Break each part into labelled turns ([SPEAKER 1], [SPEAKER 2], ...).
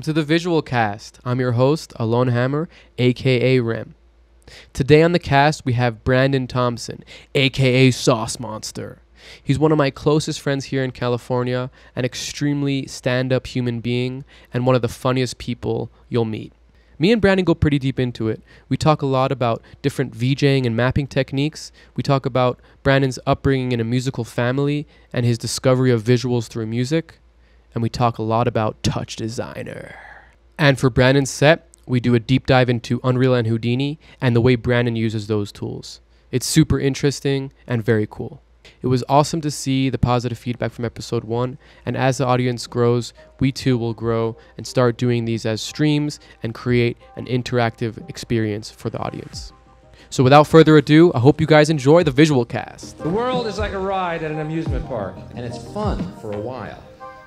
[SPEAKER 1] welcome to the Visual Cast. I'm your host, Alon Hammer, aka Rem. Today on the cast, we have Brandon Thompson, aka Sauce Monster. He's one of my closest friends here in California, an extremely stand up human being, and one of the funniest people you'll meet. Me and Brandon go pretty deep into it. We talk a lot about different VJing and mapping techniques. We talk about Brandon's upbringing in a musical family and his discovery of visuals through music and we talk a lot about Touch Designer. And for Brandon's set, we do a deep dive into Unreal and Houdini and the way Brandon uses those tools. It's super interesting and very cool. It was awesome to see the positive feedback from episode one, and as the audience grows, we too will grow and start doing these as streams and create an interactive experience for the audience. So without further ado, I hope you guys enjoy the visual cast.
[SPEAKER 2] The world is like a ride at an amusement park, and it's fun for a while.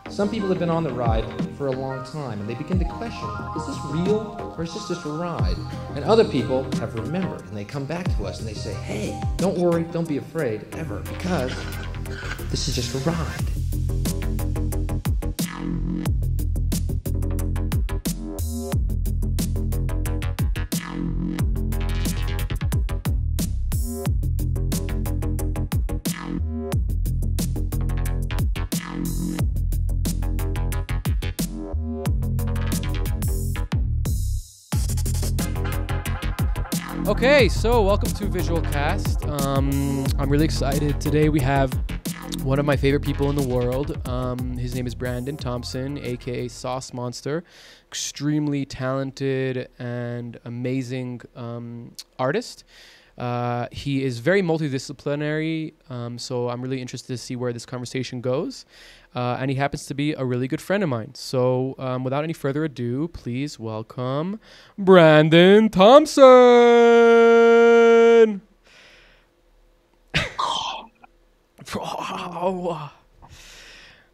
[SPEAKER 2] Some people have been on the ride for a long time and they begin to question is this real or is this just a ride? And other people have remembered and they come back to us and they say, hey, don't worry, don't be afraid ever because this is just a ride.
[SPEAKER 1] Okay, so welcome to Visual Cast. Um, I'm really excited. Today we have one of my favorite people in the world. Um, his name is Brandon Thompson, aka Sauce Monster. Extremely talented and amazing um, artist. Uh, he is very multidisciplinary, um, so I'm really interested to see where this conversation goes. Uh, and he happens to be a really good friend of mine. So, um, without any further ado, please welcome Brandon Thompson.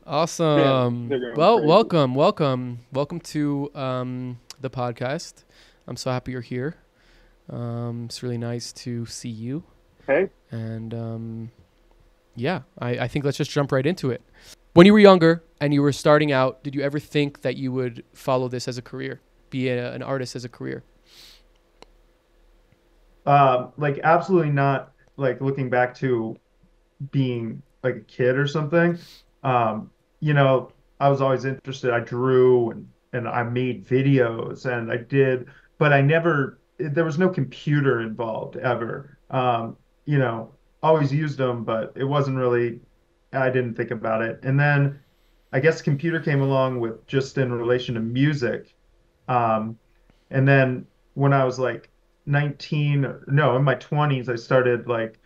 [SPEAKER 1] awesome. Well, welcome, welcome, welcome to um, the podcast. I'm so happy you're here. Um, it's really nice to see you.
[SPEAKER 3] Hey.
[SPEAKER 1] And um, yeah, I, I think let's just jump right into it. When you were younger and you were starting out, did you ever think that you would follow this as a career, be a, an artist as a career?
[SPEAKER 3] Uh, like absolutely not. Like looking back to being like a kid or something. Um, you know, I was always interested. I drew and and I made videos and I did, but I never. There was no computer involved ever. Um, you know, always used them, but it wasn't really I didn't think about it. And then I guess computer came along with just in relation to music. Um, and then when I was like 19, no, in my 20s, I started like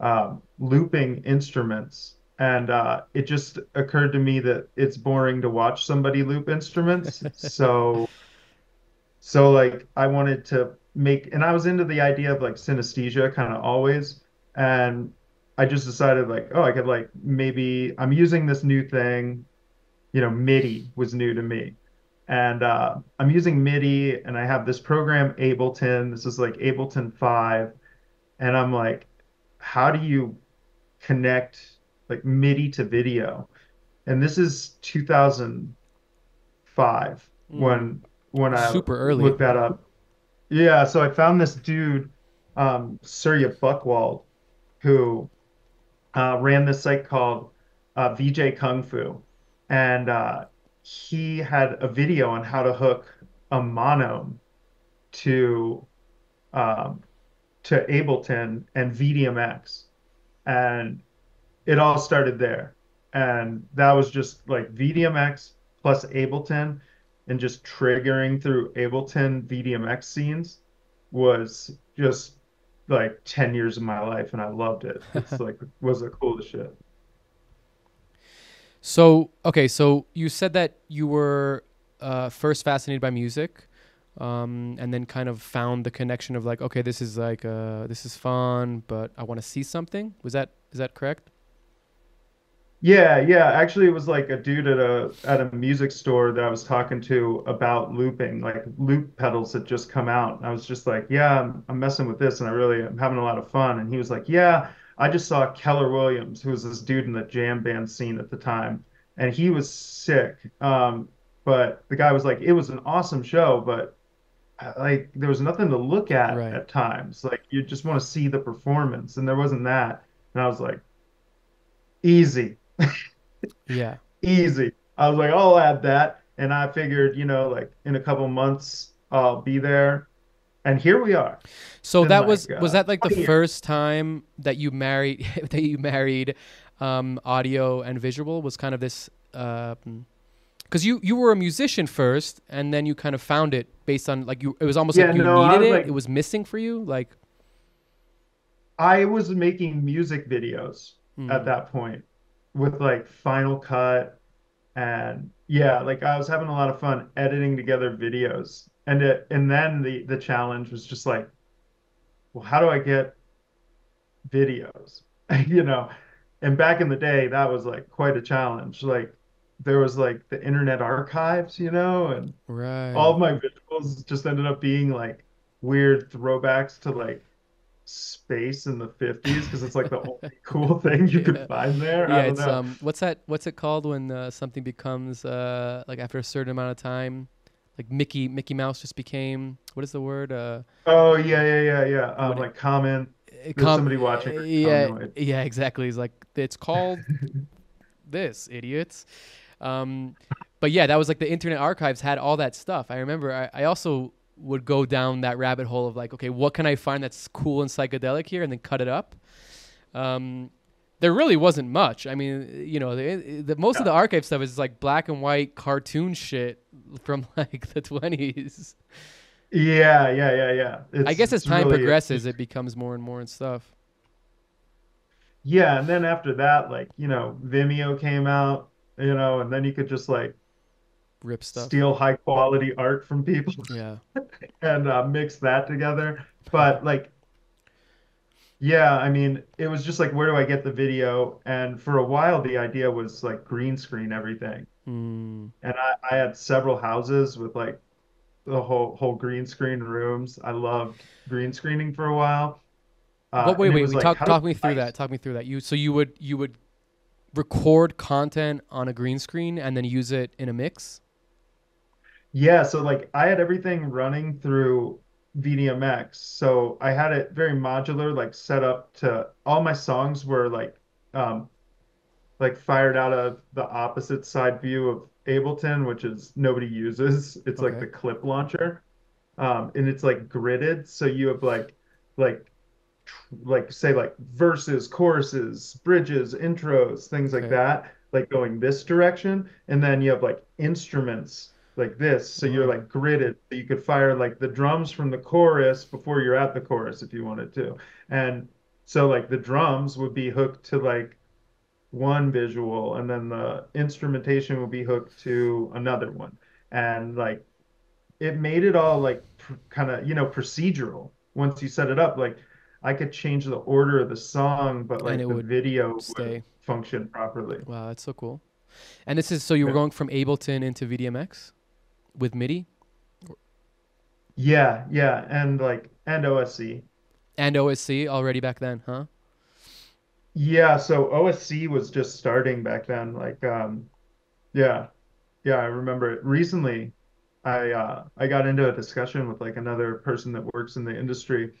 [SPEAKER 3] um, looping instruments. And uh, it just occurred to me that it's boring to watch somebody loop instruments. so, so like I wanted to make, and I was into the idea of like synesthesia kind of always. And I just decided like, oh, I could like maybe I'm using this new thing. You know, MIDI was new to me. And uh, I'm using MIDI and I have this program Ableton. This is like Ableton 5. And I'm like, how do you connect like MIDI to video? And this is 2005 mm. when when I
[SPEAKER 1] super early
[SPEAKER 3] looked that up. Yeah, so I found this dude, um, Surya Buchwald, who uh, ran this site called uh, VJ Kung Fu, and uh, he had a video on how to hook a Monome to um, to Ableton and VDMX, and it all started there. And that was just like VDMX plus Ableton, and just triggering through Ableton VDMX scenes was just like 10 years of my life and I loved it. It's like was the coolest shit.
[SPEAKER 1] So, okay, so you said that you were uh, first fascinated by music um, and then kind of found the connection of like, okay, this is like uh, this is fun, but I want to see something. Was that is that correct?
[SPEAKER 3] Yeah, yeah. Actually, it was like a dude at a at a music store that I was talking to about looping. Like loop pedals had just come out. I was just like, yeah, I'm, I'm messing with this, and I really am having a lot of fun. And he was like, yeah, I just saw Keller Williams, who was this dude in the jam band scene at the time, and he was sick. Um, but the guy was like, it was an awesome show, but uh, like there was nothing to look at
[SPEAKER 1] Right.
[SPEAKER 3] at times. Like you just want to see the performance, and there wasn't that. And I was like, easy,
[SPEAKER 1] Yeah.
[SPEAKER 3] easy. I was like, I'll add that, and I figured, you know, like in a couple months I'll be there, and here we are.
[SPEAKER 1] So
[SPEAKER 3] been
[SPEAKER 1] that
[SPEAKER 3] like,
[SPEAKER 1] was
[SPEAKER 3] uh,
[SPEAKER 1] was that like the
[SPEAKER 3] years.
[SPEAKER 1] first time that you married that you married um, audio and visual was kind of this because you you were a musician first and then you kind of found it based on like you it was almost
[SPEAKER 3] Yeah,
[SPEAKER 1] like you
[SPEAKER 3] no,
[SPEAKER 1] needed it
[SPEAKER 3] like-
[SPEAKER 1] it was missing for you like
[SPEAKER 3] I was making music videos
[SPEAKER 1] mm,
[SPEAKER 3] at that point with like Final Cut and yeah, like I was having a lot of fun editing together videos. And it, and then the the challenge was just like, well, how do I get videos? You know, and back in the day, that was like quite a challenge. Like there was like the Internet Archives, you know, and
[SPEAKER 1] right
[SPEAKER 3] all of my visuals just ended up being like weird throwbacks to like space in the 50s because it's like the only cool thing you
[SPEAKER 1] Yeah.
[SPEAKER 3] could find there.
[SPEAKER 1] yeah
[SPEAKER 3] I don't
[SPEAKER 1] it's
[SPEAKER 3] know.
[SPEAKER 1] um what's that what's it called when uh, something becomes uh like after a certain amount of time like Mickey Mickey Mouse just became what is the word uh
[SPEAKER 3] Oh yeah, yeah, yeah, yeah. Um,
[SPEAKER 1] What it-
[SPEAKER 3] like comment.
[SPEAKER 1] com-
[SPEAKER 3] somebody watching.
[SPEAKER 1] uh, yeah yeah exactly it's like it's called this idiots um but yeah that was like the internet archives had all that stuff i remember I, I also would go down that rabbit hole of like okay what can i find that's cool and psychedelic here and then cut it up? Um there really wasn't much. I mean you know the, the most of the archive stuff is like black and white cartoon shit from like the 20s
[SPEAKER 3] Yeah, yeah, yeah, yeah.
[SPEAKER 1] i guess as time
[SPEAKER 3] really-
[SPEAKER 1] progresses it becomes more and more and stuff.
[SPEAKER 3] Yeah, and then after that, like you know, Vimeo came out, you know, and then you could just like
[SPEAKER 1] rip stuff
[SPEAKER 3] steal high quality art from people
[SPEAKER 1] yeah
[SPEAKER 3] and uh, mix that together. But like, yeah, I mean, it was just like, where do I get the video? And for a while, the idea was like green screen everything.
[SPEAKER 1] mm.
[SPEAKER 3] And I, I had several houses with like the whole whole green screen rooms. I loved green screening for a while. Uh,
[SPEAKER 1] but wait, wait, wait
[SPEAKER 3] like,
[SPEAKER 1] talk talk me through
[SPEAKER 3] I-
[SPEAKER 1] that. Talk me through that. You so you would you would record content on a green screen and then use it in a mix.
[SPEAKER 3] Yeah, so like I had everything running through VDMX. So I had it very modular, like set up to all my songs were like um like fired out of the opposite side view of Ableton, which is nobody uses. It's like the clip launcher. Um and it's like gridded, so you have like like like say like verses, choruses, bridges, intros, things like
[SPEAKER 1] Okay.
[SPEAKER 3] that, like going this direction, and then you have like instruments like this, so you're
[SPEAKER 1] Oh.
[SPEAKER 3] like gridded. So you could fire like the drums from the chorus before you're at the chorus if you wanted to. And so like the drums would be hooked to like one visual, and then the instrumentation would be hooked to another one. And like it made it all like pr kind of, you know, procedural once you set it up. Like I could change the order of the song, but like the
[SPEAKER 1] would
[SPEAKER 3] video would
[SPEAKER 1] stay.
[SPEAKER 3] function properly.
[SPEAKER 1] Wow, that's so cool. And this is so you were
[SPEAKER 3] Yeah.
[SPEAKER 1] going from Ableton into VDMX with MIDI
[SPEAKER 3] Yeah, yeah, and like and OSC.
[SPEAKER 1] and OSC already back then, huh?
[SPEAKER 3] Yeah, so OSC was just starting back then. Like, um, yeah, yeah, I remember it. Recently, I uh, I got into a discussion with like another person that works in the industry,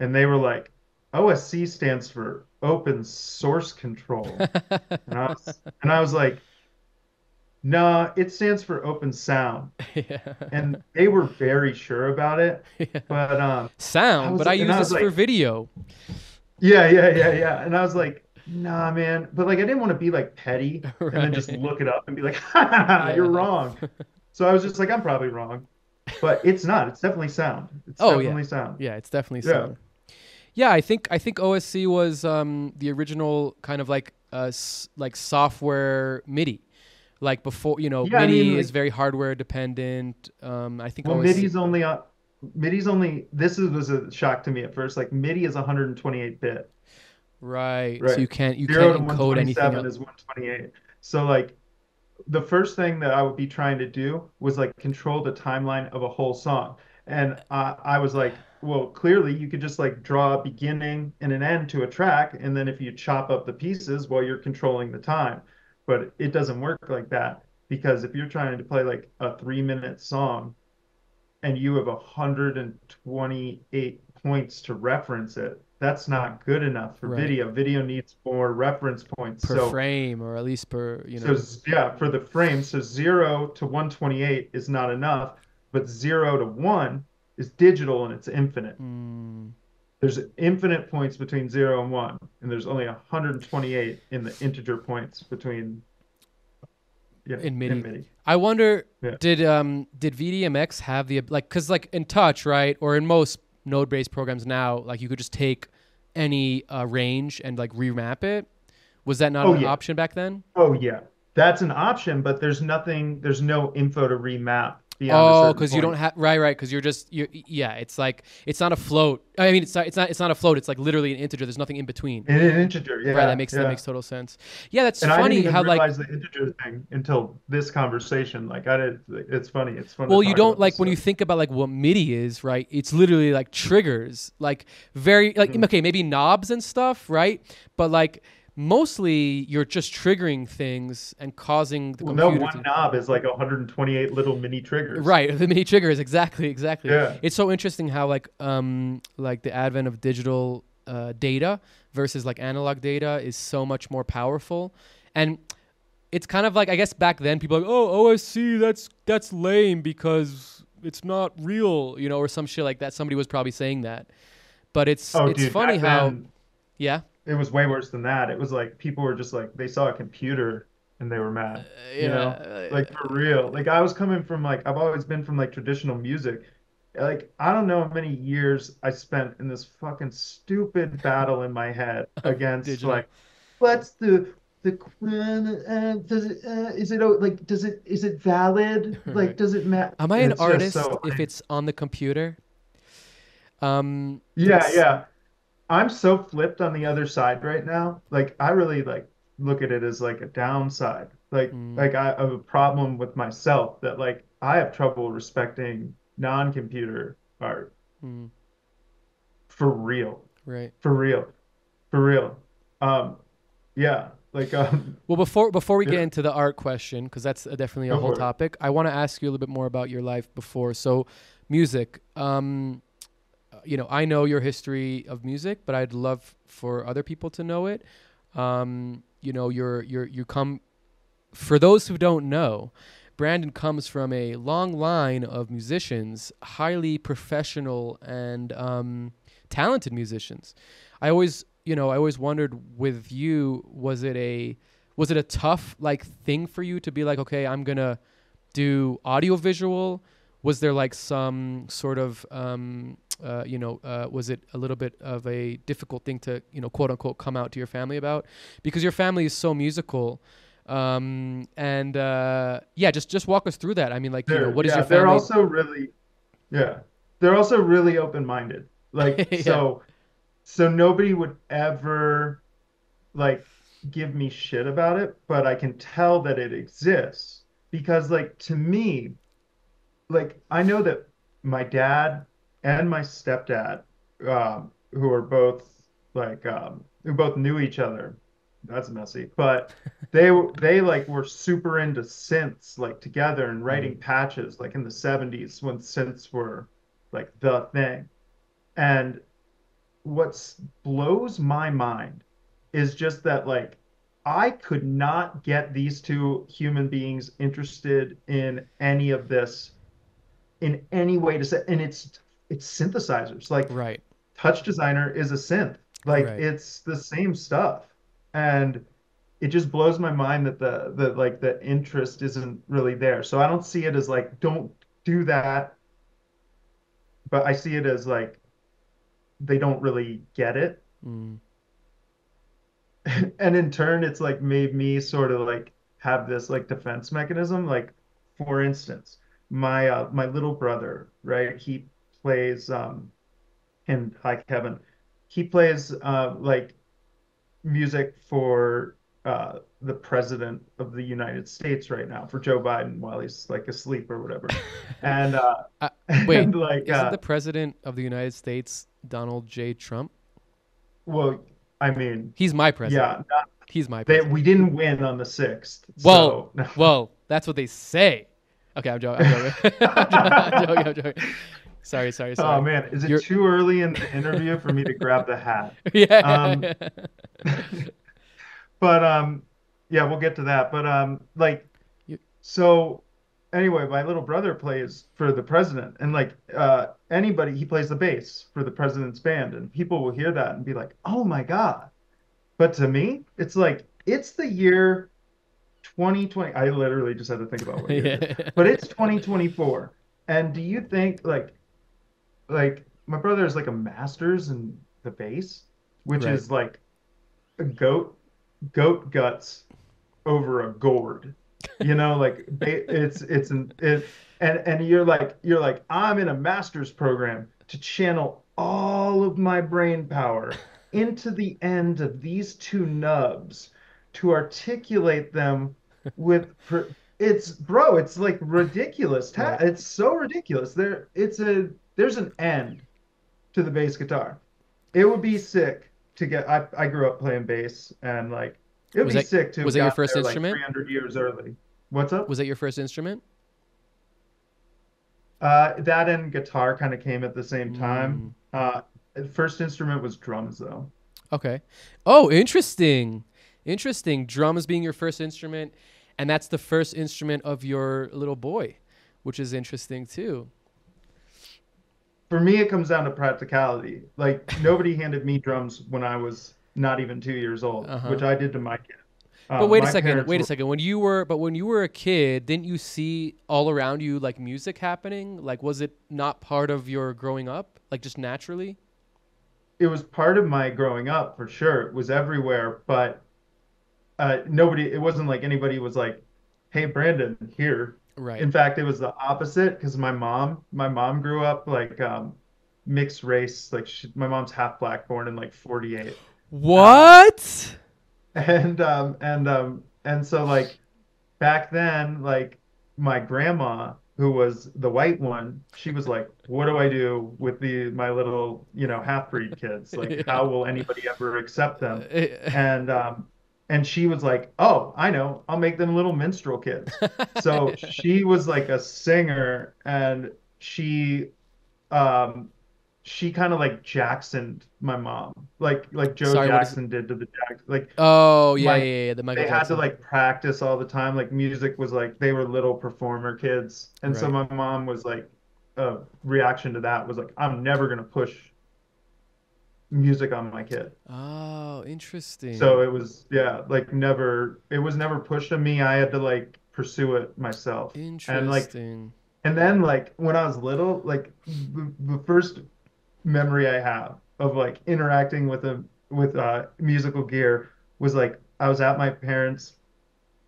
[SPEAKER 3] and they were like, OSC stands for Open Source Control, and I was and I was like, nah, it stands for Open Sound,
[SPEAKER 1] yeah.
[SPEAKER 3] and they were very sure about it,
[SPEAKER 1] Yeah.
[SPEAKER 3] but um. I
[SPEAKER 1] Sound,
[SPEAKER 3] was
[SPEAKER 1] but I
[SPEAKER 3] like-
[SPEAKER 1] use
[SPEAKER 3] I
[SPEAKER 1] this
[SPEAKER 3] was
[SPEAKER 1] for
[SPEAKER 3] like-
[SPEAKER 1] video.
[SPEAKER 3] Yeah, yeah, yeah, yeah. And I was like, nah, man. But like, I didn't want to be like petty and then just look it up and be like, ha, you're wrong. So I was just like, I'm probably wrong. But it's not. It's definitely sound. It's
[SPEAKER 1] Oh, yeah.
[SPEAKER 3] definitely sound.
[SPEAKER 1] Yeah, it's definitely
[SPEAKER 3] Yeah.
[SPEAKER 1] sound. Yeah, I think I think OSC was um, the original kind of like uh, like software MIDI. Like before, you know,
[SPEAKER 3] Yeah, I
[SPEAKER 1] MIDI
[SPEAKER 3] mean,
[SPEAKER 1] is
[SPEAKER 3] like-
[SPEAKER 1] very hardware dependent. Um, I think
[SPEAKER 3] Well, MIDI's only on. MIDI's only. This is, was a shock to me at first. Like MIDI is 128 bit.
[SPEAKER 1] right, so you can't you
[SPEAKER 3] Zero
[SPEAKER 1] can't encode anything
[SPEAKER 3] 127 is 128. So like, the first thing that I would be trying to do was like control the timeline of a whole song. And I, I was like, well, clearly you could just like draw a beginning and an end to a track, and then if you chop up the pieces while you're controlling the time, but it doesn't work like that. because if you're trying to play like a three minute song and you have 128 points to reference it, that's not good enough for
[SPEAKER 1] Right.
[SPEAKER 3] video. Video needs more reference points.
[SPEAKER 1] per
[SPEAKER 3] so
[SPEAKER 1] frame or at least per you know
[SPEAKER 3] z- yeah, for the frame, so zero to 128 is not enough, but zero to one is digital and it's infinite.
[SPEAKER 1] mm,
[SPEAKER 3] There's infinite points between zero and one, and there's only 128 in the integer points between know,
[SPEAKER 1] In MIDI.
[SPEAKER 3] in MIDI.
[SPEAKER 1] I wonder
[SPEAKER 3] Yeah.
[SPEAKER 1] did um did VDMX have the like cuz like in touch right or in most node based programs now like you could just take any uh, range and like remap it was that not
[SPEAKER 3] Oh,
[SPEAKER 1] an
[SPEAKER 3] yeah.
[SPEAKER 1] option back then
[SPEAKER 3] Oh yeah, that's an option, but there's nothing, there's no info to remap beyond
[SPEAKER 1] Oh, because you don't have right, right. Because you're just you. Yeah, it's like it's not a float. I mean, it's not. It's not. It's not a float. It's like literally an integer. There's nothing in between.
[SPEAKER 3] in an integer. Yeah,
[SPEAKER 1] right. That makes that makes total sense. Yeah, that's
[SPEAKER 3] And I
[SPEAKER 1] funny how like.
[SPEAKER 3] the integer thing until this conversation. Like I did, it's funny. It's funny.
[SPEAKER 1] Well, you don't like when you think about like what MIDI is, right? It's literally like triggers, like very like
[SPEAKER 3] Mm.
[SPEAKER 1] okay, maybe knobs and stuff, right? But like mostly you're just triggering things and causing the
[SPEAKER 3] Well, no, one
[SPEAKER 1] to.
[SPEAKER 3] knob is like 128 little mini triggers.
[SPEAKER 1] Right, the mini triggers, exactly, exactly.
[SPEAKER 3] Yeah.
[SPEAKER 1] It's so interesting how like um like the advent of digital uh, data versus like analog data is so much more powerful, and it's kind of like I guess back then people are like oh OSC that's that's lame because it's not real, you know, or some shit like that. Somebody was probably saying that, but it's
[SPEAKER 3] Oh,
[SPEAKER 1] it's
[SPEAKER 3] dude,
[SPEAKER 1] funny how
[SPEAKER 3] then,
[SPEAKER 1] yeah
[SPEAKER 3] it was way worse than that. It was like people were just like they saw a computer and they were mad. You know,
[SPEAKER 1] uh,
[SPEAKER 3] like for real. Like I was coming from like I've always been from like traditional music. Like I don't know how many years I spent in this fucking stupid battle in my head against like what's the the uh, does it uh, is it o- like does it is it valid like does it matter
[SPEAKER 1] Am I an artist if it's on the computer? Um,
[SPEAKER 3] Yeah, yeah. I'm so flipped on the other side right now. Like I really like look at it as like a downside. Like
[SPEAKER 1] Mm.
[SPEAKER 3] like I have a problem with myself that like I have trouble respecting non-computer art
[SPEAKER 1] mm,
[SPEAKER 3] for real.
[SPEAKER 1] right.
[SPEAKER 3] For real. For real. Um yeah, like um
[SPEAKER 1] Well, before before we get into the art question, because that's definitely a
[SPEAKER 3] Go
[SPEAKER 1] whole topic, I want to ask you a little bit more about your life before. So, music. Um, you know, I know your history of music, but I'd love for other people to know it. Um, you know, you're you're you come. For those who don't know, Brandon comes from a long line of musicians, highly professional and um, talented musicians. I always, you know, I always wondered with you, was it a was it a tough like thing for you to be like, okay, I'm gonna do audio visual? Was there like some sort of um, uh, you know, uh, was it a little bit of a difficult thing to, you know, quote unquote, come out to your family about? Because your family is so musical. Um, and uh, yeah, just just walk us through that. I mean, like, you know, what is
[SPEAKER 3] yeah,
[SPEAKER 1] your
[SPEAKER 3] they're also really yeah. They're also really open-minded. Like
[SPEAKER 1] Yeah.
[SPEAKER 3] so so nobody would ever like give me shit about it, but I can tell that it exists because like to me like I know that my dad and my stepdad um who are both like um who both knew each other. That's messy. But they they like were super into synths like together and writing patches like in the 70s when synths were like the thing. And what blows my mind is just that like I could not get these two human beings interested in any of this in any way to say and it's it's synthesizers. Like
[SPEAKER 1] right.
[SPEAKER 3] touch designer is a synth. Like
[SPEAKER 1] Right.
[SPEAKER 3] it's the same stuff. And it just blows my mind that the the like the interest isn't really there. So i don't see it as like don't do that. But i see it as like they don't really get it.
[SPEAKER 1] Mm.
[SPEAKER 3] and in turn it's like made me sort of like have this like defense mechanism. Like for instance my uh my little brother right he plays um and hi Kevin he plays uh like music for uh the president of the United States right now for Joe Biden while he's like asleep or whatever and uh
[SPEAKER 1] Uh, wait,
[SPEAKER 3] and like
[SPEAKER 1] Isn't
[SPEAKER 3] uh
[SPEAKER 1] the president of the United States Donald J. Trump?
[SPEAKER 3] well I mean
[SPEAKER 1] He's my president.
[SPEAKER 3] yeah not,
[SPEAKER 1] He's my
[SPEAKER 3] they,
[SPEAKER 1] president.
[SPEAKER 3] we didn't win on the 6th
[SPEAKER 1] Well,
[SPEAKER 3] so
[SPEAKER 1] well, That's what they say. Okay, I'm joking. I'm joking. I'm joking. I'm joking. Sorry, sorry, sorry.
[SPEAKER 3] Oh man, is it
[SPEAKER 1] You're-
[SPEAKER 3] too early in the interview for me to grab the hat?
[SPEAKER 1] Yeah.
[SPEAKER 3] Um, But um, yeah, we'll get to that. But um, like, so anyway, my little brother plays for the president, and like uh, anybody, he plays the bass for the president's band, and people will hear that and be like, "Oh my God!" But to me, it's like it's the year 2020. I literally just had to think about what year it is.
[SPEAKER 1] yeah.
[SPEAKER 3] but it's 2024 and do you think like like my brother is like a master's in the bass which
[SPEAKER 1] Right.
[SPEAKER 3] is like a goat goat guts over a gourd you know like it's it's an it and and you're like you're like i'm in a master's program to channel all of my brain power into the end of these two nubs to articulate them with per- it's bro it's like ridiculous Ta-
[SPEAKER 1] Right.
[SPEAKER 3] it's so ridiculous there it's a there's an end to the bass guitar it would be sick to get i, I grew up playing bass and like it would
[SPEAKER 1] Was
[SPEAKER 3] be
[SPEAKER 1] that-
[SPEAKER 3] sick to
[SPEAKER 1] was that your first
[SPEAKER 3] there, like,
[SPEAKER 1] instrument?
[SPEAKER 3] 300 years early what's up
[SPEAKER 1] Was that your first instrument?
[SPEAKER 3] uh that and guitar kind of came at the same time
[SPEAKER 1] Mm.
[SPEAKER 3] uh first instrument was drums though
[SPEAKER 1] Okay. Oh, interesting. Interesting. Drums being your first instrument, and that's the first instrument of your little boy, which is interesting too.
[SPEAKER 3] For me it comes down to practicality like nobody handed me drums when i was not even two years old
[SPEAKER 1] Uh-huh.
[SPEAKER 3] which i did to my kid
[SPEAKER 1] But
[SPEAKER 3] Um,
[SPEAKER 1] wait a second. Wait a second. When you were, but when you were a kid, didn't you see all around you like music happening? Like, was it not part of your growing up, like just naturally?
[SPEAKER 3] it was part of my growing up for sure it was everywhere but uh, nobody it wasn't like anybody was like hey brandon here
[SPEAKER 1] Right.
[SPEAKER 3] in fact it was the opposite because my mom my mom grew up like um mixed race like she, my mom's half black born in like 48
[SPEAKER 1] what?
[SPEAKER 3] and um and um and so like back then like my grandma who was the white one she was like what do i do with the my little you know half breed kids like
[SPEAKER 1] Yeah.
[SPEAKER 3] how will anybody ever accept them and um and she was like oh i know. I'll make them little minstrel kids. So she was like a singer and she um she kind of like jacksoned my mom. Like like joe
[SPEAKER 1] Sorry, is-
[SPEAKER 3] jackson did to the jackson like
[SPEAKER 1] oh yeah,
[SPEAKER 3] Like,
[SPEAKER 1] yeah, yeah. The Michael
[SPEAKER 3] they had to like practice all the time. Like music was like they were little performer kids, and so my mom was like, a reaction to that was like, I'm never gonna push music on my kit.
[SPEAKER 1] Oh, interesting.
[SPEAKER 3] So it was yeah, like never. It was never pushed on me. I had to like pursue it myself. Interesting. And like and then like when I was little, like the, the first memory I have of like interacting with a with uh musical gear was like I was at my parents'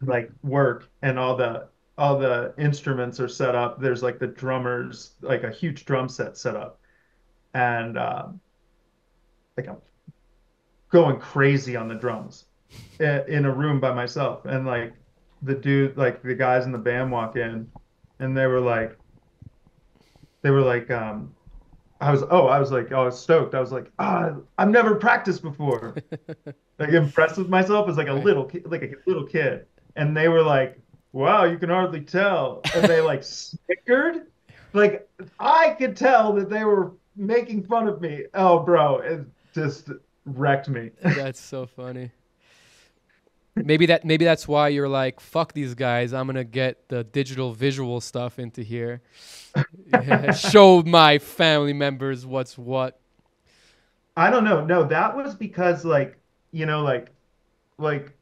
[SPEAKER 3] like work and all the all the instruments are set up. There's like the drummers, like a huge drum set set up. And um like I'm going crazy on the drums in a room by myself. And like the dude, like the guys in the band walk in and they were like they were like um I was oh I was like I was stoked. I was like ah I've never practiced before. like impressed with myself as like a little kid, like a little kid. And they were like, "Wow, you can hardly tell." And they like snickered. Like I could tell that they were making fun of me. Oh, bro, it just wrecked me.
[SPEAKER 1] That's so funny. Maybe that maybe that's why you're like, fuck these guys. I'm gonna get the digital visual stuff into here. Show my family members what's what.
[SPEAKER 3] I don't know. No, that was because like, you know, like like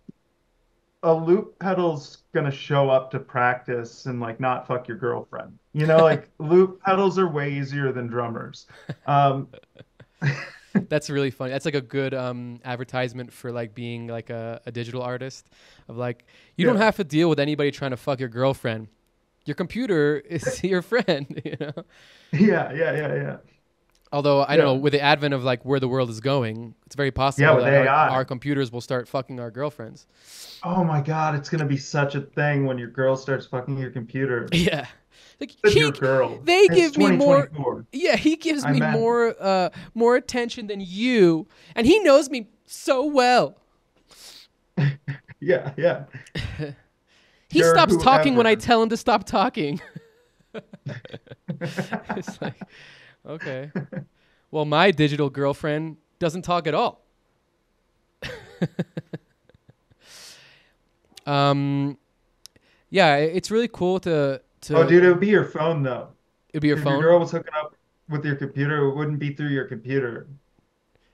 [SPEAKER 3] a loop pedal's gonna show up to practice and like not fuck your girlfriend. You know, like loop pedals are way easier than drummers. Um,
[SPEAKER 1] That's really funny. That's like a good um, advertisement for like being like a, a digital artist. Of like, you don't have to deal with anybody trying to fuck your girlfriend. Your computer is your friend. You know.
[SPEAKER 3] yeah, yeah, yeah, yeah.
[SPEAKER 1] Although I don't
[SPEAKER 3] Yeah.
[SPEAKER 1] know, with the advent of like where the world is going, it's very possible
[SPEAKER 3] Yeah,
[SPEAKER 1] that our, our computers will start fucking our girlfriends.
[SPEAKER 3] Oh my God, it's gonna be such a thing when your girl starts fucking your computer.
[SPEAKER 1] Yeah. Like he, they
[SPEAKER 3] It's
[SPEAKER 1] give me more- yeah, he gives
[SPEAKER 3] I
[SPEAKER 1] me more uh more attention than you, and he knows me so well.
[SPEAKER 3] Yeah, yeah.
[SPEAKER 1] He
[SPEAKER 3] You're
[SPEAKER 1] stops talking when I tell him to stop talking. it's like, okay. Well, my digital girlfriend doesn't talk at all. um, yeah, it's really cool to to.
[SPEAKER 3] Oh, dude, it would be your phone though.
[SPEAKER 1] it'd be your
[SPEAKER 3] if
[SPEAKER 1] phone.
[SPEAKER 3] your girl was hooking up with your computer, it wouldn't be through your computer.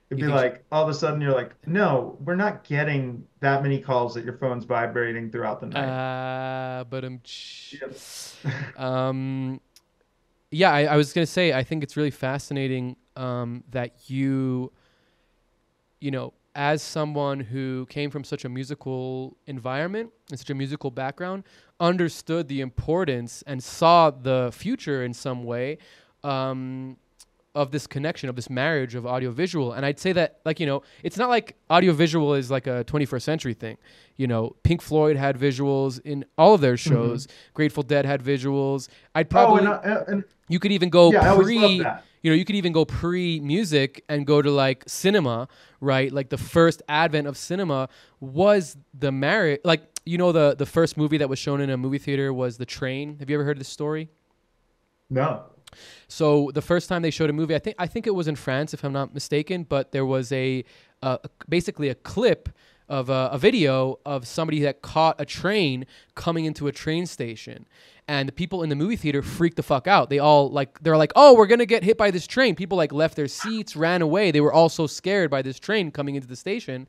[SPEAKER 3] It'd
[SPEAKER 1] You
[SPEAKER 3] be like all of a sudden you're like, no, we're not getting that many calls that your phone's vibrating throughout the night.
[SPEAKER 1] Uh, but um,
[SPEAKER 3] Yep.
[SPEAKER 1] um, yeah, I, I was gonna say I think it's really fascinating um, that you, you know, as someone who came from such a musical environment and such a musical background, understood the importance and saw the future in some way. Um, of this connection of this marriage of audiovisual and i'd say that like you know it's not like audiovisual is like a 21st century thing you know pink floyd had visuals in all of their shows grateful dead had visuals i'd probably
[SPEAKER 3] oh, and, uh, and
[SPEAKER 1] you could even go
[SPEAKER 3] yeah,
[SPEAKER 1] pre
[SPEAKER 3] that.
[SPEAKER 1] You know you could even go pre music and go to like cinema right like the first advent of cinema was the marriage like you know the the first movie that was shown in a movie theater was the train have you ever heard this story
[SPEAKER 3] No.
[SPEAKER 1] so the first time they showed a movie, I think I think it was in France, if I'm not mistaken. But there was a uh, basically a clip of a, a video of somebody that caught a train coming into a train station, and the people in the movie theater freaked the fuck out. They all like they're like, "Oh, we're gonna get hit by this train." People like left their seats, ran away. They were all so scared by this train coming into the station.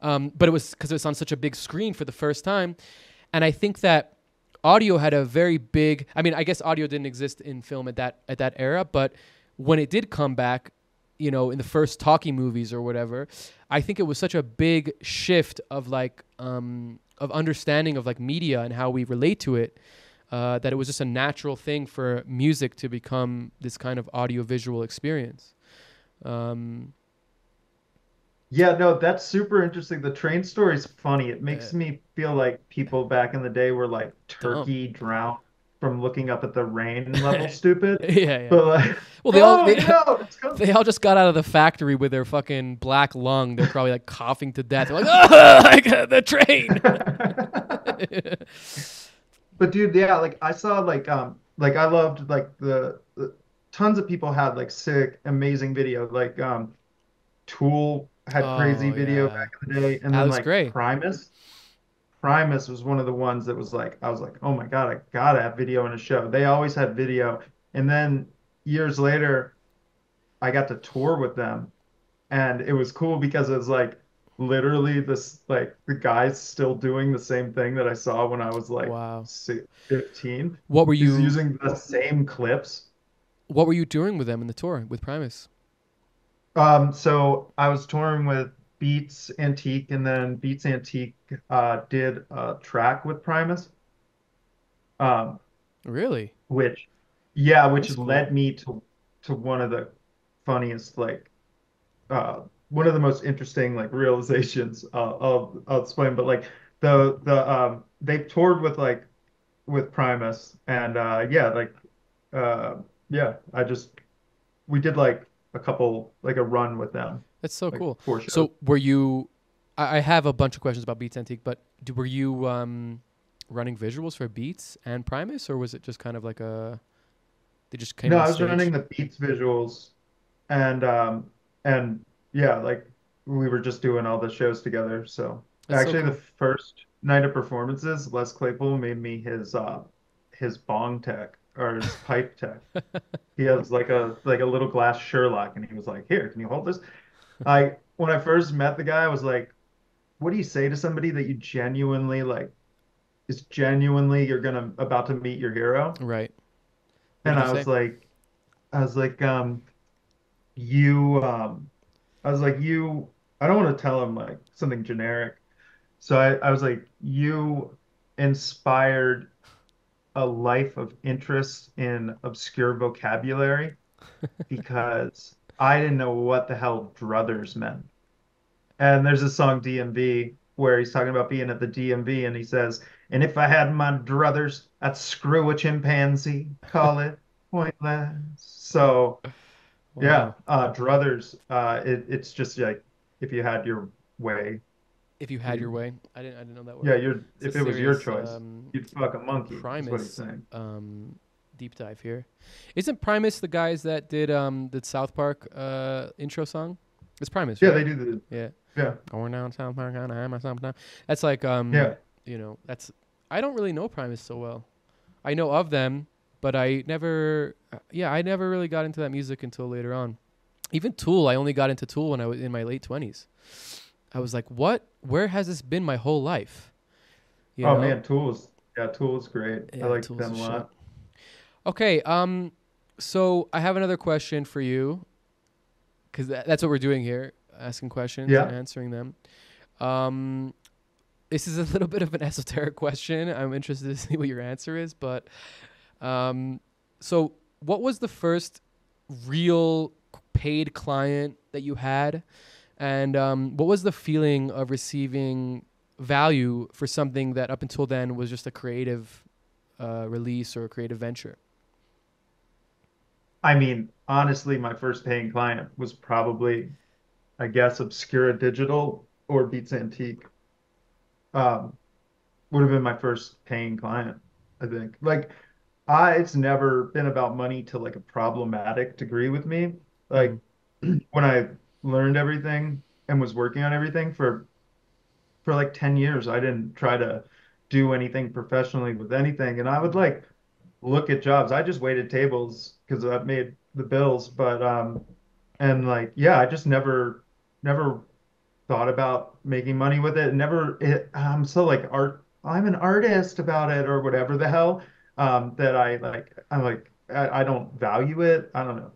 [SPEAKER 1] Um, but it was because it was on such a big screen for the first time, and I think that audio had a very big i mean i guess audio didn't exist in film at that at that era but when it did come back you know in the first talkie movies or whatever i think it was such a big shift of like um of understanding of like media and how we relate to it uh, that it was just a natural thing for music to become this kind of audio visual experience um
[SPEAKER 3] Yeah, no, that's super interesting. The train story's funny. It makes me feel like people back in the day were like turkey drowned from looking up at the rain level stupid.
[SPEAKER 1] yeah, yeah.
[SPEAKER 3] But like,
[SPEAKER 1] Well, they all-
[SPEAKER 3] "Oh,
[SPEAKER 1] they-
[SPEAKER 3] no.
[SPEAKER 1] They all just got out of the factory with their fucking black lung. They're probably like coughing to death. They're like, oh, I got the train.
[SPEAKER 3] But dude, yeah, like I saw like um like I loved like the, the tons of people had like sick, amazing video. Like um Tool had crazy
[SPEAKER 1] Oh,
[SPEAKER 3] video
[SPEAKER 1] yeah.
[SPEAKER 3] back in the day, and then
[SPEAKER 1] Alex
[SPEAKER 3] like
[SPEAKER 1] Grey.
[SPEAKER 3] Primus. Primus was one of the ones that was like I was like, oh my God, I gotta have video in a show. They always had video. And then years later, I got to tour with them, and it was cool because it was like literally this like the guys still doing the same thing that I saw when I was like
[SPEAKER 1] Wow.
[SPEAKER 3] 15.
[SPEAKER 1] What were
[SPEAKER 3] He's
[SPEAKER 1] you
[SPEAKER 3] using the same clips.
[SPEAKER 1] What were you doing with them in the tour with Primus?
[SPEAKER 3] Um, so I was touring with Beats Antique, and then Beats Antique uh, did a track with Primus, um,
[SPEAKER 1] Really?
[SPEAKER 3] which, yeah, which
[SPEAKER 1] cool.
[SPEAKER 3] led me to to one of the funniest, like, uh, one of the most interesting like realizations. Uh, I'll I'll explain, but like the the um, they toured with like with Primus, and uh, yeah, like, uh, yeah, I just we did like a couple like a run with them.
[SPEAKER 1] That's so
[SPEAKER 3] like
[SPEAKER 1] cool.
[SPEAKER 3] shows.
[SPEAKER 1] So were you? I, I have a bunch of questions about Beats Antique, but do, were you um, running visuals for Beats and Primus, or was it just kind of like a? They just came
[SPEAKER 3] No, I was
[SPEAKER 1] stage?
[SPEAKER 3] running the Beats visuals, and um and yeah, like we were just doing all the shows together. So
[SPEAKER 1] That's so
[SPEAKER 3] actually,
[SPEAKER 1] cool.
[SPEAKER 3] the first night of performances, Les Claypool made me his uh his bong tech or his pipe tech. He has like a like a little glass Sherlock, and he was like, "Here, can you hold this?" I when I first met the guy, I was like, "What do you say to somebody that you genuinely like is genuinely you're gonna about to meet your hero?"
[SPEAKER 1] Right. What
[SPEAKER 3] And I was
[SPEAKER 1] say?
[SPEAKER 3] like, I was like, um, you, um, I was like, you, I don't want to tell him like something generic. So I, I was like, you inspired a life of interest in obscure vocabulary because I didn't know what the hell druthers meant. And there's a song DMV where he's talking about being at the DMV and he says, and if I had my druthers, I'd screw a chimpanzee, call it pointless. So yeah, uh druthers, uh it, it's just like if you had your way,
[SPEAKER 1] If you had your way, I didn't. I didn't know that word.
[SPEAKER 3] Yeah, you're
[SPEAKER 1] It's
[SPEAKER 3] if it was your choice,
[SPEAKER 1] um,
[SPEAKER 3] you'd fuck a monkey. Is what he's
[SPEAKER 1] Primus um, deep dive here. Isn't Primus the guys that did um the South Park uh intro song? It's Primus.
[SPEAKER 3] Yeah,
[SPEAKER 1] right?
[SPEAKER 3] they do the
[SPEAKER 1] Yeah.
[SPEAKER 3] yeah
[SPEAKER 1] Going down South Park, I myself now. That's like um
[SPEAKER 3] yeah.
[SPEAKER 1] you know, that's I don't really know Primus so well. I know of them, but I never uh, yeah, I never really got into that music until later on. Even Tool, I only got into Tool when I was in my late 20s. I was like, "What? Where has this been my whole life?" You
[SPEAKER 3] oh
[SPEAKER 1] know?
[SPEAKER 3] man, Tools. Yeah, Tools great.
[SPEAKER 1] Yeah,
[SPEAKER 3] I like them a lot.
[SPEAKER 1] Okay, um so I have another question for you cuz that's what we're doing here, asking questions
[SPEAKER 3] Yeah.
[SPEAKER 1] and answering them. Um this is a little bit of an esoteric question. I'm interested to see what your answer is, but um so what was the first real paid client that you had and um what was the feeling of receiving value for something that up until then was just a creative uh, release or a creative venture.
[SPEAKER 3] I mean, honestly, my first paying client was probably, I guess, Obscura Digital or Beats Antique. Um, would have been my first paying client, I think. Like, I it's never been about money to like a problematic degree with me. Like when I learned everything and was working on everything for for like 10 years, I didn't try to do anything professionally with anything. And I would like look at jobs. I just waited tables because that made the bills. But um, and like yeah, I just never never thought about making money with it. Never. It, I'm so like art. I'm an artist about it or whatever the hell. Um, that I like. I'm like I, I don't value it. I don't know.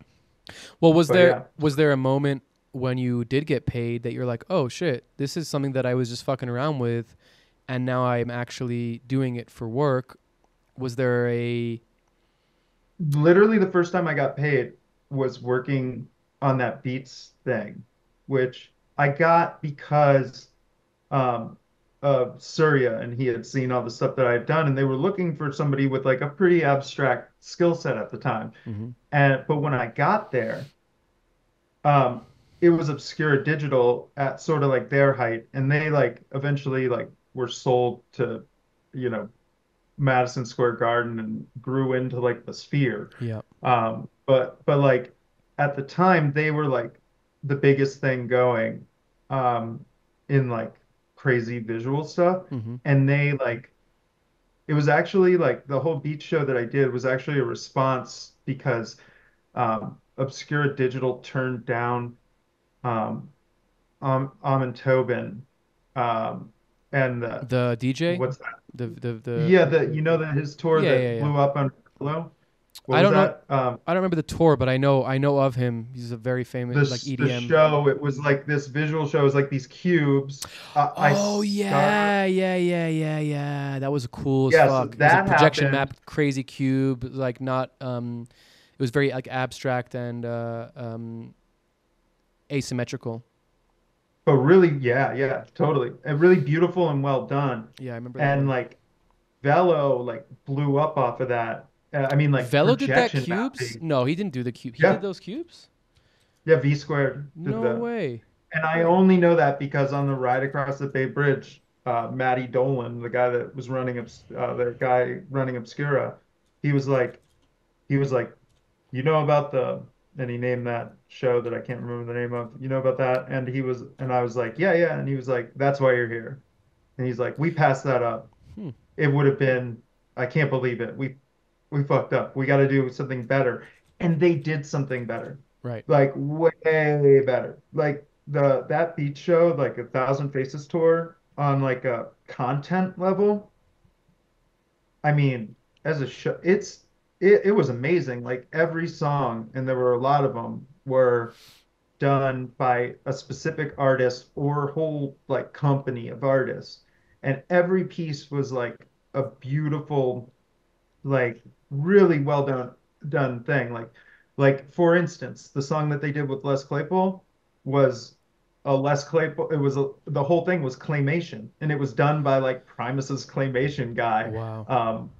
[SPEAKER 1] Well, was
[SPEAKER 3] But
[SPEAKER 1] there
[SPEAKER 3] yeah.
[SPEAKER 1] was there a moment when you did get paid that you're like, oh shit, this is something that I was just fucking around with, and now I'm actually doing it for work? Was there a
[SPEAKER 3] literally the first time I got paid was working on that Beats thing, which I got because um, of Surya and he had seen all the stuff that I had done, and they were looking for somebody with like a pretty abstract skill set at the time. And but when I got there, um, it was Obscura Digital at sort of like their height, and they like eventually like were sold to, you know, Madison Square Garden and grew into like the Sphere.
[SPEAKER 1] yeah?
[SPEAKER 3] Um, but but like at the time they were like the biggest thing going um, in like crazy visual stuff,
[SPEAKER 1] hmm
[SPEAKER 3] and they like it was actually like the whole Beats show that I did was actually a response because um, Obscura Digital turned down um, um, Amon Tobin um, and the,
[SPEAKER 1] The DJ,
[SPEAKER 3] what's that?
[SPEAKER 1] The the the
[SPEAKER 3] Yeah, the you know that his tour
[SPEAKER 1] Yeah,
[SPEAKER 3] that
[SPEAKER 1] yeah, yeah.
[SPEAKER 3] blew up on Hello. What
[SPEAKER 1] I don't know-
[SPEAKER 3] Um,
[SPEAKER 1] I don't remember the tour, but I know I know of him. He's a very famous
[SPEAKER 3] the,
[SPEAKER 1] like E
[SPEAKER 3] the
[SPEAKER 1] EDM.
[SPEAKER 3] show it was like this visual show it was like these cubes uh,
[SPEAKER 1] Oh
[SPEAKER 3] start-
[SPEAKER 1] yeah, yeah, yeah, yeah, yeah. That was cool as
[SPEAKER 3] Yeah, so
[SPEAKER 1] fuck. it was a
[SPEAKER 3] that
[SPEAKER 1] projection
[SPEAKER 3] happened.
[SPEAKER 1] mapped crazy cube, like not um it was very like abstract and uh um asymmetrical.
[SPEAKER 3] But really yeah yeah totally and really beautiful and well done
[SPEAKER 1] Yeah, I remember that.
[SPEAKER 3] and
[SPEAKER 1] one.
[SPEAKER 3] like Vello like blew up off of that uh, I mean like
[SPEAKER 1] Vello did that cubes?
[SPEAKER 3] mapping.
[SPEAKER 1] No, he didn't do the cube. He
[SPEAKER 3] Yeah.
[SPEAKER 1] did those cubes?
[SPEAKER 3] yeah V squared
[SPEAKER 1] No
[SPEAKER 3] the
[SPEAKER 1] way.
[SPEAKER 3] and I only know that because on the ride across the Bay Bridge uh, Matty Dolan the guy that was running Obs- uh, the guy running Obscura he was like he was like you know about the and he named that show that I can't remember the name of. You know about that? And he was and I was like, yeah, yeah. And he was like, that's why you're here. And he's like, we passed that up.
[SPEAKER 1] Hmm.
[SPEAKER 3] It would have been, I can't believe it. We we fucked up. We got to do something better. And they did something better.
[SPEAKER 1] Right.
[SPEAKER 3] Like way better. Like the that Beats show, like a Thousand Faces tour on like a content level. I mean, as a show, it's it, it was amazing. Like every song, and there were a lot of them, were done by a specific artist or whole like company of artists. And every piece was like a beautiful, like really well done done thing. Like like for instance, the song that they did with Les Claypool was a Les Claypool. It was a, the whole thing was claymation, and it was done by like Primus's claymation guy.
[SPEAKER 1] Wow.
[SPEAKER 3] Um,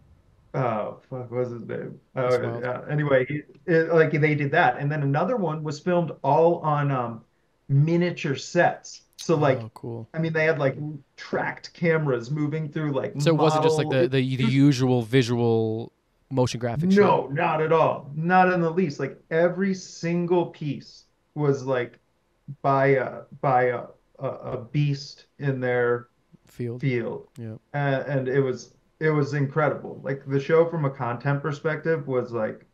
[SPEAKER 3] uh, what was his name?
[SPEAKER 1] That's
[SPEAKER 3] Uh, uh, anyway, he, it, like they did that, and then another one was filmed all on um, miniature sets. So like
[SPEAKER 1] oh, cool.
[SPEAKER 3] I mean they had like tracked cameras moving through like
[SPEAKER 1] So it wasn't just like the, the, the usual visual motion graphic
[SPEAKER 3] No,
[SPEAKER 1] show.
[SPEAKER 3] not at all. Not in the least. Like every single piece was like by a by a a, a beast in their
[SPEAKER 1] field.
[SPEAKER 3] field.
[SPEAKER 1] Yeah.
[SPEAKER 3] And, and it was it was incredible. Like the show from a content perspective was like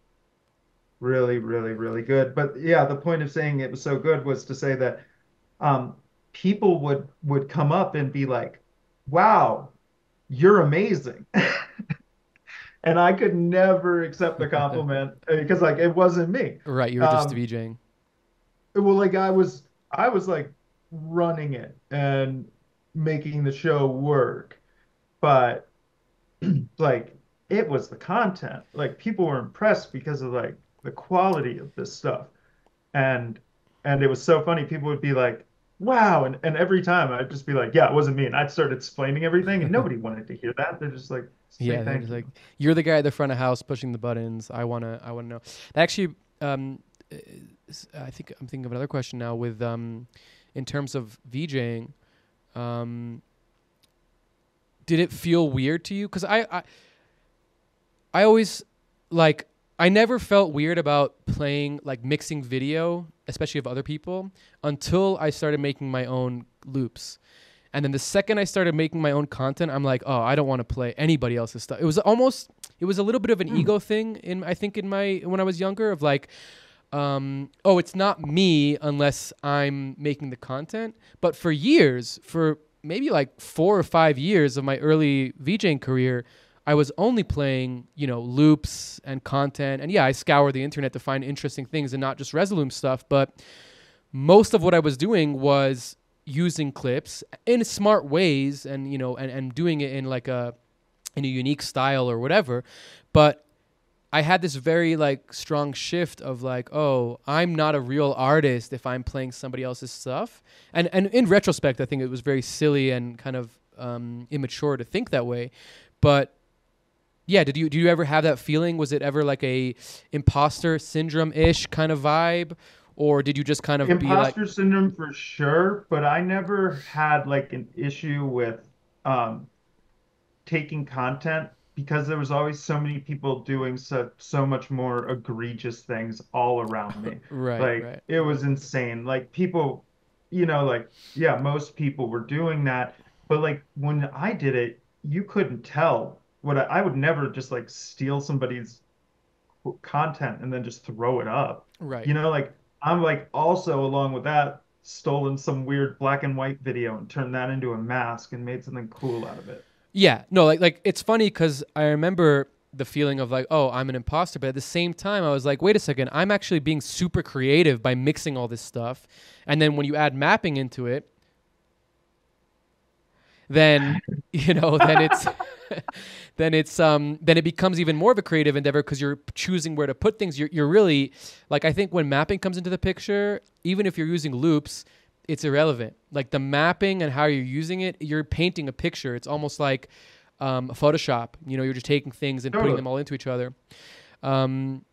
[SPEAKER 3] really, really, really good. But yeah, the point of saying it was so good was to say that um people would would come up and be like, "Wow, you're amazing." And I could never accept the compliment because like it wasn't me.
[SPEAKER 1] Right, you were just
[SPEAKER 3] Um,
[SPEAKER 1] VJing.
[SPEAKER 3] Well, like I was I was like running it and making the show work. But like it was the content. Like people were impressed because of like the quality of this stuff. And and it was so funny. People would be like, wow. And and every time I'd just be like, yeah, it wasn't me. And I'd start explaining everything and nobody wanted to hear that. They're just like, say
[SPEAKER 1] Yeah, they're
[SPEAKER 3] thank
[SPEAKER 1] just
[SPEAKER 3] you.
[SPEAKER 1] like you're the guy at the front of house pushing the buttons. I wanna, I wanna know. That actually, um, I think I'm thinking of another question now. With um, in terms of VJing, um, did it feel weird to you? Because I, I, I always like I never felt weird about playing like mixing video, especially of other people, until I started making my own loops. And then the second I started making my own content, I'm like, oh, I don't want to play anybody else's stuff. It was almost, it was a little bit of an ego thing in, I think, in my when I was younger, of like, um, oh, it's not me unless I'm making the content. But for years, for maybe like four or five years of my early VJing career, I was only playing, you know, loops and content. And yeah, I scoured the internet to find interesting things and not just Resolume stuff. But most of what I was doing was using clips in smart ways and, you know, and, and doing it in like a, in a unique style or whatever. But I had this very like strong shift of like, oh, I'm not a real artist if I'm playing somebody else's stuff. And and in retrospect, I think it was very silly and kind of um, immature to think that way. But yeah, did you do you ever have that feeling? Was it ever like a imposter syndrome ish kind of vibe, or did you just kind of be like,
[SPEAKER 3] Imposter syndrome for sure, but I never had like an issue with um, taking content because there was always so many people doing so so much more egregious things all around me.
[SPEAKER 1] right,
[SPEAKER 3] Like
[SPEAKER 1] right,
[SPEAKER 3] it was insane. Like people, you know, like yeah, most people were doing that, but like when I did it, you couldn't tell what I, I would never just like steal somebody's content and then just throw it up.
[SPEAKER 1] right?
[SPEAKER 3] You know, like I'm like also along with that stolen some weird black and white video and turned that into a mask and made something cool out of it.
[SPEAKER 1] Yeah, no, like like it's funny because I remember the feeling of like, oh, I'm an imposter, but at the same time, I was like, wait a second, I'm actually being super creative by mixing all this stuff, and then when you add mapping into it, then you know, then it's then it's um then it becomes even more of a creative endeavor because you're choosing where to put things. You're you're really like I think when mapping comes into the picture, even if you're using loops, it's irrelevant. Like the mapping and how you're using it, you're painting a picture. It's almost like um, Photoshop. You know, you're just taking things and putting them all into each other. Um,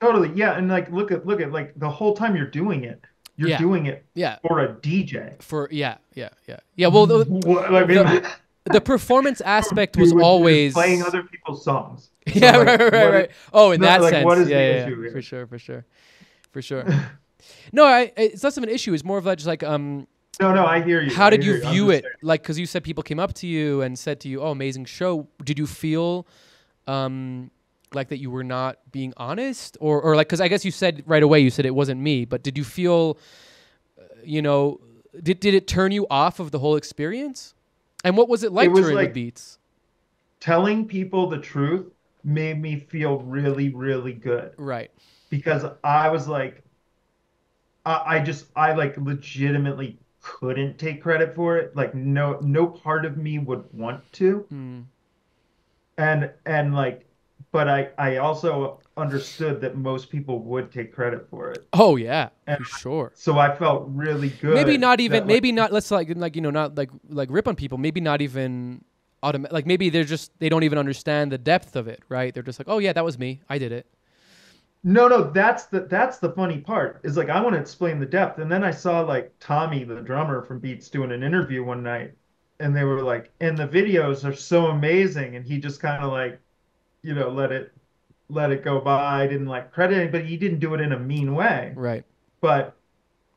[SPEAKER 3] Totally, yeah, and like look at look at like the whole time you're doing it, you're
[SPEAKER 1] Yeah.
[SPEAKER 3] doing it
[SPEAKER 1] yeah,
[SPEAKER 3] for a DJ.
[SPEAKER 1] for yeah, yeah, yeah, yeah. Well, the,
[SPEAKER 3] What- I mean,
[SPEAKER 1] the- the performance aspect was always
[SPEAKER 3] playing other people's songs. So,
[SPEAKER 1] yeah,
[SPEAKER 3] like,
[SPEAKER 1] right, right, right. Oh, in
[SPEAKER 3] no,
[SPEAKER 1] that
[SPEAKER 3] like,
[SPEAKER 1] sense,
[SPEAKER 3] what is
[SPEAKER 1] yeah,
[SPEAKER 3] the
[SPEAKER 1] yeah,
[SPEAKER 3] issue
[SPEAKER 1] yeah, for sure, for sure, for sure. No, I, it's less of an issue. It's more of like just like um,
[SPEAKER 3] No, no, I hear you.
[SPEAKER 1] how
[SPEAKER 3] I
[SPEAKER 1] did you view it? Like, because you said people came up to you and said to you, "Oh, amazing show." Did you feel, um, like that you were not being honest, or or like because I guess you said right away you said it wasn't me, but did you feel, uh, you know, did did it turn you off of the whole experience? And what was it like
[SPEAKER 3] was
[SPEAKER 1] touring with
[SPEAKER 3] like-
[SPEAKER 1] Beats?
[SPEAKER 3] Telling people the truth made me feel really, really good.
[SPEAKER 1] Right.
[SPEAKER 3] because I was like, I, I just, I like legitimately couldn't take credit for it. Like, no, no part of me would want to.
[SPEAKER 1] Mm.
[SPEAKER 3] And, and like, but I, I also understood that most people would take credit for it.
[SPEAKER 1] Oh yeah,
[SPEAKER 3] And-
[SPEAKER 1] for sure.
[SPEAKER 3] So I felt really good.
[SPEAKER 1] maybe not even
[SPEAKER 3] that, like,
[SPEAKER 1] maybe not let's like like you know not like like rip on people maybe not even automatic like maybe they're just they don't even understand the depth of it right they're just like oh yeah that was me i did it
[SPEAKER 3] No, no, that's the that's the funny part. Is like I want to explain the depth, and then I saw like Tommy, the drummer from Beats, doing an interview one night, and they were like, and the videos are so amazing, and he just kind of like, you know, let it let it go by, didn't like credit anybody. He didn't do it in a mean way,
[SPEAKER 1] Right.
[SPEAKER 3] but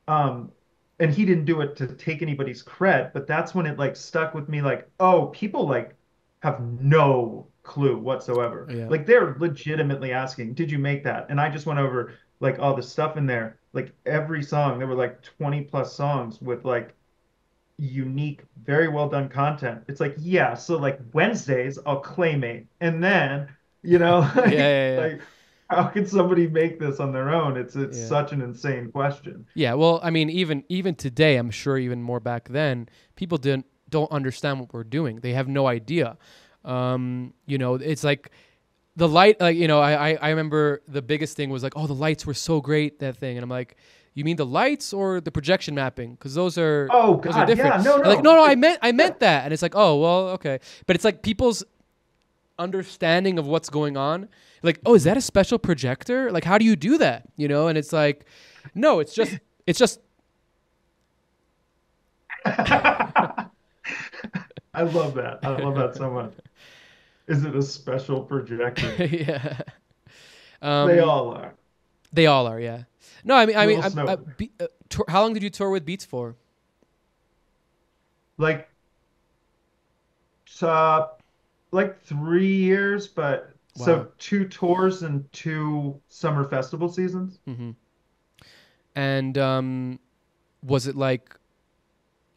[SPEAKER 3] um, and he didn't do it to take anybody's cred, but that's when it like stuck with me, like, oh, people like have no clue whatsoever.
[SPEAKER 1] Yeah.
[SPEAKER 3] Like they're legitimately asking, did you make that? And I just went over like all the stuff in there, like every song, there were like 20 plus songs with like unique, very well done content. It's like, yeah, so like Wednesdays I'll claymate, and then, you know,
[SPEAKER 1] Yeah, yeah, yeah.
[SPEAKER 3] like how can somebody make this on their own? It's it's such an insane question.
[SPEAKER 1] Yeah, well, I mean, even even today, I'm sure even more back then, people didn't don't understand what we're doing. They have no idea. Um, you know, it's like the light. Like you know, I, I I remember the biggest thing was like, oh, the lights were so great that thing, and I'm like, you mean the lights or the projection mapping? Because those are
[SPEAKER 3] Oh
[SPEAKER 1] those are
[SPEAKER 3] God, yeah,
[SPEAKER 1] different.
[SPEAKER 3] no, no.
[SPEAKER 1] Like no, no, I meant I meant that, and it's like, oh, well, okay, but it's like people's understanding of what's going on. Like, oh, is that a special projector? Like, how do you do that? You know, and it's like, no, it's just it's just
[SPEAKER 3] I love that. I love that so much. Is it a special projector?
[SPEAKER 1] yeah. Um,
[SPEAKER 3] They all are.
[SPEAKER 1] they all are, yeah. No, I mean, I mean, I, I, be, uh, tour, how long did you tour with Beats for?
[SPEAKER 3] Like, uh, like three years, but
[SPEAKER 1] Wow.
[SPEAKER 3] so two tours and two summer festival seasons.
[SPEAKER 1] Mm-hmm. And um, was it like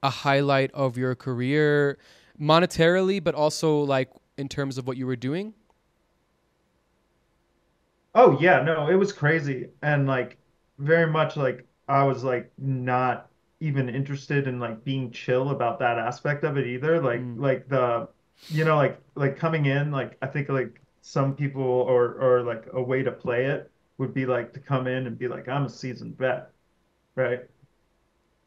[SPEAKER 1] a highlight of your career, monetarily, but also like in terms of what you were doing?
[SPEAKER 3] Oh yeah, no, it was crazy and like very much like I was like not even interested in like being chill about that aspect of it either. Like
[SPEAKER 1] Mm.
[SPEAKER 3] like the you know like like coming in like I think like some people or or like a way to play it would be like to come in and be like I'm a seasoned vet, right?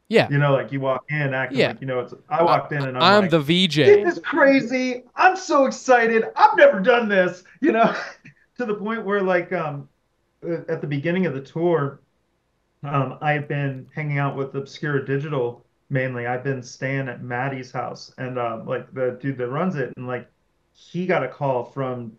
[SPEAKER 1] Yeah,
[SPEAKER 3] You know like you walk in acting
[SPEAKER 1] Yeah.
[SPEAKER 3] like you know it's I walked in and I'm
[SPEAKER 1] I'm
[SPEAKER 3] like
[SPEAKER 1] the VJ.
[SPEAKER 3] this is crazy. I'm so excited. I've never done this, you know, to the point where like um at the beginning of the tour, um I've been hanging out with Obscura Digital mainly. I've been staying at Maddie's house and um like the dude that runs it and like he got a call from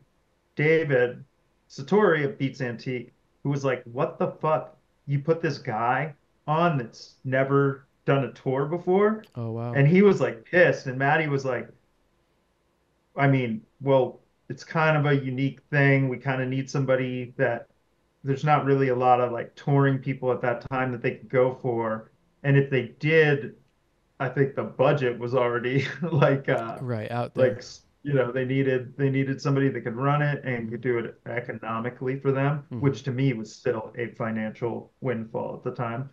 [SPEAKER 3] David Satori of Beats Antique who was like, "What the fuck? You put this guy on that's never done a tour before?"
[SPEAKER 1] Oh wow.
[SPEAKER 3] And he was like pissed, and Maddie was like, I mean, well, it's kind of a unique thing. We kind of need somebody that there's not really a lot of like touring people at that time that they could go for. And if they did, I think the budget was already like uh
[SPEAKER 1] right out there.
[SPEAKER 3] like you know they needed they needed somebody that could run it and could do it economically for them,
[SPEAKER 1] Mhm.
[SPEAKER 3] which to me was still a financial windfall at the time.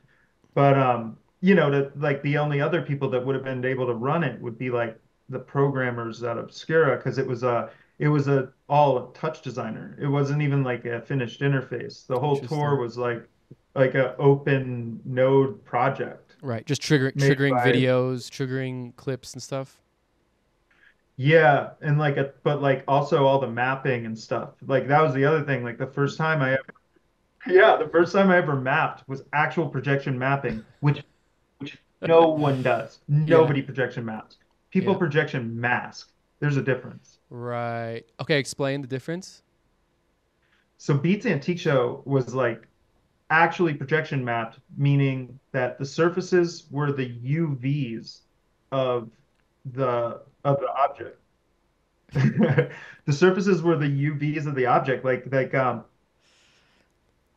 [SPEAKER 3] But um, you know, to like the only other people that would have been able to run it would be like the programmers at Obscura because it was a it was a all a touch designer. It wasn't even like a finished interface. The whole tour was like like a open node project.
[SPEAKER 1] right, just trigger triggering
[SPEAKER 3] by-
[SPEAKER 1] videos, triggering clips and stuff.
[SPEAKER 3] Yeah, and like a, but like also all the mapping and stuff. Like that was the other thing. Like the first time I ever, yeah, the first time I ever mapped was actual projection mapping, which which no one does. Nobody projection maps. People
[SPEAKER 1] Yeah.
[SPEAKER 3] projection mask. There's a difference.
[SPEAKER 1] Right. Okay, explain the difference.
[SPEAKER 3] So Beats Antique Show was like actually projection mapped, meaning that the surfaces were the UVs of the of the object. The surfaces were the UVs of the object. Like like um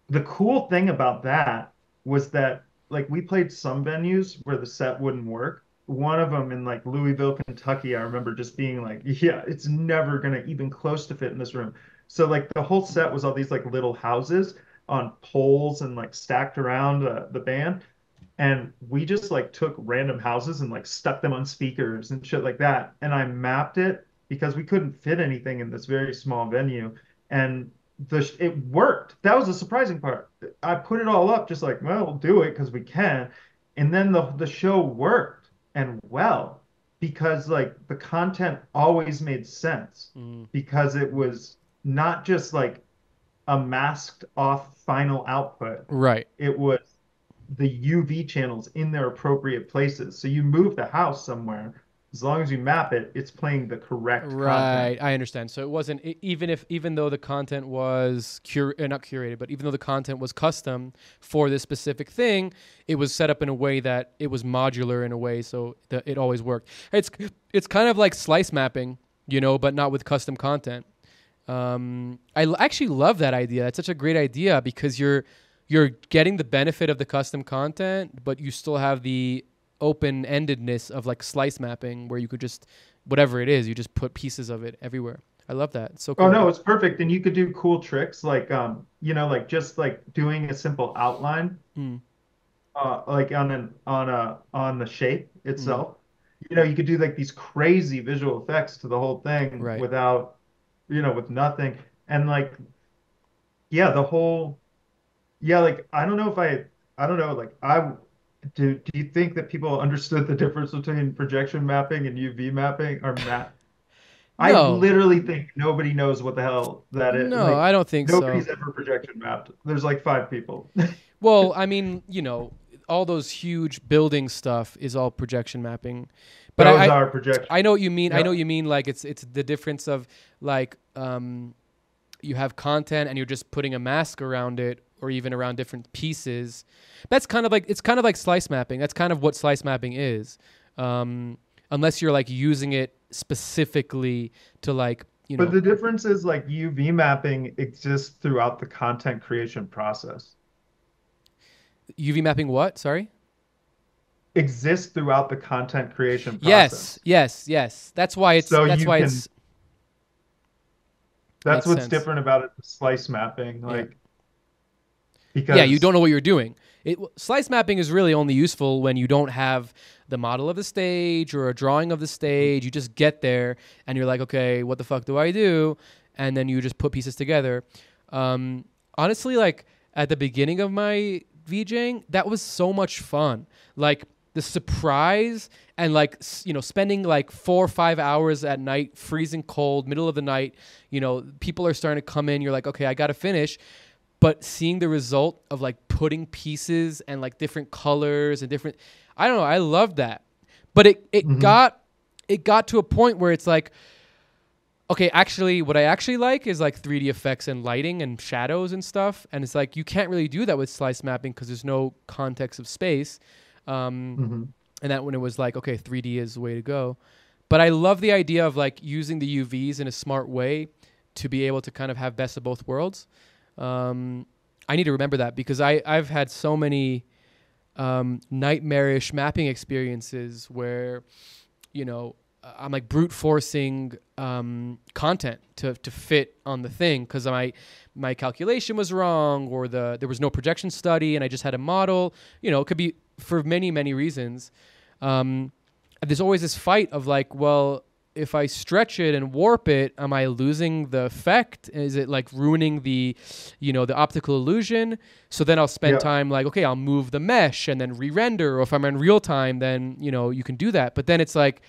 [SPEAKER 3] the cool thing about that was that like we played some venues where the set wouldn't work. One of them in like Louisville, Kentucky, I remember just being like, yeah, it's never gonna even close to fit in this room. So like the whole set was all these like little houses on poles and like stacked around uh, the band. And we just like took random houses and like stuck them on speakers and shit like that. And I mapped it because we couldn't fit anything in this very small venue. And the it worked. That was the surprising part. I put it all up just like, well, we'll do it because we can. And then the the show worked and well because like the content always made sense
[SPEAKER 1] Mm,
[SPEAKER 3] because it was not just like a masked off final output.
[SPEAKER 1] Right.
[SPEAKER 3] It was the UV channels in their appropriate places. So you move the house somewhere, as long as you map it, it's playing the correct
[SPEAKER 1] Right,
[SPEAKER 3] content.
[SPEAKER 1] I understand. So it wasn't even if even though the content was cur- uh, not curated, but even though the content was custom for this specific thing, it was set up in a way that it was modular in a way so that it always worked. It's it's kind of like slice mapping, you know, but not with custom content. Um, I l- actually love that idea. That's such a great idea because you're you're getting the benefit of the custom content, but you still have the open endedness of like slice mapping where you could just whatever it is, you just put pieces of it everywhere. I love that. It's so cool.
[SPEAKER 3] Oh no, it's perfect. And you could do cool tricks like um, you know, like just like doing a simple outline,
[SPEAKER 1] Mm.
[SPEAKER 3] uh, like on an on a on the shape
[SPEAKER 1] Mm.
[SPEAKER 3] itself. You know, you could do like these crazy visual effects to the whole thing
[SPEAKER 1] Right.
[SPEAKER 3] without, you know, with nothing. And like, yeah, the whole, yeah, like I don't know if I, I don't know, like I, do do you think that people understood the difference between projection mapping and UV mapping or map?
[SPEAKER 1] No.
[SPEAKER 3] I literally think nobody knows what the hell that is.
[SPEAKER 1] No,
[SPEAKER 3] Like,
[SPEAKER 1] I don't think so.
[SPEAKER 3] nobody's ever projection mapped. There's like five people.
[SPEAKER 1] Well, I mean, you know, all those huge building stuff is all projection mapping. But I, I,
[SPEAKER 3] are projection.
[SPEAKER 1] I know what you mean. I
[SPEAKER 3] Yeah.
[SPEAKER 1] know what you mean. Like it's it's the difference of like um, you have content and you're just putting a mask around it or even around different pieces. That's kind of like it's kind of like slice mapping. That's kind of what slice mapping is. Um, unless you're like using it specifically to like you know
[SPEAKER 3] But the difference is like UV mapping exists throughout the content creation process.
[SPEAKER 1] UV mapping. What? Sorry.
[SPEAKER 3] Exists throughout the content creation
[SPEAKER 1] Yes,
[SPEAKER 3] process.
[SPEAKER 1] yes, yes. Yes. That's why it's
[SPEAKER 3] So
[SPEAKER 1] that's
[SPEAKER 3] you
[SPEAKER 1] why
[SPEAKER 3] can-
[SPEAKER 1] it's
[SPEAKER 3] That's what's
[SPEAKER 1] sense.
[SPEAKER 3] different about it, slice mapping.
[SPEAKER 1] Yeah.
[SPEAKER 3] Because
[SPEAKER 1] yeah, you don't know what you're doing. It, slice mapping is really only useful when you don't have the model of the stage or a drawing of the stage. You just get there and you're like, okay, what the fuck do I do? And then you just put pieces together. Um, honestly, like at the beginning of my VJing, that was so much fun. Like the surprise and like you know spending like four or five hours at night, freezing cold, middle of the night. You know, people are starting to come in. You're like, okay, I got to finish but seeing the result of like putting pieces and like different colors and different I don't know, I love that. But it it
[SPEAKER 3] Mhm.
[SPEAKER 1] got it got to a point where it's like okay, actually what I actually like is like 3D effects and lighting and shadows and stuff and it's like you can't really do that with slice mapping because there's no context of space. Um
[SPEAKER 3] Mhm.
[SPEAKER 1] and that when it was like okay 3d is the way to go but i love the idea of like using the uvs in a smart way to be able to kind of have best of both worlds um, i need to remember that because I, i've had so many um, nightmarish mapping experiences where you know i'm like brute forcing um, content to, to fit on the thing because my my calculation was wrong or the there was no projection study and i just had a model. You know it could be for many many reasons. Um, there's always this fight of like well if i stretch it and warp it am i losing the effect? Is it like ruining the you know the optical illusion? So then i'll spend
[SPEAKER 3] Yeah.
[SPEAKER 1] time like okay i'll move the mesh and then re-render or if i'm in real time then you know you can do that. But then it's like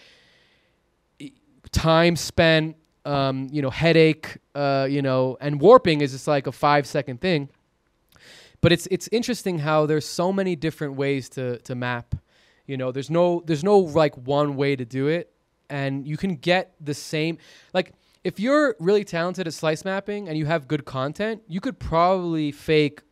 [SPEAKER 1] time spent um, you know headache uh, you know and warping is just like a five second thing. But it's it's interesting how there's so many different ways to to map. You know there's no there's no like one way to do it and you can get the same like if you're really talented at slice mapping and you have good content you could probably fake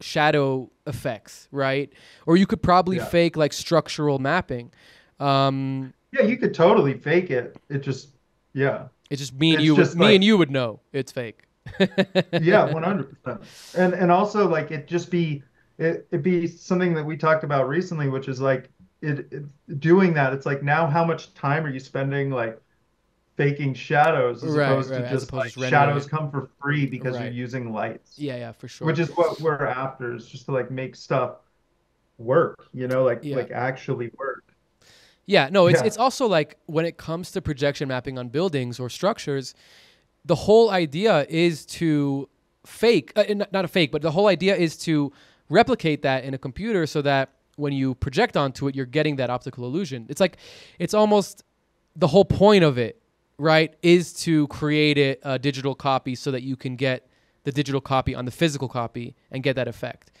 [SPEAKER 1] shadow effects right or you could probably
[SPEAKER 3] Yeah.
[SPEAKER 1] fake like structural mapping um
[SPEAKER 3] Yeah, you could totally fake it. It just yeah.
[SPEAKER 1] it's just me and
[SPEAKER 3] It's
[SPEAKER 1] you would,
[SPEAKER 3] just
[SPEAKER 1] me
[SPEAKER 3] like-
[SPEAKER 1] and you would know it's fake
[SPEAKER 3] yeah, one hundred percent. And and also like it just be it it be something that we talked about recently, which is like it, it doing that. It's like now how much time are you spending like faking shadows as
[SPEAKER 1] Right,
[SPEAKER 3] opposed
[SPEAKER 1] right,
[SPEAKER 3] to just
[SPEAKER 1] opposed
[SPEAKER 3] like shadows
[SPEAKER 1] it.
[SPEAKER 3] come for free because
[SPEAKER 1] Right.
[SPEAKER 3] you're using lights,
[SPEAKER 1] yeah yeah for sure
[SPEAKER 3] which is what we're after is just to like make stuff work, you know, like
[SPEAKER 1] Yeah.
[SPEAKER 3] like actually work.
[SPEAKER 1] Yeah, no, it's
[SPEAKER 3] Yeah.
[SPEAKER 1] it's also like when it comes to projection mapping on buildings or structures, the whole idea is to fake, uh, not a fake, but the whole idea is to replicate that in a computer so that when you project onto it, you're getting that optical illusion. It's like, it's almost the whole point of it, right? Is to create it, a digital copy so that you can get the digital copy on the physical copy and get that effect.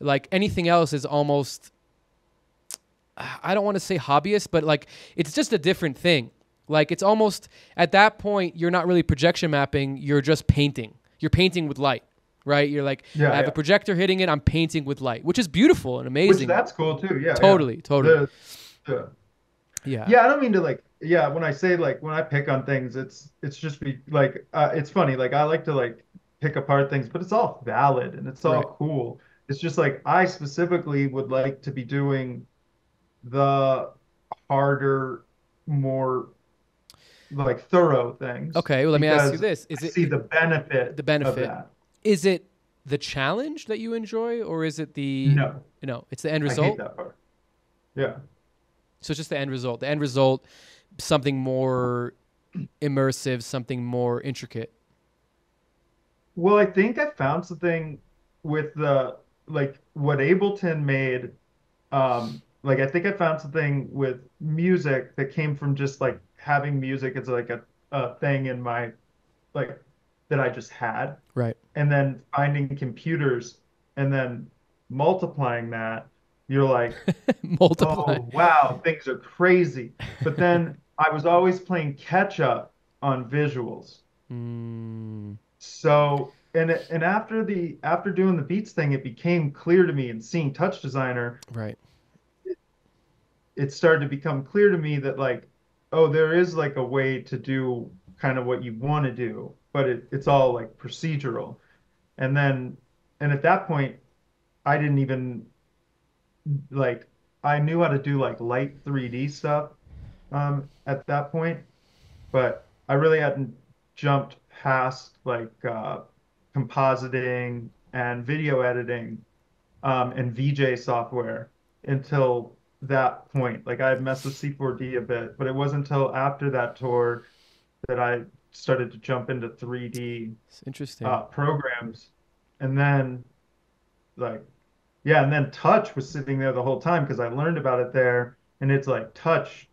[SPEAKER 1] Like anything else is almost I don't want to say hobbyist, but like it's just a different thing. Like it's almost at that point you're not really projection mapping, you're just painting. You're painting with light, right? You're like
[SPEAKER 3] Yeah,
[SPEAKER 1] I have
[SPEAKER 3] yeah.
[SPEAKER 1] a projector hitting it, I'm painting with light, which is beautiful and amazing.
[SPEAKER 3] Which that's cool too. Yeah. yeah.
[SPEAKER 1] totally, totally.
[SPEAKER 3] The- the-
[SPEAKER 1] yeah.
[SPEAKER 3] yeah, I don't mean to like. Yeah, when I say like when I pick on things, it's it's just be like uh, it's funny. Like I like to like pick apart things, but it's all valid and it's all
[SPEAKER 1] Right.
[SPEAKER 3] cool. It's just like I specifically would like to be doing the harder, more like thorough things.
[SPEAKER 1] Okay, well let me ask you this. Is
[SPEAKER 3] I
[SPEAKER 1] it
[SPEAKER 3] see the benefit
[SPEAKER 1] the benefit? Is it the challenge that you enjoy or is it the
[SPEAKER 3] No,
[SPEAKER 1] no, it's the end
[SPEAKER 3] I hate
[SPEAKER 1] result?
[SPEAKER 3] that part. Yeah.
[SPEAKER 1] So it's just the end result. The end result something more immersive, something more intricate.
[SPEAKER 3] Well, I think I found something with the like what Ableton made. Um, like I think I found something with music that came from just like having music as like a, a thing in my like that I just had,
[SPEAKER 1] Right.
[SPEAKER 3] And then finding computers and then multiplying that. You're like,
[SPEAKER 1] Multiply.
[SPEAKER 3] oh wow, things are crazy. But then I was always playing catch up on visuals.
[SPEAKER 1] Mm,
[SPEAKER 3] So and it- and after the after doing the beats thing, it became clear to me and seeing Touch Designer,
[SPEAKER 1] right.
[SPEAKER 3] it started to become clear to me that like, oh, there is like a way to do kind of what you want to do, but it, it's all like procedural. And then and at that point, I didn't even like I knew how to do like light 3D stuff um, at that point, but I really hadn't jumped past like uh, compositing and video editing um, and VJ software until that point. Like I had messed with C4D a bit, but it wasn't until after that tour that I started to jump into 3D
[SPEAKER 1] It's interesting.
[SPEAKER 3] uh, programs. And then, like, yeah, and then Touch was sitting there the whole time because I learned about it there. And it's like, Touch,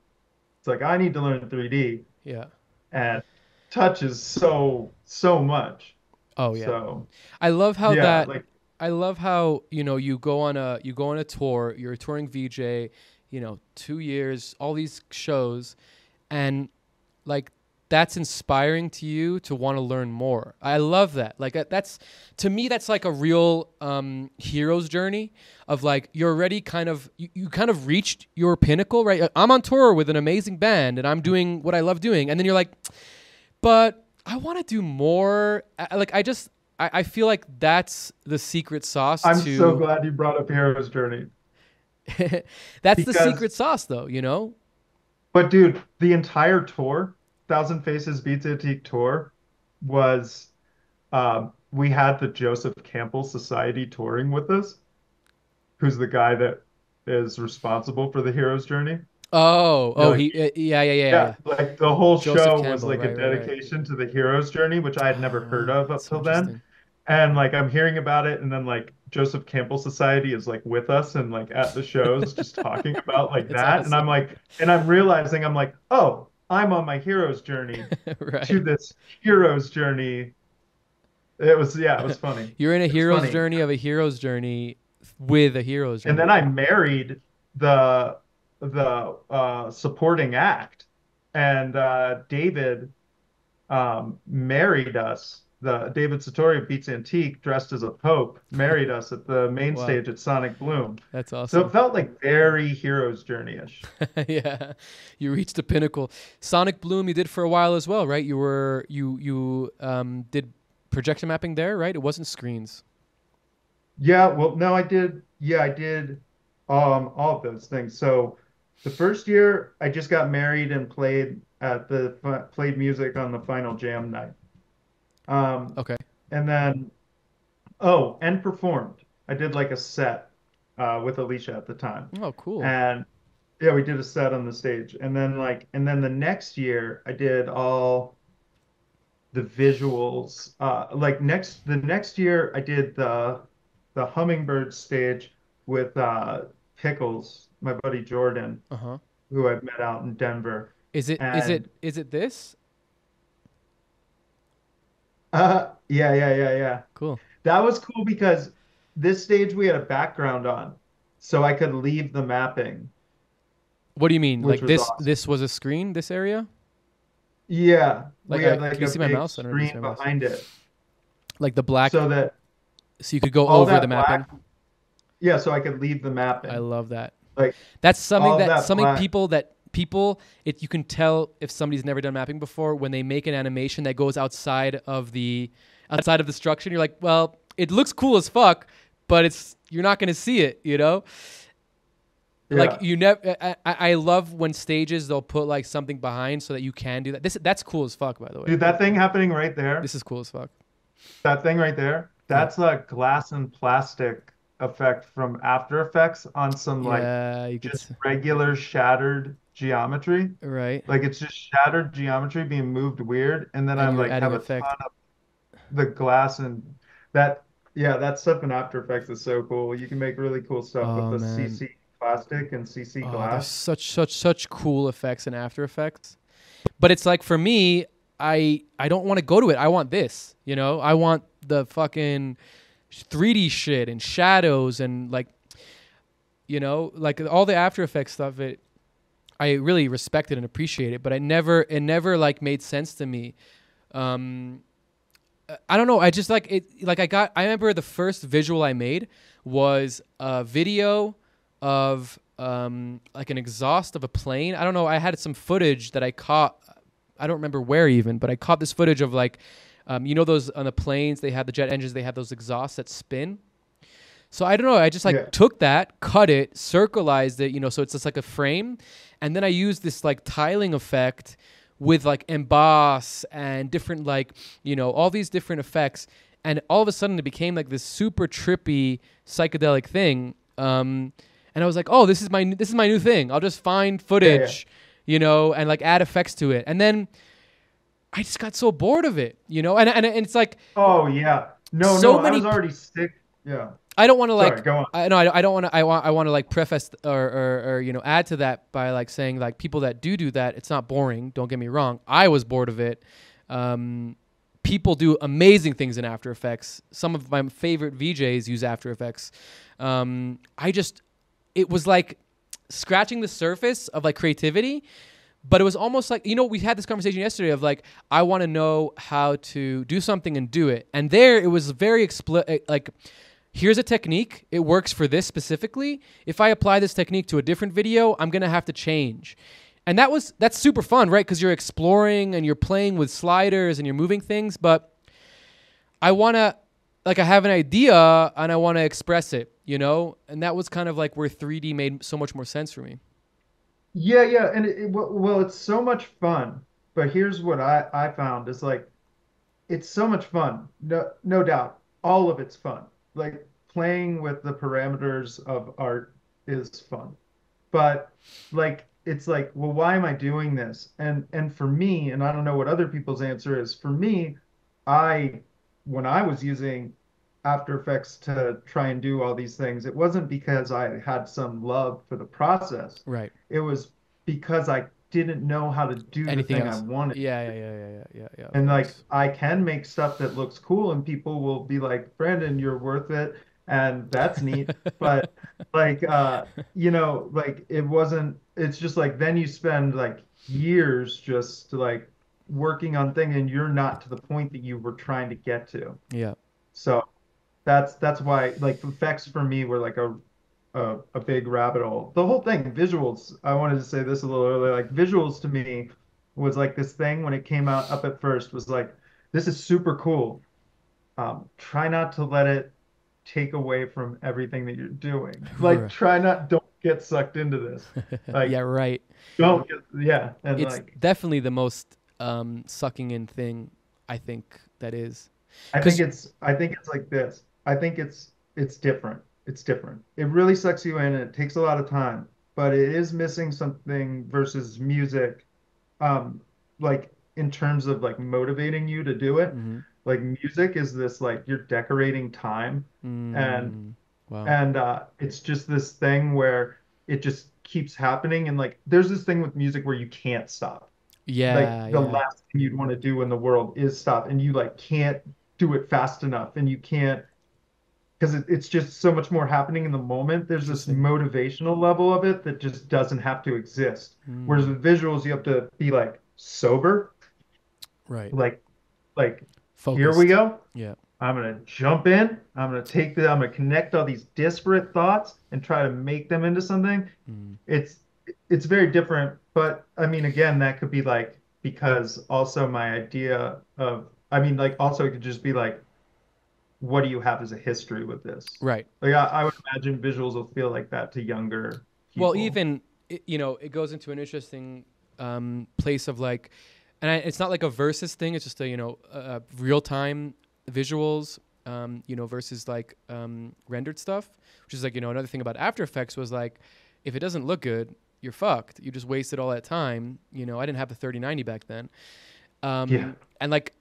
[SPEAKER 3] it's like, I need to learn 3D.
[SPEAKER 1] yeah.
[SPEAKER 3] And Touch is so, so much.
[SPEAKER 1] Oh yeah.
[SPEAKER 3] So,
[SPEAKER 1] I love how
[SPEAKER 3] yeah,
[SPEAKER 1] that
[SPEAKER 3] like,
[SPEAKER 1] I love how you know you go on a you go on a tour. You're a touring VJ, you know, two years, all these shows, and like that's inspiring to you to want to learn more. I love that. Like that's to me that's like a real um, hero's journey of like you're already kind of you, you kind of reached your pinnacle, right? I'm on tour with an amazing band and I'm doing what I love doing, and then you're like, but I want to do more. I, like I just I, I feel like that's the secret sauce
[SPEAKER 3] I'm
[SPEAKER 1] to
[SPEAKER 3] so glad you brought up Hero's Journey.
[SPEAKER 1] that's the secret sauce though, you know?
[SPEAKER 3] But dude, the entire tour, Thousand Faces Beats Antique tour, was um, we had the Joseph Campbell Society touring with us, who's the guy that is responsible for the hero's journey.
[SPEAKER 1] Oh, oh
[SPEAKER 3] like-
[SPEAKER 1] he uh, yeah, yeah, yeah,
[SPEAKER 3] Yeah, like the whole
[SPEAKER 1] Joseph
[SPEAKER 3] show was like
[SPEAKER 1] right,
[SPEAKER 3] a
[SPEAKER 1] right, right.
[SPEAKER 3] dedication to the hero's journey, which I had never heard
[SPEAKER 1] Ah,
[SPEAKER 3] of up till then. And like I'm hearing about it, and then like Joseph Campbell Society is like with us and like at the shows just talking about like that. And I'm like, and I'm realizing I'm like, oh, I'm on my hero's journey
[SPEAKER 1] right.
[SPEAKER 3] to this hero's journey. It was yeah, it was funny.
[SPEAKER 1] You're in a
[SPEAKER 3] It's
[SPEAKER 1] hero's journey of a hero's journey with a hero's journey.
[SPEAKER 3] And then I married the the uh, supporting act, and uh, David um, married us. The David Satori of Beats Antique, dressed as a pope, married us at the main
[SPEAKER 1] Wow.
[SPEAKER 3] stage at Sonic Bloom.
[SPEAKER 1] That's awesome.
[SPEAKER 3] So it felt like very hero's journey-ish.
[SPEAKER 1] yeah, you reached the pinnacle. Sonic Bloom, you did for a while as well, right? You were you you um, did projection mapping there, right? It wasn't screens.
[SPEAKER 3] Yeah, well, no, I did. Yeah, I did um, all of those things. So the first year, I just got married and played at the played music on the final jam night. Um,
[SPEAKER 1] Okay.
[SPEAKER 3] and then, oh, and performed. I did like a set uh, with Alicia at the time,
[SPEAKER 1] Oh, cool.
[SPEAKER 3] and yeah, we did a set on the stage. And then like, and then the next year, I did all the visuals. Uh, like next, the next year, I did the the Hummingbird stage with uh, Pickles, my buddy Jordan,
[SPEAKER 1] Uh huh.
[SPEAKER 3] who I've met out in Denver.
[SPEAKER 1] Is it is it
[SPEAKER 3] And-
[SPEAKER 1] is it this?
[SPEAKER 3] Uh, yeah, yeah, yeah, yeah.
[SPEAKER 1] Cool.
[SPEAKER 3] That was cool because this stage we had a background on, so I could leave the mapping,
[SPEAKER 1] What do you mean? Like this?
[SPEAKER 3] awesome.
[SPEAKER 1] This was a screen. This area?
[SPEAKER 3] Yeah,
[SPEAKER 1] Like,
[SPEAKER 3] we had
[SPEAKER 1] uh,
[SPEAKER 3] like
[SPEAKER 1] can you see my mouse? I don't see
[SPEAKER 3] screen
[SPEAKER 1] my mouse.
[SPEAKER 3] behind it,
[SPEAKER 1] Like the black, so,
[SPEAKER 3] that.
[SPEAKER 1] so you could go over the mapping.
[SPEAKER 3] black, yeah, so I could leave the mapping.
[SPEAKER 1] I love that.
[SPEAKER 3] Like
[SPEAKER 1] That's something that,
[SPEAKER 3] that
[SPEAKER 1] something
[SPEAKER 3] black-
[SPEAKER 1] people that people it you can tell if somebody's never done mapping before when they make an animation that goes outside of the outside of the structure. You're like, well, it looks cool as fuck, but it's you're not gonna see it, you know. Like you never. I, I love when stages they'll put like something behind so that you can do that. This that's cool as fuck, by the way.
[SPEAKER 3] Dude, that thing happening right there,
[SPEAKER 1] This is cool as fuck.
[SPEAKER 3] that thing right there, that's a glass and plastic effect from After Effects on some like
[SPEAKER 1] yeah,
[SPEAKER 3] just regular shattered geometry.
[SPEAKER 1] Right.
[SPEAKER 3] Like it's just shattered geometry being moved weird, and then
[SPEAKER 1] And
[SPEAKER 3] I
[SPEAKER 1] you're
[SPEAKER 3] like have a
[SPEAKER 1] effect.
[SPEAKER 3] ton of the glass and that. Yeah, that stuff in After Effects is so cool. You can make really cool stuff
[SPEAKER 1] Oh,
[SPEAKER 3] with the
[SPEAKER 1] man.
[SPEAKER 3] CC plastic and CC
[SPEAKER 1] Oh, there's
[SPEAKER 3] glass.
[SPEAKER 1] such such such cool effects in After Effects. But it's like for me, I I don't want to go to it. I want this. You know, I want the fucking 3D shit and shadows and like, you know, like all the After Effects stuff. It I really respect it and appreciate it, but I never it never like made sense to me. Um, I don't know. I just like it. Like I got. I remember the first visual I made was a video of um, like an exhaust of a plane. I don't know. I had some footage that I caught. I don't remember where even, but I caught this footage of like, um, you know, those on the planes. They have the jet engines. They have those exhausts that spin. So I don't know. I just like
[SPEAKER 3] Yeah.
[SPEAKER 1] took that, cut it, circleized it, you know, so it's just like a frame, and then I used this like tiling effect with like emboss and different like you know all these different effects, and all of a sudden it became like this super trippy psychedelic thing. Um, and I was like, oh, this is my this is my new thing. I'll just find footage, you know, and like add effects to it, and then I just got so bored of it, you know, and and, and it's like
[SPEAKER 3] Oh yeah. No,
[SPEAKER 1] So
[SPEAKER 3] no, I was already sick. Yeah.
[SPEAKER 1] I don't want to
[SPEAKER 3] Sorry,
[SPEAKER 1] like
[SPEAKER 3] go on.
[SPEAKER 1] I no I, I don't want to I want I want to like preface or, or or you know add to that by like saying like people that do do that it's not boring don't get me wrong. I was bored of it. Um people do amazing things in After Effects. Some of my favorite VJs use After Effects. Um I just it was like scratching the surface of like creativity but it was almost like you know we had this conversation yesterday of like i want to know how to do something and do it. And there it was very expli- like here's a technique it works for this specifically if i apply this technique to a different video i'm going to have to change and that was that's super fun right because you're exploring and you're playing with sliders and you're moving things but i want to like i have an idea and i want to express it you know and that was kind of like where 3d made so much more sense for me
[SPEAKER 3] Yeah, yeah, and it, well, it's so much fun. But here's what I I found is like, it's so much fun. No, no doubt, all of it's fun. Like playing with the parameters of art is fun. But like, it's like, well, why am I doing this? And and for me, and I don't know what other people's answer is. For me, I when I was using After Effects to try and do all these things, it wasn't because I had some love for the process
[SPEAKER 1] right
[SPEAKER 3] it was because I didn't know how to do the
[SPEAKER 1] anything
[SPEAKER 3] thing
[SPEAKER 1] else
[SPEAKER 3] I wanted.
[SPEAKER 1] yeah yeah yeah yeah yeah yeah yeah
[SPEAKER 3] And like. I can make stuff that looks cool and people will be like, Brandon, you're worth it. And that's neat. But like uh, you know, like it wasn't it's just like then you spend like years just like working on thing and you're not to the point that you were trying to get to.
[SPEAKER 1] yeah
[SPEAKER 3] So that's that's why like effects for me were like a a, a big rabbit hole. The whole thing, visuals. I wanted to say this a little earlier. Like visuals to me was like this thing when it came out up at first was like this is super cool. Um, try not to let it take away from everything that you're doing. Like try not don't get sucked into this. Like
[SPEAKER 1] yeah right
[SPEAKER 3] don't get yeah and
[SPEAKER 1] it's
[SPEAKER 3] like
[SPEAKER 1] definitely the most um sucking in thing i think that is.
[SPEAKER 3] I think it's I think it's like this. I think it's it's different. It's different. It really sucks you in and it takes a lot of time, but it is missing something versus music, um, like in terms of like motivating you to do it.
[SPEAKER 1] Mhm.
[SPEAKER 3] Like music is this like you're decorating time
[SPEAKER 1] Mm, wow
[SPEAKER 3] and uh it's just this thing where it just keeps happening and like there's this thing with music where you can't stop.
[SPEAKER 1] Yeah,
[SPEAKER 3] like the
[SPEAKER 1] yeah.
[SPEAKER 3] last thing you'd want to do in the world is stop and you like can't do it fast enough and you can't because it, it's just so much more happening in the moment. There's this motivational level of it that just doesn't have to exist. Whereas
[SPEAKER 1] Mm,
[SPEAKER 3] with visuals you have to be like sober.
[SPEAKER 1] Right.
[SPEAKER 3] like like here we go.
[SPEAKER 1] Yeah.
[SPEAKER 3] I'm gonna jump in. I'm gonna take the I'm gonna connect all these disparate thoughts and try to make them into something.
[SPEAKER 1] Mm,
[SPEAKER 3] it's it's very different, but I mean, again, that could be like because also my idea of, I mean, like also it could just be like, what do you have as a history with this?
[SPEAKER 1] right.
[SPEAKER 3] Like I, I would imagine visuals will feel like that to younger
[SPEAKER 1] Well, even you know, it goes into an interesting um, place of like, and I, it's not like a versus thing. It's just a you know, uh, real time visuals, um, you know, versus like um, rendered stuff. Which is like you know another thing about After Effects was like, if it doesn't look good, you're fucked. You just wasted all that time. You know, I didn't have the 3090 back then. Um,
[SPEAKER 3] Yeah.
[SPEAKER 1] And like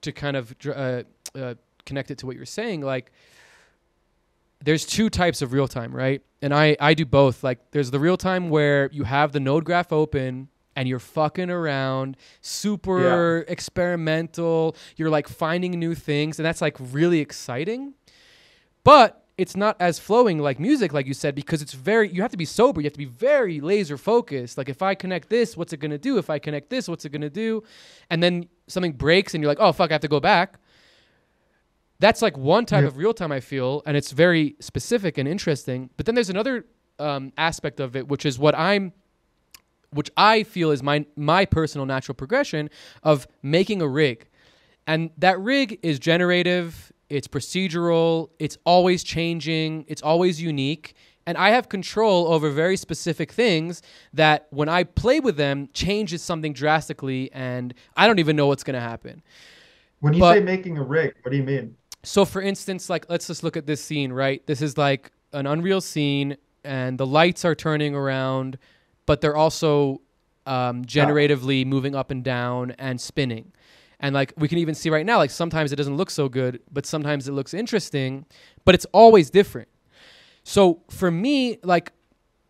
[SPEAKER 1] to kind of uh, uh, connect it to what you're saying, like there's two types of real time, right? And I I do both. Like there's the real time where you have the node graph open and you're fucking around, super experimental. You're like finding new things and that's like really exciting. But it's not as flowing like music like you said because it's very you have to be sober, you have to be very laser focused. Like if I connect this, what's it going to do? If I connect this, what's it going to do? And then something breaks and you're like, "Oh fuck, I have to go back." That's like one type
[SPEAKER 3] Yeah.
[SPEAKER 1] of real time I feel, and it's very specific and interesting. But then there's another um, aspect of it, which is what I'm, which I feel is my my personal natural progression of making a rig, and that rig is generative, it's procedural, it's always changing, it's always unique. And I have control over very specific things that when I play with them changes something drastically and I don't even know what's going to happen.
[SPEAKER 3] when you
[SPEAKER 1] but-
[SPEAKER 3] say making a rig, what do you mean?
[SPEAKER 1] So, for instance, like let's just look at this scene, right? This is like an Unreal scene, and the lights are turning around, but they're also um, generatively moving up and down and spinning. And like we can even see right now, like sometimes it doesn't look so good, but sometimes it looks interesting, but it's always different. So for me, like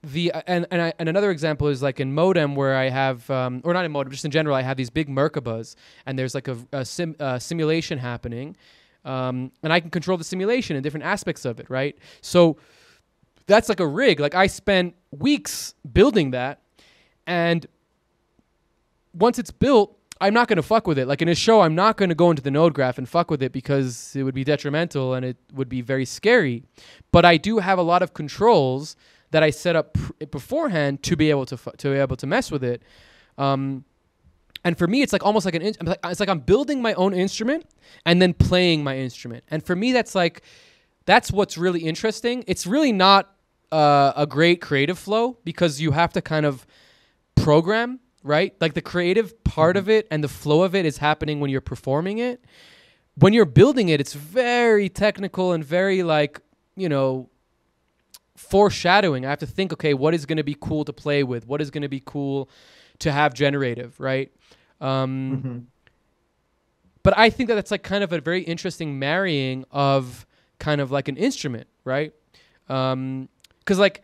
[SPEAKER 1] the and and, I, and another example is like in modem where I have um, or not in modem, just in general, I have these big Merkabas, and there's like a, a sim, uh, simulation happening, um, and I can control the simulation and different aspects of it, right? So that's like a rig. Like I spent weeks building that, and once it's built, I'm not going to fuck with it. Like in a show, I'm not going to go into the node graph and fuck with it because it would be detrimental and it would be very scary. But I do have a lot of controls that I set up pr- beforehand to be able to fu- to be able to mess with it. Um, and for me, it's like almost like an in- it's like I'm building my own instrument and then playing my instrument. And for me, that's like that's what's really interesting. It's really not uh, a great creative flow because you have to kind of program, right? Like the creative part of it and the flow of it is happening when you're performing it. When you're building it, it's very technical and very like, you know, foreshadowing. I have to think, okay, what is going to be cool to play with? What is going to be cool to have generative, right? Um,
[SPEAKER 3] Mhm.
[SPEAKER 1] but I think that that's like kind of a very interesting marrying of kind of like an instrument, right? Because like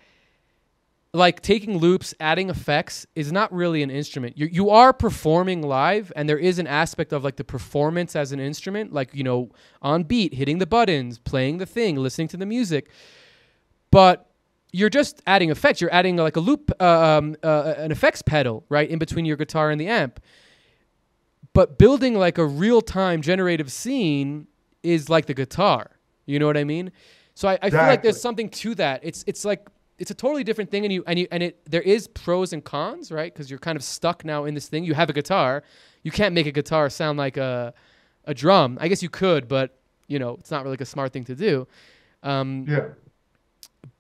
[SPEAKER 1] like taking loops, adding effects is not really an instrument. You you are performing live, and there is an aspect of like the performance as an instrument, like you know on beat, hitting the buttons, playing the thing, listening to the music. But you're just adding effects. You're adding like a loop, uh, um, uh, an effects pedal, right, in between your guitar and the amp but building like a real time generative scene is like the guitar. You know what I mean? So I, I feel like there's something to that. It's it's like it's a totally different thing, and you and you and it there is pros and cons, right? Because you're kind of stuck now in this thing. You have a guitar, you can't make a guitar sound like a a drum. I guess you could, but you know it's not really like a smart thing to do. Um,
[SPEAKER 3] Yeah.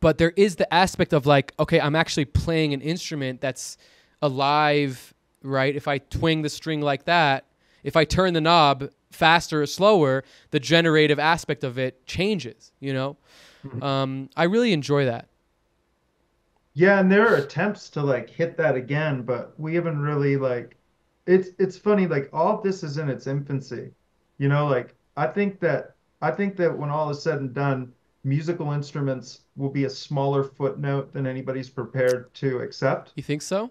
[SPEAKER 1] But there is the aspect of like okay i'm actually playing an instrument that's alive right? If i twing the string like that if i turn the knob faster or slower the generative aspect of it changes you know? Um, i really enjoy that.
[SPEAKER 3] Yeah, and there are attempts to like hit that again, but we haven't really like it's it's funny, like all of this is in its infancy. You know, like I think that I think that when all is said and done, musical instruments will be a smaller footnote than anybody's prepared to accept.
[SPEAKER 1] you think so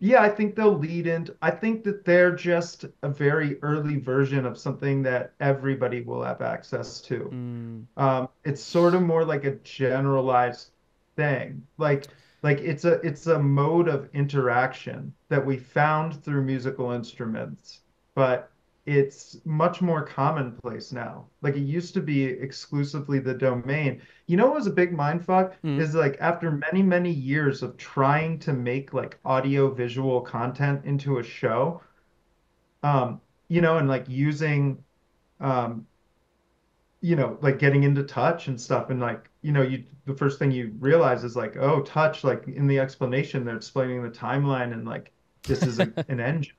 [SPEAKER 3] Yeah, I think they'll lead into, I think that they're just a very early version of something that everybody will have access to.
[SPEAKER 1] Mm,
[SPEAKER 3] Um, it's sort of more like a generalized thing. Like like it's a it's a mode of interaction that we found through musical instruments, but it's much more commonplace now. Like it used to be exclusively the domain. You know what was a big mindfuck?
[SPEAKER 1] mm,
[SPEAKER 3] Is like after many, many years of trying to make like audio visual content into a show, um, you know, and like using um you know, like getting into touch and stuff, and like, you know, you the first thing you realize is like, oh, touch, like in the explanation, they're explaining the timeline and like this is a, an engine.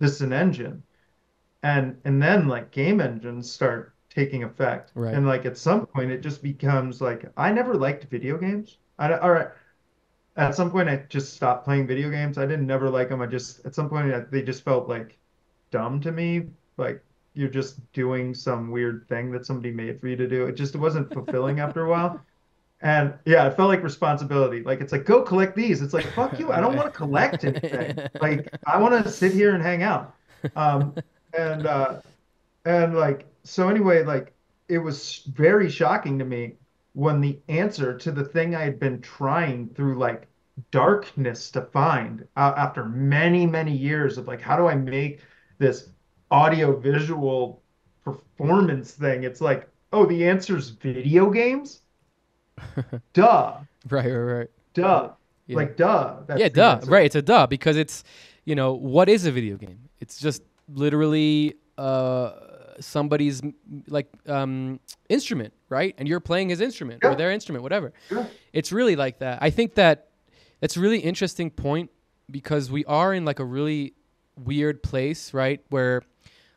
[SPEAKER 3] This is an engine. And and then like game engines start taking effect.
[SPEAKER 1] right.
[SPEAKER 3] And like at some point it just becomes like I never liked video games. I all right. At some point I just stopped playing video games. I didn't never like them. I just at some point I- they just felt like dumb to me. Like you're just doing some weird thing that somebody made for you to do. It just wasn't fulfilling after a while. And yeah, it felt like responsibility. Like it's like go collect these. It's like fuck you. I don't want to collect anything. Like I want to sit here and hang out. Um, and uh, and like so anyway, like it was very shocking to me when the answer to the thing I had been trying through like darkness to find uh, after many many years of like how do I make this audio visual performance thing? It's like oh the answer's video games. Duh,
[SPEAKER 1] right, right, right.
[SPEAKER 3] duh,
[SPEAKER 1] Yeah.
[SPEAKER 3] like duh. That's
[SPEAKER 1] yeah, duh.
[SPEAKER 3] answer.
[SPEAKER 1] Right, it's a duh because it's, you know, what is a video game? It's just literally uh somebody's like um instrument, right? And you're playing his instrument or their instrument, whatever.
[SPEAKER 3] Yeah.
[SPEAKER 1] It's really like that. I think that that's a really interesting point because we are in like a really weird place, right? Where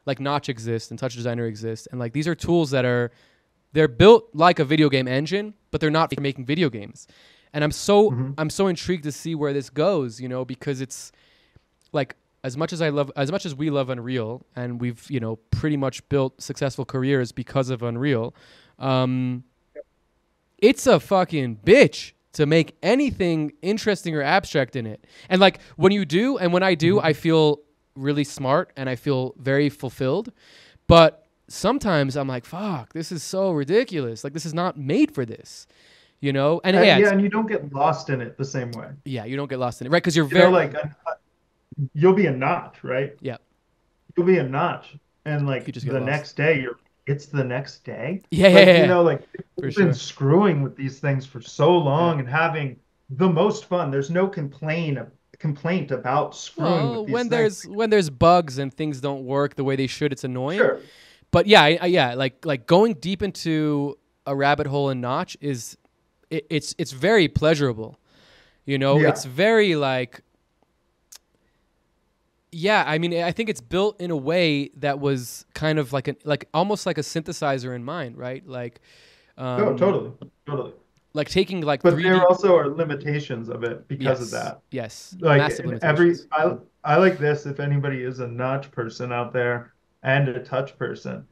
[SPEAKER 1] like Notch exists and Touch Designer exists, and like these are tools that are they're built like a video game engine, but they're not for making video games. And I'm so
[SPEAKER 3] Mhm.
[SPEAKER 1] I'm so intrigued to see where this goes, you know, because it's like as much as I love as much as we love Unreal and we've, you know, pretty much built successful careers because of Unreal. Um it's a fucking bitch to make anything interesting or abstract in it. And like when you do and when I do, I feel really smart and I feel very fulfilled. But sometimes I'm like, fuck, this is so ridiculous. Like this is not made for this. You know? And,
[SPEAKER 3] And,
[SPEAKER 1] yeah,
[SPEAKER 3] yeah, and you don't get lost in it the same way.
[SPEAKER 1] yeah, you don't get lost in it. Right, because you're
[SPEAKER 3] You
[SPEAKER 1] very
[SPEAKER 3] know, like you'll be a notch, right?
[SPEAKER 1] Yeah.
[SPEAKER 3] You'll be a notch, and like
[SPEAKER 1] just
[SPEAKER 3] the
[SPEAKER 1] lost.
[SPEAKER 3] next day, you're it's the next day.
[SPEAKER 1] Yeah, yeah,
[SPEAKER 3] Like,
[SPEAKER 1] yeah.
[SPEAKER 3] You know, like we've
[SPEAKER 1] sure.
[SPEAKER 3] been screwing with these things for so long and having the most fun. There's no complaint complaint about screwing
[SPEAKER 1] Well,
[SPEAKER 3] with these
[SPEAKER 1] when
[SPEAKER 3] things.
[SPEAKER 1] there's when there's bugs and things don't work the way they should, it's annoying.
[SPEAKER 3] Sure.
[SPEAKER 1] But yeah, I, I, yeah, like like going deep into a rabbit hole in Notch is it, it's it's very pleasurable. You know,
[SPEAKER 3] Yeah.
[SPEAKER 1] it's very like yeah, I mean, I think it's built in a way that was kind of like an like almost like a synthesizer in mind, right? Like, um,
[SPEAKER 3] No, totally, totally.
[SPEAKER 1] like taking like
[SPEAKER 3] But
[SPEAKER 1] 3D
[SPEAKER 3] there also are limitations of it because of that.
[SPEAKER 1] Yes,
[SPEAKER 3] like every. I, I like this if anybody is a notch person out there and a touch person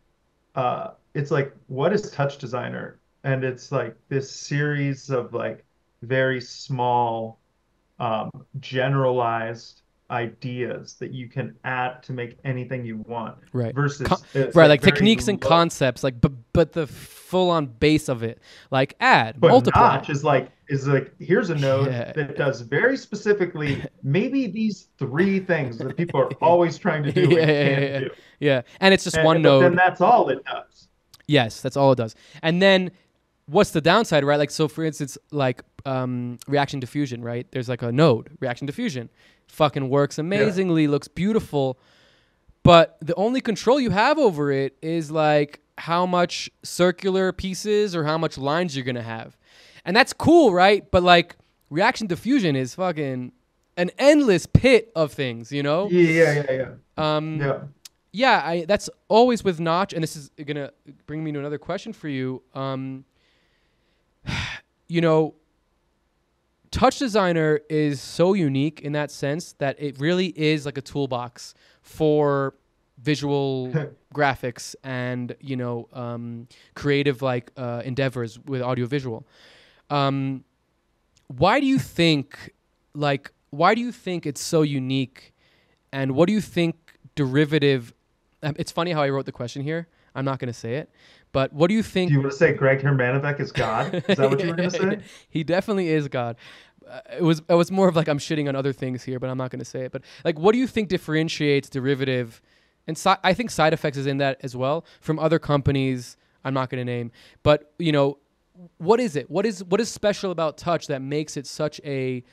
[SPEAKER 3] uh it's like what is touch designer and it's like this series of like very small um generalized ideas that you can add to make anything you want
[SPEAKER 1] Right.
[SPEAKER 3] versus
[SPEAKER 1] Co-
[SPEAKER 3] it's
[SPEAKER 1] right, like
[SPEAKER 3] very
[SPEAKER 1] techniques and concepts, like but but the full on base of it, like add,
[SPEAKER 3] But
[SPEAKER 1] multiply.
[SPEAKER 3] Notch is like is like here's a node
[SPEAKER 1] Yeah.
[SPEAKER 3] that does very specifically maybe these three things that people are always trying to do
[SPEAKER 1] Yeah,
[SPEAKER 3] and
[SPEAKER 1] yeah,
[SPEAKER 3] can't
[SPEAKER 1] yeah.
[SPEAKER 3] do.
[SPEAKER 1] Yeah, and it's just
[SPEAKER 3] And-
[SPEAKER 1] one node.
[SPEAKER 3] Then that's all it does.
[SPEAKER 1] Yes, that's all it does. And then what's the downside, right? Like so for instance, like um, reaction diffusion, right? There's like a node, reaction diffusion. Fucking works amazingly, looks beautiful. But the only control you have over it is like how much circular pieces or how much lines you're gonna have. And that's cool, right? But like reaction diffusion is fucking an endless pit of things, you know?
[SPEAKER 3] Yeah, yeah, yeah,
[SPEAKER 1] Um
[SPEAKER 3] yeah.
[SPEAKER 1] yeah, I, that's always with Notch, and this is gonna bring me to another question for you. Um, you know, Touch Designer is so unique in that sense that it really is like a toolbox for visual graphics and you know um, creative like uh, endeavors with audiovisual. Um, why do you think like why do you think it's so unique, and what do you think derivative? um, It's funny how I wrote the question here. I'm not going to say it, but what do you think?
[SPEAKER 3] Do you want to say Greg Hermanovic is God? Is that what you were going to say?
[SPEAKER 1] he definitely is God. Uh, it was it was more of like I'm shitting on other things here, but I'm not going to say it. But like, what do you think differentiates derivative? And si- I think SideFX is in that as well from other companies. I'm not going to name, but you know, what is it? What is what is special about touch that makes it such a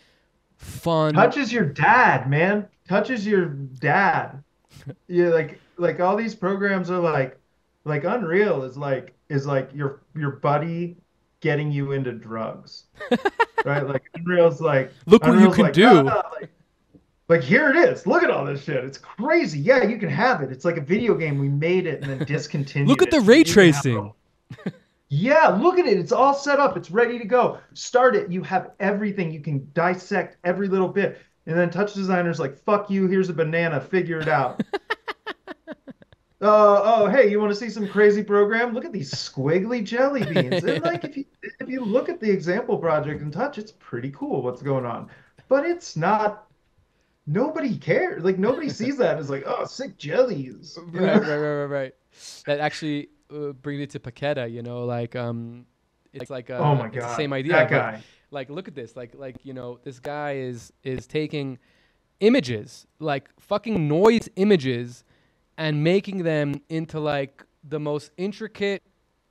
[SPEAKER 1] fun?
[SPEAKER 3] Touch is your dad, man. Touch is your dad. Yeah, like like all these programs are like like Unreal is like is like your your buddy getting you into drugs. right? Like Unreal's like
[SPEAKER 1] Look what you
[SPEAKER 3] Unreal's
[SPEAKER 1] can
[SPEAKER 3] like,
[SPEAKER 1] do.
[SPEAKER 3] "Ah," like, like here it is. Look at all this shit. It's crazy. Yeah, you can have it. It's like a video game. We made it and then discontinued.
[SPEAKER 1] Look at the ray
[SPEAKER 3] you can have it
[SPEAKER 1] tracing.
[SPEAKER 3] Yeah, look at it. It's all set up. It's ready to go. Start it. You have everything. You can dissect every little bit. And then touch designer's like, fuck you, here's a banana, figure it out. Uh, oh, hey, you want to see some crazy program? Look at these squiggly jelly beans. And like if you if you look at the example project in touch, it's pretty cool what's going on. But it's not nobody cares. Like nobody sees that as like, oh, sick jellies. you
[SPEAKER 1] right,
[SPEAKER 3] know?
[SPEAKER 1] right, right, right, right. That actually uh, brings me to Paketa. You know, like um, it's like uh,
[SPEAKER 3] Oh my God.
[SPEAKER 1] same idea.
[SPEAKER 3] That guy.
[SPEAKER 1] like look at this like like you know this guy is is taking images like fucking noise images and making them into like the most intricate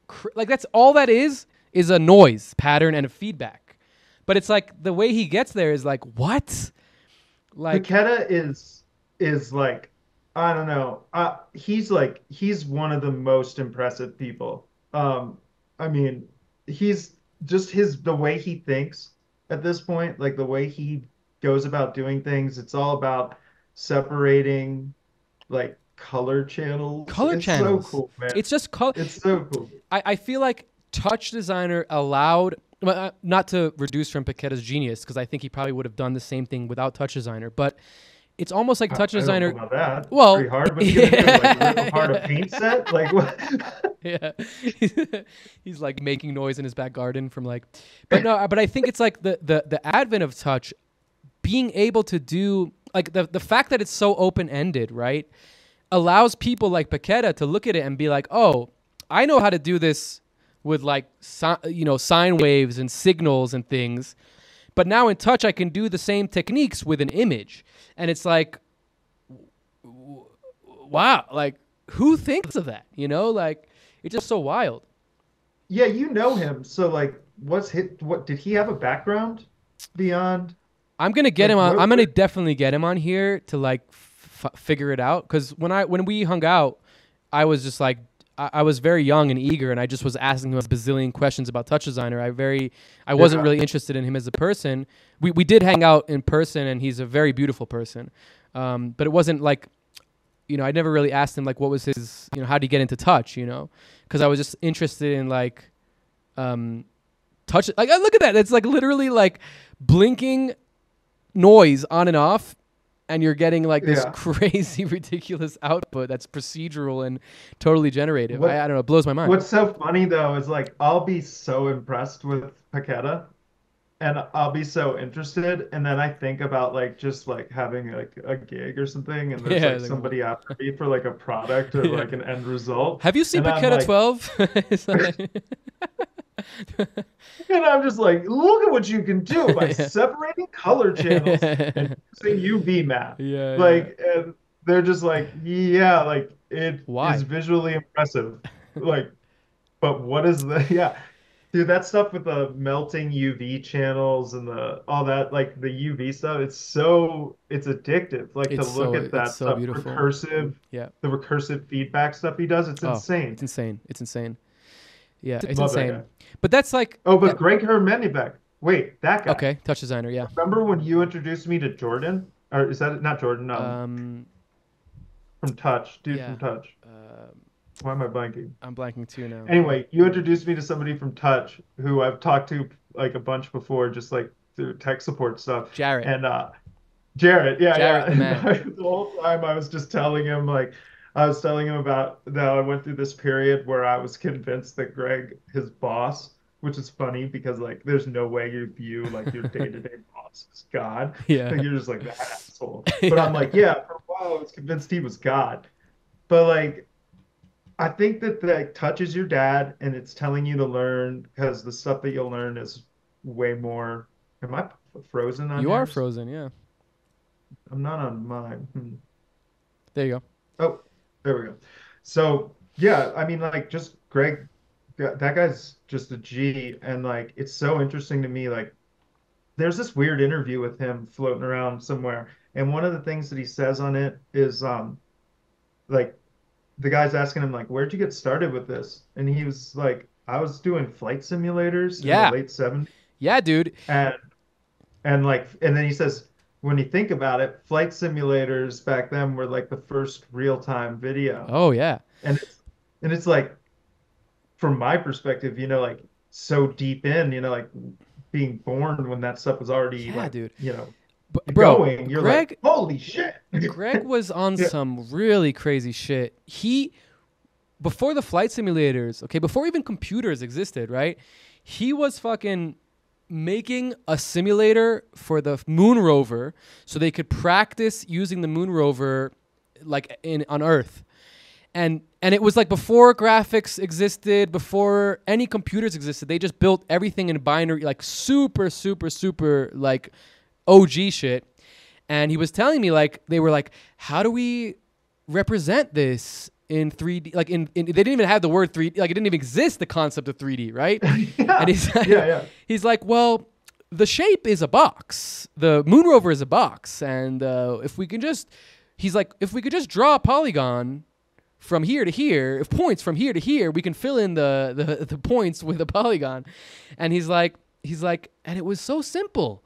[SPEAKER 1] cr- like that's all that is is a noise pattern and a feedback but it's like the way he gets there is like what like
[SPEAKER 3] Paketa is is like I don't know. Uh, he's like he's one of the most impressive people. Um, I mean, he's just his the way he thinks at this point, like the way he goes about doing things. It's all about separating like color channels.
[SPEAKER 1] color
[SPEAKER 3] it's
[SPEAKER 1] channels
[SPEAKER 3] so cool, man.
[SPEAKER 1] it's just color
[SPEAKER 3] It's so cool.
[SPEAKER 1] I, I feel like touch designer allowed well, uh, not to reduce from Paketa's genius because I think he probably would have done the same thing without touch designer, but it's almost like touch
[SPEAKER 3] I
[SPEAKER 1] designer.
[SPEAKER 3] know about that. It's
[SPEAKER 1] Well,
[SPEAKER 3] pretty hard. What are you gonna do? Like rip apart a paint set? Like what?
[SPEAKER 1] yeah, he's like making noise in his back garden from like, but no, but I think it's like the the the advent of touch, being able to do like the the fact that it's so open ended, right, allows people like Paketa to look at it and be like, oh, I know how to do this with like si- you know sine waves and signals and things, but now in touch I can do the same techniques with an image, and it's like, wow, like who thinks of that? You know, like it's just so wild.
[SPEAKER 3] Yeah, you know him. So like, what's hit? What did he have a background beyond?
[SPEAKER 1] I'm gonna get
[SPEAKER 3] Like,
[SPEAKER 1] him on. I'm gonna definitely get him on here to like f- figure it out. Cause when I when we hung out, I was just like I, I was very young and eager, and I just was asking him a bazillion questions about Touch Designer. I very I wasn't
[SPEAKER 3] Yeah.
[SPEAKER 1] really interested in him as a person. We we did hang out in person, and he's a very beautiful person. Um, but it wasn't like you know I never really asked him like what was his you know how did he get into touch you know because I was just interested in like um touch like look at that it's like literally like blinking noise on and off and you're getting like this
[SPEAKER 3] Yeah.
[SPEAKER 1] crazy ridiculous output that's procedural and totally generative
[SPEAKER 3] What-
[SPEAKER 1] I, I don't know it blows my mind
[SPEAKER 3] What's so funny though is like I'll be so impressed with Paketa, and I'll be so interested, and then I think about like just like having like a gig or something, and there's
[SPEAKER 1] Yeah,
[SPEAKER 3] like
[SPEAKER 1] like-
[SPEAKER 3] somebody after me for like a product or
[SPEAKER 1] Yeah.
[SPEAKER 3] like an end result,
[SPEAKER 1] have you seen
[SPEAKER 3] and
[SPEAKER 1] Paketa
[SPEAKER 3] like-
[SPEAKER 1] 12 It's like-
[SPEAKER 3] and I'm just like, look at what you can do by
[SPEAKER 1] Yeah.
[SPEAKER 3] separating color channels and using UV map.
[SPEAKER 1] yeah yeah.
[SPEAKER 3] like and they're just like yeah like it is
[SPEAKER 1] Why?
[SPEAKER 3] visually impressive like but what is the yeah dude that stuff with the melting uv channels and the all that like the uv stuff it's so it's addictive like
[SPEAKER 1] It's
[SPEAKER 3] to look
[SPEAKER 1] so-
[SPEAKER 3] at that
[SPEAKER 1] so
[SPEAKER 3] stuff
[SPEAKER 1] beautiful.
[SPEAKER 3] recursive
[SPEAKER 1] Yeah.
[SPEAKER 3] the recursive feedback stuff he does it's
[SPEAKER 1] Oh,
[SPEAKER 3] insane
[SPEAKER 1] it's insane it's insane yeah it's
[SPEAKER 3] Love
[SPEAKER 1] insane. But that's like
[SPEAKER 3] oh but greg hermanovic wait that guy
[SPEAKER 1] okay touch designer yeah
[SPEAKER 3] remember when you introduced me to jordan or is that not jordan um,
[SPEAKER 1] um
[SPEAKER 3] from touch dude
[SPEAKER 1] yeah.
[SPEAKER 3] from touch
[SPEAKER 1] uh,
[SPEAKER 3] why am i blanking
[SPEAKER 1] i'm blanking too now
[SPEAKER 3] Anyway, you introduced me to somebody from Touch who I've talked to like a bunch before, just like through tech support stuff.
[SPEAKER 1] Jarrett
[SPEAKER 3] And uh, Jarrett, yeah,
[SPEAKER 1] Jarrett,
[SPEAKER 3] yeah.
[SPEAKER 1] the man.
[SPEAKER 3] The whole time I was just telling him like I was telling him about that I went through this period where I was convinced that Greg, his boss, which is funny because like there's no way you view like your day-to-day boss as God.
[SPEAKER 1] Yeah.
[SPEAKER 3] Like, you're just like that asshole. But I'm like, yeah, for a while I was convinced he was God. But like I think that that touches your dad and it's telling you to learn because the stuff that you'll learn is way more. Am I frozen on
[SPEAKER 1] You are frozen, yeah.
[SPEAKER 3] I'm not on mine. Hmm.
[SPEAKER 1] There you go.
[SPEAKER 3] Oh, there we go. So yeah, I mean, like, just Greg, that guy's just a G, and like, it's so interesting to me. Like, there's this weird interview with him floating around somewhere, and one of the things that he says on it is, um, like, the guy's asking him like, "Where'd you get started with this?" And he was like, "I was doing flight simulators in
[SPEAKER 1] Yeah.
[SPEAKER 3] the late 70s."
[SPEAKER 1] Yeah, dude.
[SPEAKER 3] And and like and then he says when you think about it, flight simulators back then were like the first real-time video.
[SPEAKER 1] Oh yeah.
[SPEAKER 3] And it's and it's like from my perspective, you know, like so deep in, you know, like being born when that stuff was already
[SPEAKER 1] Yeah,
[SPEAKER 3] like,
[SPEAKER 1] dude.
[SPEAKER 3] you know,
[SPEAKER 1] B- bro,
[SPEAKER 3] going, you're
[SPEAKER 1] Greg
[SPEAKER 3] like, holy shit.
[SPEAKER 1] Greg was on
[SPEAKER 3] Yeah.
[SPEAKER 1] some really crazy shit. He before the flight simulators, okay, before even computers existed, right? He was fucking making a simulator for the moon rover so they could practice using the moon rover like in on earth. And and it was like before graphics existed, before any computers existed. They just built everything in binary like super super super like OG shit. And he was telling me like they were like, how do we represent this in 3D? Like in, in they didn't even have the word 3D. Like it didn't even exist the concept of 3D, right?
[SPEAKER 3] Yeah.
[SPEAKER 1] And he's like,
[SPEAKER 3] Yeah, yeah.
[SPEAKER 1] he's like, well, the shape is a box. The moon rover is a box, and uh, if we can just, he's like, if we could just draw a polygon from here to here, if points from here to here, we can fill in the the, the points with a polygon. And he's like, he's like, and it was so simple,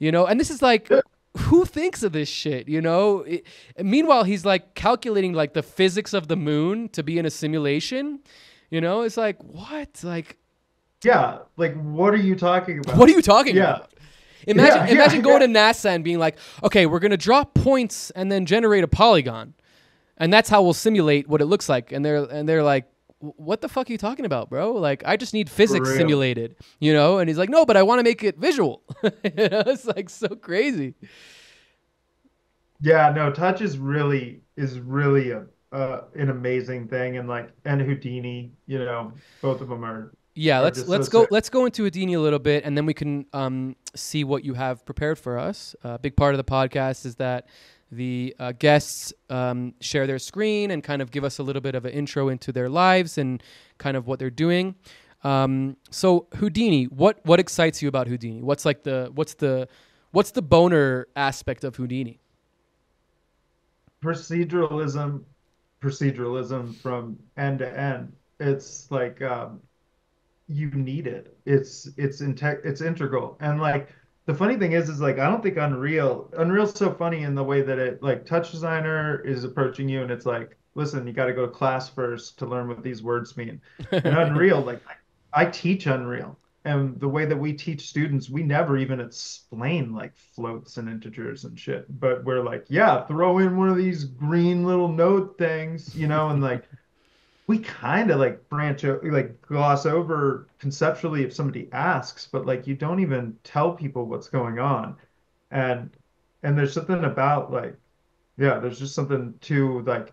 [SPEAKER 1] you know. And this is like. Who thinks of this shit, you know? It, meanwhile, he's like calculating like the physics of the moon to be in a simulation. You know, it's like what? Like
[SPEAKER 3] Yeah. Like, what are you talking about?
[SPEAKER 1] what are you talking
[SPEAKER 3] Yeah.
[SPEAKER 1] about? Imagine,
[SPEAKER 3] Yeah, yeah,
[SPEAKER 1] imagine going to NASA and being like, okay, we're gonna draw points and then generate a polygon, and that's how we'll simulate what it looks like. And they're and they're like, what the fuck are you talking about, bro? Like, I just need physics simulated, you know? And he's like, no, but I want to make it visual. you know, it's like so crazy.
[SPEAKER 3] Yeah, no, touch is really is really a uh, an amazing thing, and like and Houdini, you know, both of them are.
[SPEAKER 1] Yeah,
[SPEAKER 3] Or
[SPEAKER 1] let's let's
[SPEAKER 3] so
[SPEAKER 1] go
[SPEAKER 3] sick.
[SPEAKER 1] let's go into Houdini a little bit, and then we can um, see what you have prepared for us. A big part of the podcast is that the uh, guests um, share their screen and kind of give us a little bit of an intro into their lives and kind of what they're doing. Um, so Houdini, what what excites you about Houdini? What's like the what's the what's the boner aspect of Houdini?
[SPEAKER 3] proceduralism proceduralism from end to end it's like um you need it it's it's inte- it's integral and like the funny thing is is like i don't think unreal unreal's so funny in the way that it like touch designer is approaching you and it's like listen you got to go to class first to learn what these words mean. And unreal like i teach unreal. And the way that we teach students we never even explain like floats and integers and shit. But we're like yeah throw in one of these green little node things you know and like we kind of like branch out like gloss over conceptually if somebody asks but like you don't even tell people what's going on. And and there's something about like yeah there's just something to like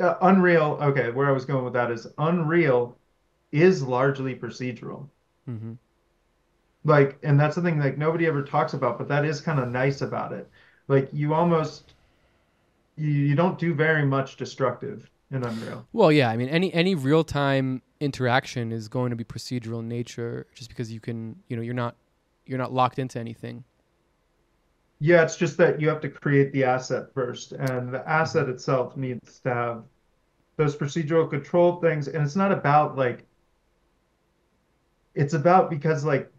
[SPEAKER 3] uh, unreal okay where i was going with that is unreal is largely procedural.
[SPEAKER 1] Mm-hmm.
[SPEAKER 3] like and that's the thing like nobody ever talks about but that is kind of nice about it. Like you almost you, you don't do very much destructive in unreal
[SPEAKER 1] Well, yeah, I mean, any any real time interaction is going to be procedural in nature, just because you can, you know, you're not you're not locked into anything.
[SPEAKER 3] yeah it's just that you have to create the asset first and the asset mm-hmm. itself needs to have those procedural control things and it's not about like it's about because like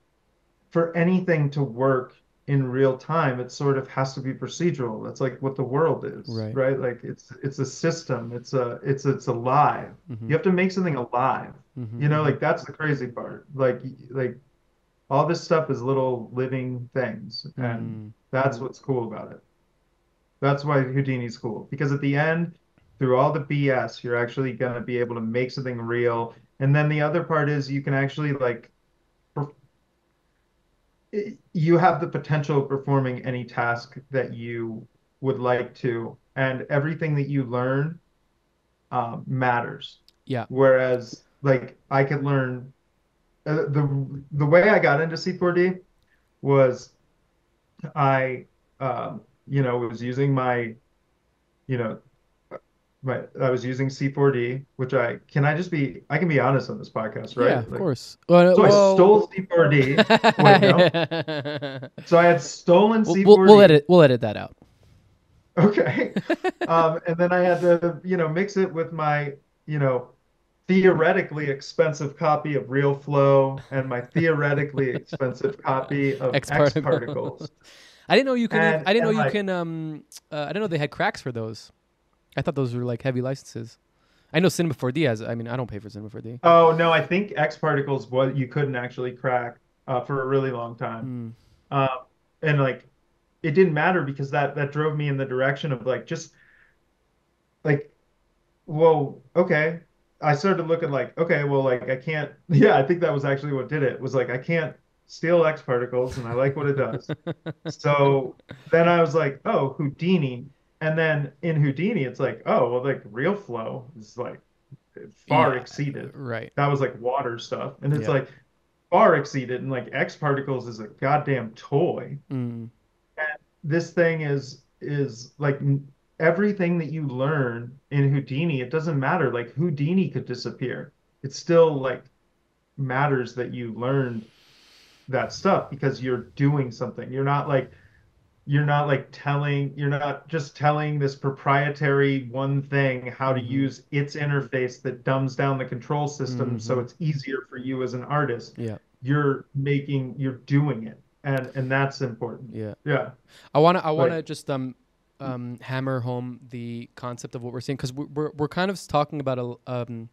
[SPEAKER 3] for anything to work in real time it sort of has to be procedural that's like what the world is
[SPEAKER 1] Right.
[SPEAKER 3] right like it's it's a system it's a it's it's alive
[SPEAKER 1] Mhm.
[SPEAKER 3] you have to make something alive
[SPEAKER 1] Mhm.
[SPEAKER 3] you know like that's the crazy part like like all this stuff is little living things and
[SPEAKER 1] Mm.
[SPEAKER 3] that's what's cool about it that's why houdini's cool because at the end through all the bs you're actually going to be able to make something real and then the other part is you can actually like you have the potential of performing any task that you would like to, and everything that you learn um, matters.
[SPEAKER 1] Yeah.
[SPEAKER 3] Whereas, like, I could learn uh, the the way I got into C4D was I, um, you know, was using my, you know, my I was using C4D, which I can I just be I can be honest on this podcast, right?
[SPEAKER 1] Yeah, of
[SPEAKER 3] Like,
[SPEAKER 1] course. Well,
[SPEAKER 3] so I
[SPEAKER 1] well-
[SPEAKER 3] stole C4D. Wait, no. So I had stolen
[SPEAKER 1] We'll,
[SPEAKER 3] C4D.
[SPEAKER 1] we'll, we'll edit. We'll edit that out.
[SPEAKER 3] Okay. Um, and then I had to, you know, mix it with my, you know, theoretically expensive copy of Real Flow and my theoretically expensive copy of
[SPEAKER 1] X
[SPEAKER 3] X
[SPEAKER 1] particles.
[SPEAKER 3] particles.
[SPEAKER 1] I didn't know you can.
[SPEAKER 3] And-
[SPEAKER 1] I didn't know you
[SPEAKER 3] like-
[SPEAKER 1] can. Um, uh, I didn't know they had cracks for those. I thought those were like heavy licenses. I know Cinema 4D has. I mean, I don't pay for Cinema 4D.
[SPEAKER 3] Oh no, I think X particles what you couldn't actually crack uh, for a really long time.
[SPEAKER 1] Mm.
[SPEAKER 3] Um, and like it didn't matter because that that drove me in the direction of like just like whoa okay I started looking like okay well like I can't yeah I think that was actually what did it was like I can't steal X particles and I like what it does so then I was like oh Houdini and then in Houdini it's like oh well like real flow is like far
[SPEAKER 1] Yeah,
[SPEAKER 3] exceeded
[SPEAKER 1] Right.
[SPEAKER 3] that was like water stuff and it's
[SPEAKER 1] Yeah.
[SPEAKER 3] like far exceeded and like X particles is a goddamn toy
[SPEAKER 1] Mm.
[SPEAKER 3] this thing is is like everything that you learn in Houdini, it doesn't matter. Like Houdini could disappear. It still like matters that you learned that stuff because you're doing something. You're not like you're not like telling you're not just telling this proprietary one thing how to
[SPEAKER 1] Mhm.
[SPEAKER 3] use its interface that dumbs down the control system so
[SPEAKER 1] Mhm.
[SPEAKER 3] it's easier for you as an artist.
[SPEAKER 1] Yeah.
[SPEAKER 3] You're making you're doing it. And and that's important.
[SPEAKER 1] Yeah.
[SPEAKER 3] Yeah.
[SPEAKER 1] I wanna. I wanna
[SPEAKER 3] Like-
[SPEAKER 1] just um, um, hammer home the concept of what we're seeing because we're, we're we're kind of talking about a um.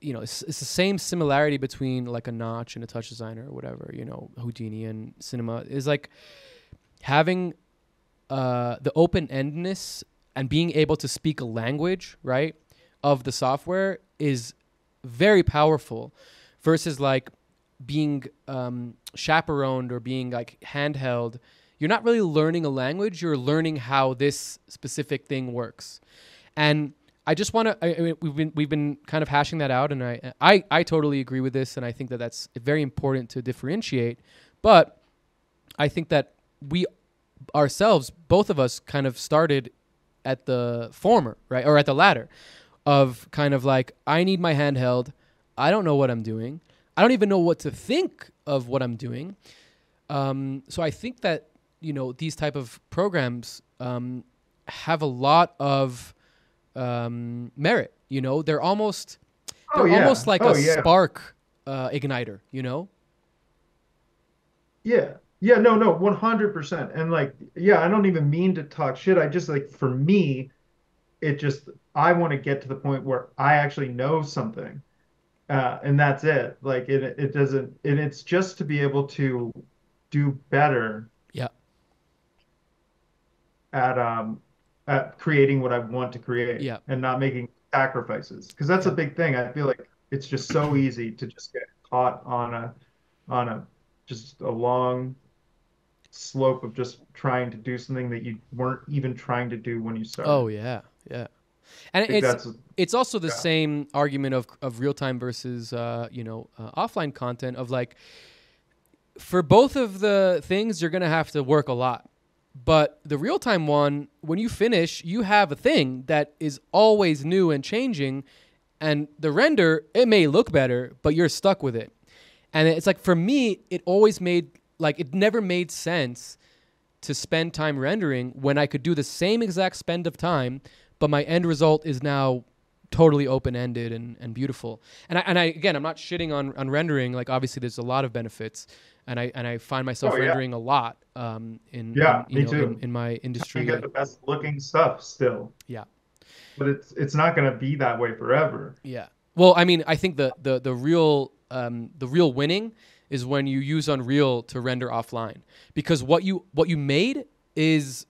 [SPEAKER 1] You know, it's, it's the same similarity between like a notch and a touch designer or whatever. You know, Houdini and cinema is like having uh, the open endedness and being able to speak a language, right, of the software is very powerful versus like being um, chaperoned or being like handheld. You're not really learning a language, you're learning how this specific thing works. And I just want to. We've been we've been kind of hashing that out, and I, I I totally agree with this, and I think that that's very important to differentiate. But I think that we ourselves, both of us, kind of started at the former, right, or at the latter, of kind of like I need my handheld. I don't know what I'm doing. I don't even know what to think of what I'm doing. Um, so I think that you know these type of programs um, have a lot of um, merit. You know, they're almost
[SPEAKER 3] Oh,
[SPEAKER 1] they're
[SPEAKER 3] yeah.
[SPEAKER 1] almost like
[SPEAKER 3] Oh,
[SPEAKER 1] a
[SPEAKER 3] yeah.
[SPEAKER 1] spark uh, igniter. You know.
[SPEAKER 3] Yeah. Yeah, no, no, 100%. And like, yeah, I don't even mean to talk shit. I just like, for me, it just, I want to get to the point where I actually know something. Uh, and that's it. Like, it, it doesn't, and it's just to be able to do better
[SPEAKER 1] Yeah.
[SPEAKER 3] at, um, at creating what I want to create
[SPEAKER 1] Yeah.
[SPEAKER 3] and not making sacrifices. Because that's a big thing. I feel like it's just so easy to just get caught on a, on a, just a long slope of just trying to do something that you weren't even trying to do when you started.
[SPEAKER 1] Oh yeah, yeah. And it's
[SPEAKER 3] that's
[SPEAKER 1] it's also the
[SPEAKER 3] yeah.
[SPEAKER 1] same argument of of real time versus uh, you know uh, offline content of like for both of the things you're gonna have to work a lot. But the real time one, when you finish, you have a thing that is always new and changing, and the render it may look better, but you're stuck with it. And it's like for me, it always made like it never made sense to spend time rendering when I could do the same exact spend of time, but my end result is now totally open ended and, and beautiful. And I, and I again, I'm not shitting on, on rendering. Like obviously, there's a lot of benefits, and I and I find myself
[SPEAKER 3] Oh, yeah.
[SPEAKER 1] rendering a lot um, in
[SPEAKER 3] Yeah,
[SPEAKER 1] in, you
[SPEAKER 3] me
[SPEAKER 1] know,
[SPEAKER 3] too.
[SPEAKER 1] In, in my
[SPEAKER 3] you
[SPEAKER 1] industry.
[SPEAKER 3] get the best looking stuff still.
[SPEAKER 1] Yeah.
[SPEAKER 3] But it's it's not going to be that way forever.
[SPEAKER 1] Yeah. Well, I mean, I think the the the real um, the real winning is when you use Unreal to render offline because what you what you made is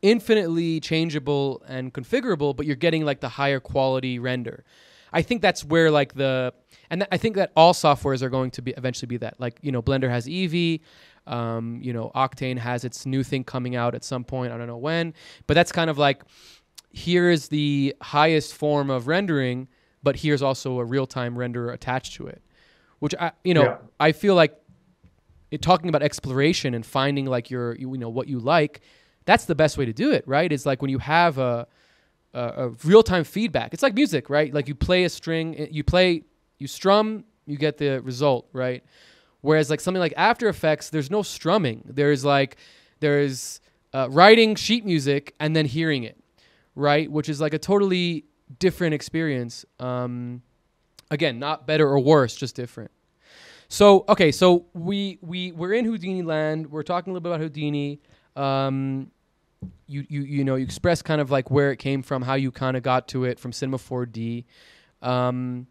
[SPEAKER 1] infinitely changeable and configurable, but you're getting like the higher quality render. I think that's where like the and th- I think that all softwares are going to be eventually be that. Like you know, Blender has Eevee. Um, you know, Octane has its new thing coming out at some point. I don't know when, but that's kind of like here is the highest form of rendering, but here's also a real time renderer attached to it. Which I, you know,
[SPEAKER 3] Yeah.
[SPEAKER 1] I feel like it, talking about exploration and finding like your, you know, what you like. That's the best way to do it, right? It's like when you have a, a, a real time feedback. It's like music, right? Like you play a string, eh, you play, you strum, you get the result, right? Whereas like something like After Effects, there's no strumming. There's like there's uh, writing sheet music and then hearing it, right? Which is like a totally different experience. Um, again, not better or worse, just different. So okay, so we we we're in Houdini land. We're talking a little bit about Houdini. Um, you you you know you express kind of like where it came from, how you kind of got to it from Cinema 4D. Um,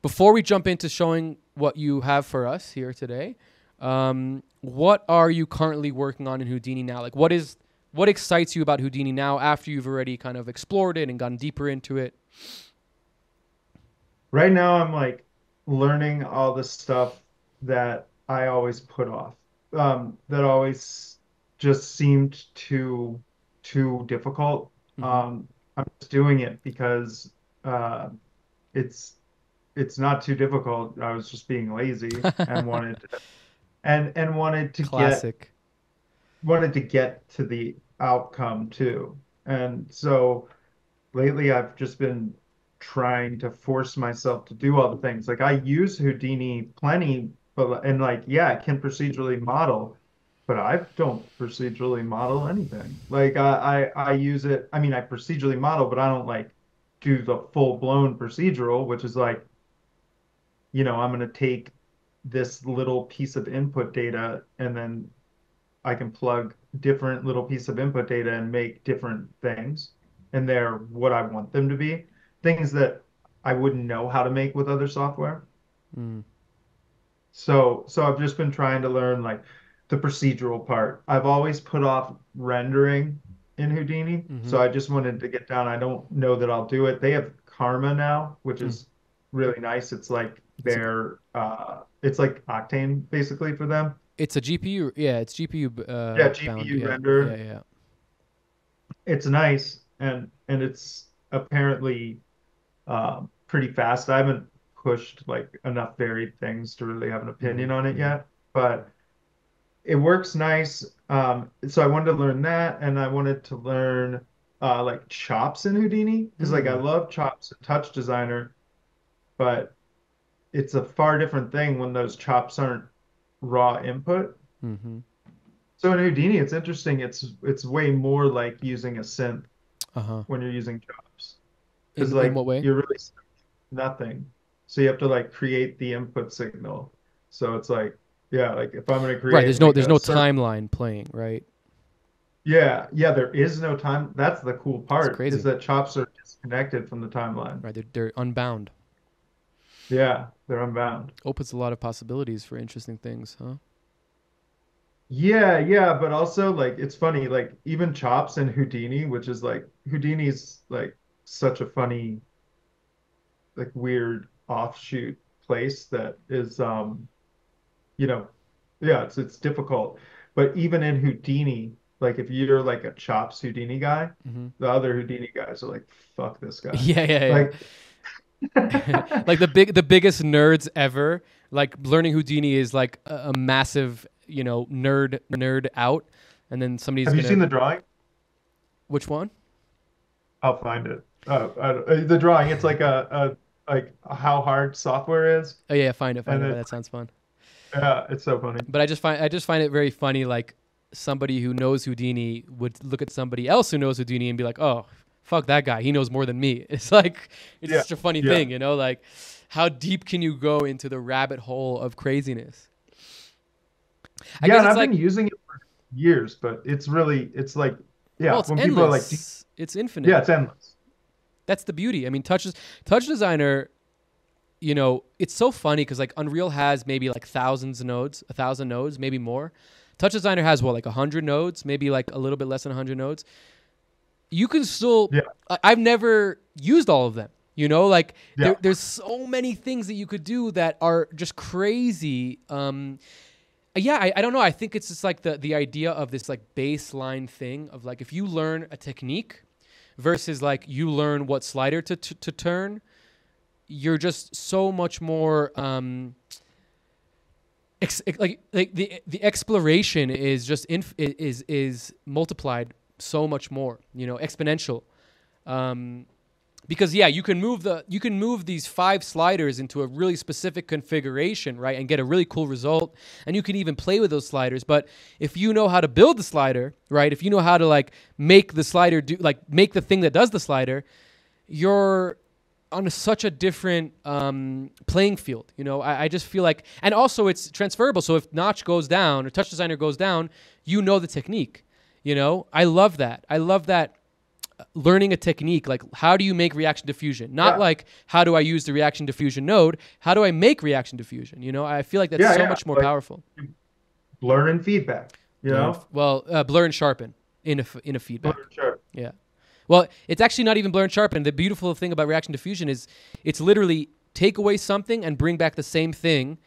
[SPEAKER 1] before we jump into showing what you have for us here today, um, what are you currently working on in Houdini now? Like, what is what excites you about Houdini now after you've already kind of explored it and gone deeper into it?
[SPEAKER 3] Right now, I'm like learning all the stuff that I always put off, um, that always just seemed too too difficult.
[SPEAKER 1] Mhm.
[SPEAKER 3] Um, I'm just doing it because uh, it's it's not too difficult. I was just being lazy and wanted to, and and wanted to get wanted to get to the outcome too. And so lately I've just been trying to force myself to do all the things. Like I use Houdini plenty, but and like yeah, I can procedurally model, but I don't procedurally model anything. Like I I, I use it, I mean I procedurally model, but I don't like do the full blown procedural, which is like, you know, I'm gonna take this little piece of input data and then I can plug different little piece of input data and make different things, and they're what I want them to be. Things that I wouldn't know how to make with other software.
[SPEAKER 1] Mm.
[SPEAKER 3] So, so I've just been trying to learn like the procedural part. I've always put off rendering in Houdini,
[SPEAKER 1] Mhm.
[SPEAKER 3] so I just wanted to get down. I don't know that I'll do it. They have Karma now, which is really nice. It's like their uh it's like Octane basically for them.
[SPEAKER 1] It's a GPU. Yeah, it's GPU. Uh,
[SPEAKER 3] Yeah,
[SPEAKER 1] bound,
[SPEAKER 3] GPU
[SPEAKER 1] yeah,
[SPEAKER 3] render.
[SPEAKER 1] Yeah, yeah.
[SPEAKER 3] it's nice and and it's apparently um, pretty fast. I haven't pushed like enough varied things to really have an opinion on it yet, but it works nice. Um, so I wanted to learn that, and I wanted to learn uh, like chops in Houdini because like I
[SPEAKER 1] Mm.
[SPEAKER 3] love chops and Touch Designer, but it's a far different thing when those chops aren't raw input.
[SPEAKER 1] Mm-hmm.
[SPEAKER 3] So in Houdini, it's interesting. It's it's way more like using a synth
[SPEAKER 1] Uh huh.
[SPEAKER 3] when you're using chops.
[SPEAKER 1] In,
[SPEAKER 3] Because like
[SPEAKER 1] in what way?
[SPEAKER 3] you're really nothing. So you have to like create the input signal. So it's like, yeah, like if I'm gonna create
[SPEAKER 1] Right. There's no
[SPEAKER 3] like
[SPEAKER 1] there's no
[SPEAKER 3] cir-
[SPEAKER 1] timeline playing. Right.
[SPEAKER 3] Yeah, yeah, there is no time. That's the cool part,
[SPEAKER 1] crazy.
[SPEAKER 3] is that chops are disconnected from the timeline.
[SPEAKER 1] Right. They're, they're unbound.
[SPEAKER 3] Yeah, they're unbound.
[SPEAKER 1] Opens a lot of possibilities for interesting things, huh?
[SPEAKER 3] Yeah, yeah, but also like it's funny, like even chops and Houdini, which is like Houdini's like such a funny, like weird offshoot place that is um, you know, yeah, it's it's difficult. But even in Houdini, like if you're like a chops Houdini guy,
[SPEAKER 1] Mm-hmm.
[SPEAKER 3] the other Houdini guys are like, fuck this guy.
[SPEAKER 1] Yeah, yeah, yeah.
[SPEAKER 3] Like
[SPEAKER 1] like the big the biggest nerds ever like learning houdini is like a, a massive you know nerd nerd out and then somebody's
[SPEAKER 3] have you
[SPEAKER 1] gonna
[SPEAKER 3] seen the drawing?
[SPEAKER 1] which one
[SPEAKER 3] I'll find it. Uh, uh, the drawing, it's like a, a like how hard software is.
[SPEAKER 1] oh yeah find it find
[SPEAKER 3] And
[SPEAKER 1] it
[SPEAKER 3] then-
[SPEAKER 1] that sounds fun
[SPEAKER 3] Yeah, it's so funny.
[SPEAKER 1] but i just find i just find it very funny like somebody who knows houdini would look at somebody else who knows houdini and be like oh fuck that guy he knows more than me it's like it's
[SPEAKER 3] Yeah,
[SPEAKER 1] such a funny
[SPEAKER 3] yeah.
[SPEAKER 1] thing you know like how deep can you go into the rabbit hole of craziness I
[SPEAKER 3] yeah, I've
[SPEAKER 1] like
[SPEAKER 3] been using it for years, but it's really, it's like, yeah,
[SPEAKER 1] well, it's
[SPEAKER 3] when
[SPEAKER 1] endless.
[SPEAKER 3] people are like,
[SPEAKER 1] it's infinite.
[SPEAKER 3] yeah, it's endless.
[SPEAKER 1] That's the beauty. I mean, touch touch designer. You know, it's so funny because like Unreal has maybe like thousands of nodes, a thousand nodes, maybe more. Touch designer has what like a hundred nodes, maybe like a little bit less than a hundred nodes. You can still.
[SPEAKER 3] Yeah.
[SPEAKER 1] I- I've never used all of them. You know, like
[SPEAKER 3] Yeah.
[SPEAKER 1] there, there's so many things that you could do that are just crazy. Um, yeah, I, I don't know. I think it's just like the the idea of this like baseline thing of like if you learn a technique versus like you learn what slider to to, to turn, you're just so much more. Um, ex- like like the the exploration is just inf- is is multiplied so much more you know exponential um because yeah you can move the you can move these five sliders into a really specific configuration right and get a really cool result and you can even play with those sliders but if you know how to build the slider right if you know how to like make the slider do like make the thing that does the slider you're on such a different um, playing field. You know, I, I just feel like, and also it's transferable. So if Notch goes down or Touch Designer goes down, you know the technique. You know, I love that. I love that learning a technique. Like, how do you make reaction diffusion? Not
[SPEAKER 3] Yeah.
[SPEAKER 1] like how do I use the reaction diffusion node? How do I make reaction diffusion? You know, I feel like that's
[SPEAKER 3] Yeah,
[SPEAKER 1] so
[SPEAKER 3] yeah,
[SPEAKER 1] much more
[SPEAKER 3] like-
[SPEAKER 1] powerful.
[SPEAKER 3] Learn and feedback. You know,
[SPEAKER 1] Well, uh, blur and sharpen in a in a feedback. Yeah. Well, it's actually not even blur and sharpen. The beautiful thing about reaction diffusion is it's literally take away something and bring back the same thing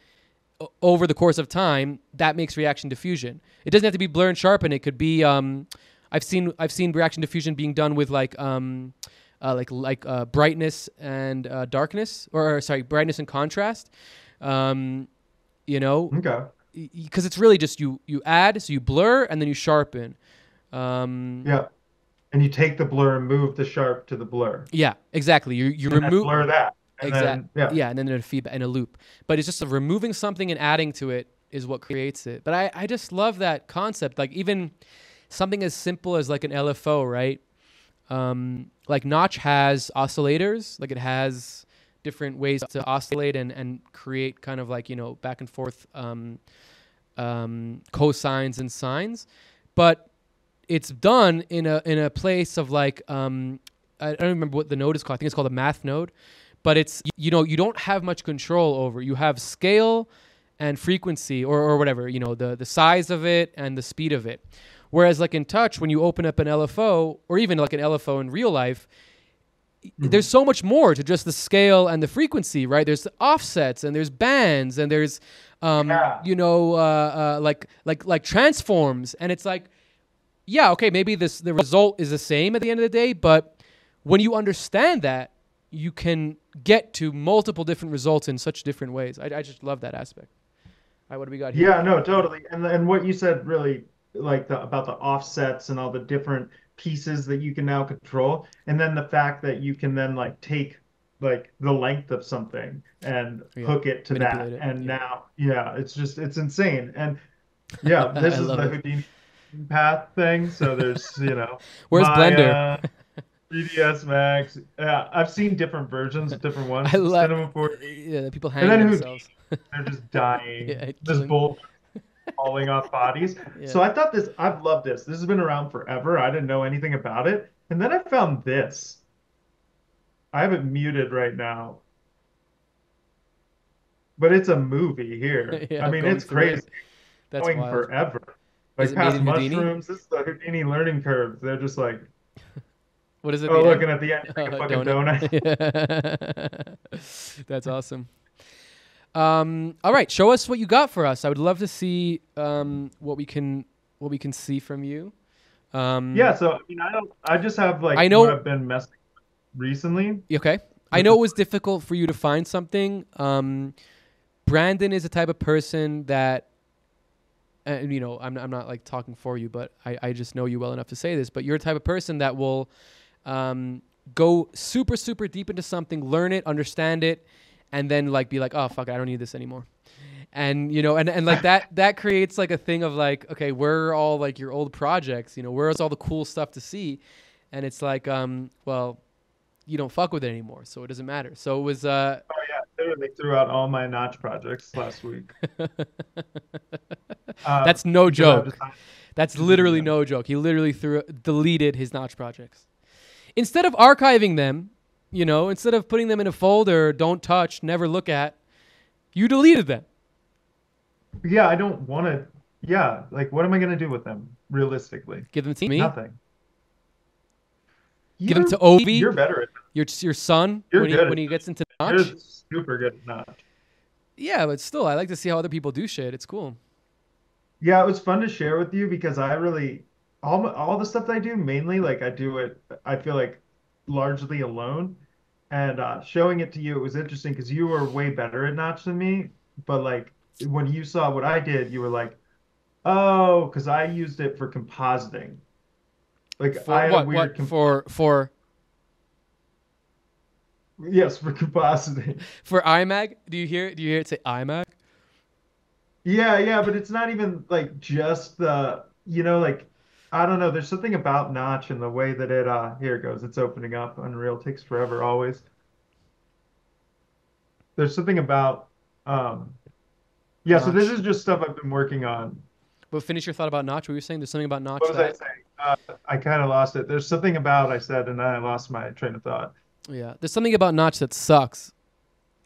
[SPEAKER 1] over the course of time. That makes reaction diffusion. It doesn't have to be blur and sharpen. It could be. Um, I've seen I've seen reaction diffusion being done with like um, uh, like like uh, brightness and uh, darkness, or, or sorry, brightness and contrast. Um, you know,
[SPEAKER 3] Okay.
[SPEAKER 1] because it's really just you you add, so you blur and then you sharpen. Um,
[SPEAKER 3] Yeah. And you take the blur and move the sharp to the blur.
[SPEAKER 1] Yeah, exactly. You you
[SPEAKER 3] And
[SPEAKER 1] remove
[SPEAKER 3] blur that. And
[SPEAKER 1] exactly.
[SPEAKER 3] then, yeah.
[SPEAKER 1] and then in a feedback in a loop. But it's just a removing something and adding to it is what creates it. But I I just love that concept. Like even something as simple as like an LFO, right? Um, like Notch has oscillators. Like it has different ways to oscillate and and create kind of like you know back and forth um, um, cosines and sines, but it's done in a in a place of like um, I don't remember what the node is called. I think it's called a math node, but it's you know you don't have much control over. You have scale and frequency or, or whatever you know the the size of it and the speed of it. Whereas like in touch, when you open up an LFO or even like an LFO in real life, there's so much more to just the scale and the frequency, right? There's offsets and there's bands and there's, um,
[SPEAKER 3] Yeah.
[SPEAKER 1] you know, uh, uh, like like like transforms, and it's like, yeah, okay, maybe this the result is the same at the end of the day, but when you understand that, you can get to multiple different results in such different ways. I, I just love that aspect. All right, what do we got here?
[SPEAKER 3] Yeah, no, totally. And and what you said really like the about the offsets and all the different pieces that you can now control, and then the fact that you can then like take like the length of something and
[SPEAKER 1] Yeah,
[SPEAKER 3] hook it to that.
[SPEAKER 1] it,
[SPEAKER 3] And
[SPEAKER 1] yeah.
[SPEAKER 3] now, yeah, it's just it's insane. And yeah, this is the
[SPEAKER 1] it.
[SPEAKER 3] Houdini path thing. So there's, you know,
[SPEAKER 1] Where's Blender?
[SPEAKER 3] Maya, 3ds Max. Yeah, I've seen different versions, different ones.
[SPEAKER 1] I love
[SPEAKER 3] Cinema 4,
[SPEAKER 1] yeah, the people
[SPEAKER 3] And
[SPEAKER 1] hanging
[SPEAKER 3] then who-
[SPEAKER 1] themselves.
[SPEAKER 3] they're just dying.
[SPEAKER 1] Yeah,
[SPEAKER 3] just both falling off bodies.
[SPEAKER 1] Yeah.
[SPEAKER 3] So I thought this, I've loved this. This has been around forever. I didn't know anything about it. And then I found this. I have it muted right now. But it's a movie here.
[SPEAKER 1] Yeah,
[SPEAKER 3] I mean, it's
[SPEAKER 1] through it.
[SPEAKER 3] crazy.
[SPEAKER 1] That's
[SPEAKER 3] going
[SPEAKER 1] wild.
[SPEAKER 3] forever. Like past mushrooms, this is the Houdini learning curve. They're just like,
[SPEAKER 1] What is it?
[SPEAKER 3] oh, looking at the end, like a fucking donut.
[SPEAKER 1] That's awesome. Um, all right, show us what you got for us. I would love to see um, what we can what we can see from you. Um,
[SPEAKER 3] Yeah, so I mean, I don't, I just have like
[SPEAKER 1] I know-
[SPEAKER 3] what I've been messing with recently.
[SPEAKER 1] Okay. I know it was difficult for you to find something. Um, Brandon is the type of person that, and you know, I'm, I'm not like talking for you, but I, I just know you well enough to say this. But you're the type of person that will um, go super, super deep into something, learn it, understand it, and then like be like, oh fuck, it, I don't need this anymore. And you know, and, and like that that creates like a thing of like, okay, where are all like your old projects? You know, where's all the cool stuff to see? And it's like, um, well, you don't fuck with it anymore, so it doesn't matter. So it was uh
[SPEAKER 3] Oh yeah, literally threw out all my notch projects last week. Uh,
[SPEAKER 1] that's no joke. That's literally no joke. He literally threw deleted his notch projects. Instead of archiving them, you know, instead of putting them in a folder, don't touch, never look at, you deleted them.
[SPEAKER 3] Yeah, I don't want to. Yeah, like what am I gonna do with them realistically?
[SPEAKER 1] Give them to me.
[SPEAKER 3] Nothing.
[SPEAKER 1] Give them
[SPEAKER 3] You're-
[SPEAKER 1] to Obi,
[SPEAKER 3] You're better at
[SPEAKER 1] your your son,
[SPEAKER 3] You're
[SPEAKER 1] when he
[SPEAKER 3] good
[SPEAKER 1] when he gets into
[SPEAKER 3] You're super good at notch.
[SPEAKER 1] Yeah, but still, I like to see how other people do shit. It's cool.
[SPEAKER 3] Yeah, it was fun to share with you because I really all all the stuff that I do mainly like I do it I feel like largely alone and uh showing it to you it was interesting because you were way better at notch than me but like when you saw what I did you were like oh because I used it for compositing like
[SPEAKER 1] For
[SPEAKER 3] I had a weird
[SPEAKER 1] What
[SPEAKER 3] com-
[SPEAKER 1] for? For
[SPEAKER 3] yes for compositing
[SPEAKER 1] for iMag? Do you hear? Do you hear it say iMag?
[SPEAKER 3] Yeah, yeah, but it's not even like just the, you know, like I don't know, there's something about Notch and the way that it uh here it goes, it's opening up. Unreal takes forever always. There's something about um yeah, so this is just stuff I've been working on.
[SPEAKER 1] But finish your thought about notch. What were you saying? There's something about notch
[SPEAKER 3] What was I saying? Uh, I kind of lost it. There's something about I said and then I lost my train of thought.
[SPEAKER 1] Yeah, there's something about notch that sucks,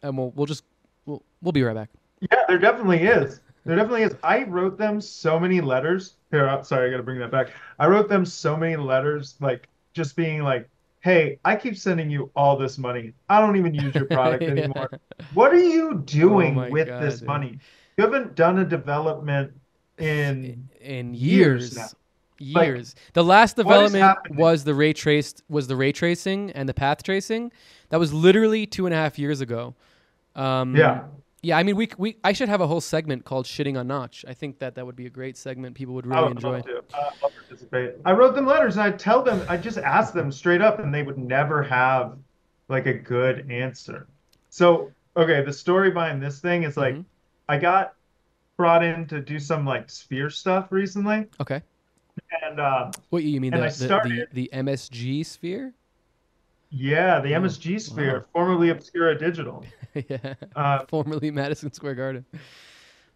[SPEAKER 1] and we'll we'll just we'll we'll be right back.
[SPEAKER 3] Yeah, there definitely is. There definitely is. I wrote them so many letters. Here, I'm sorry, I got to bring that back. I wrote them so many letters, like just being like, "Hey, I keep sending you all this money. I don't even use your product
[SPEAKER 1] Yeah.
[SPEAKER 3] anymore. What are you doing
[SPEAKER 1] my
[SPEAKER 3] with
[SPEAKER 1] God,
[SPEAKER 3] this
[SPEAKER 1] dude.
[SPEAKER 3] money? You haven't done a development in
[SPEAKER 1] in
[SPEAKER 3] years
[SPEAKER 1] years. Years. the last development was the ray traced was the ray tracing and the path tracing. That was literally two and a half years ago. Um,
[SPEAKER 3] yeah.
[SPEAKER 1] Yeah, I mean, we, we I should have a whole segment called "Shitting on Notch." I think that that would be a great segment. People would really I
[SPEAKER 3] would
[SPEAKER 1] enjoy.
[SPEAKER 3] love to. Uh, I'll participate. I wrote them letters and I tell them, I just ask them straight up, and they would never have like a good answer. So, okay, the story behind this thing is like
[SPEAKER 1] Mhm.
[SPEAKER 3] I got brought in to do some like sphere stuff recently,
[SPEAKER 1] Okay.
[SPEAKER 3] and um,
[SPEAKER 1] What you mean the,
[SPEAKER 3] I
[SPEAKER 1] the, the
[SPEAKER 3] started-
[SPEAKER 1] the MSG sphere?
[SPEAKER 3] Yeah, the MSG Sphere,
[SPEAKER 1] wow.
[SPEAKER 3] formerly Obscura Digital.
[SPEAKER 1] yeah.
[SPEAKER 3] Uh,
[SPEAKER 1] Formerly Madison Square Garden.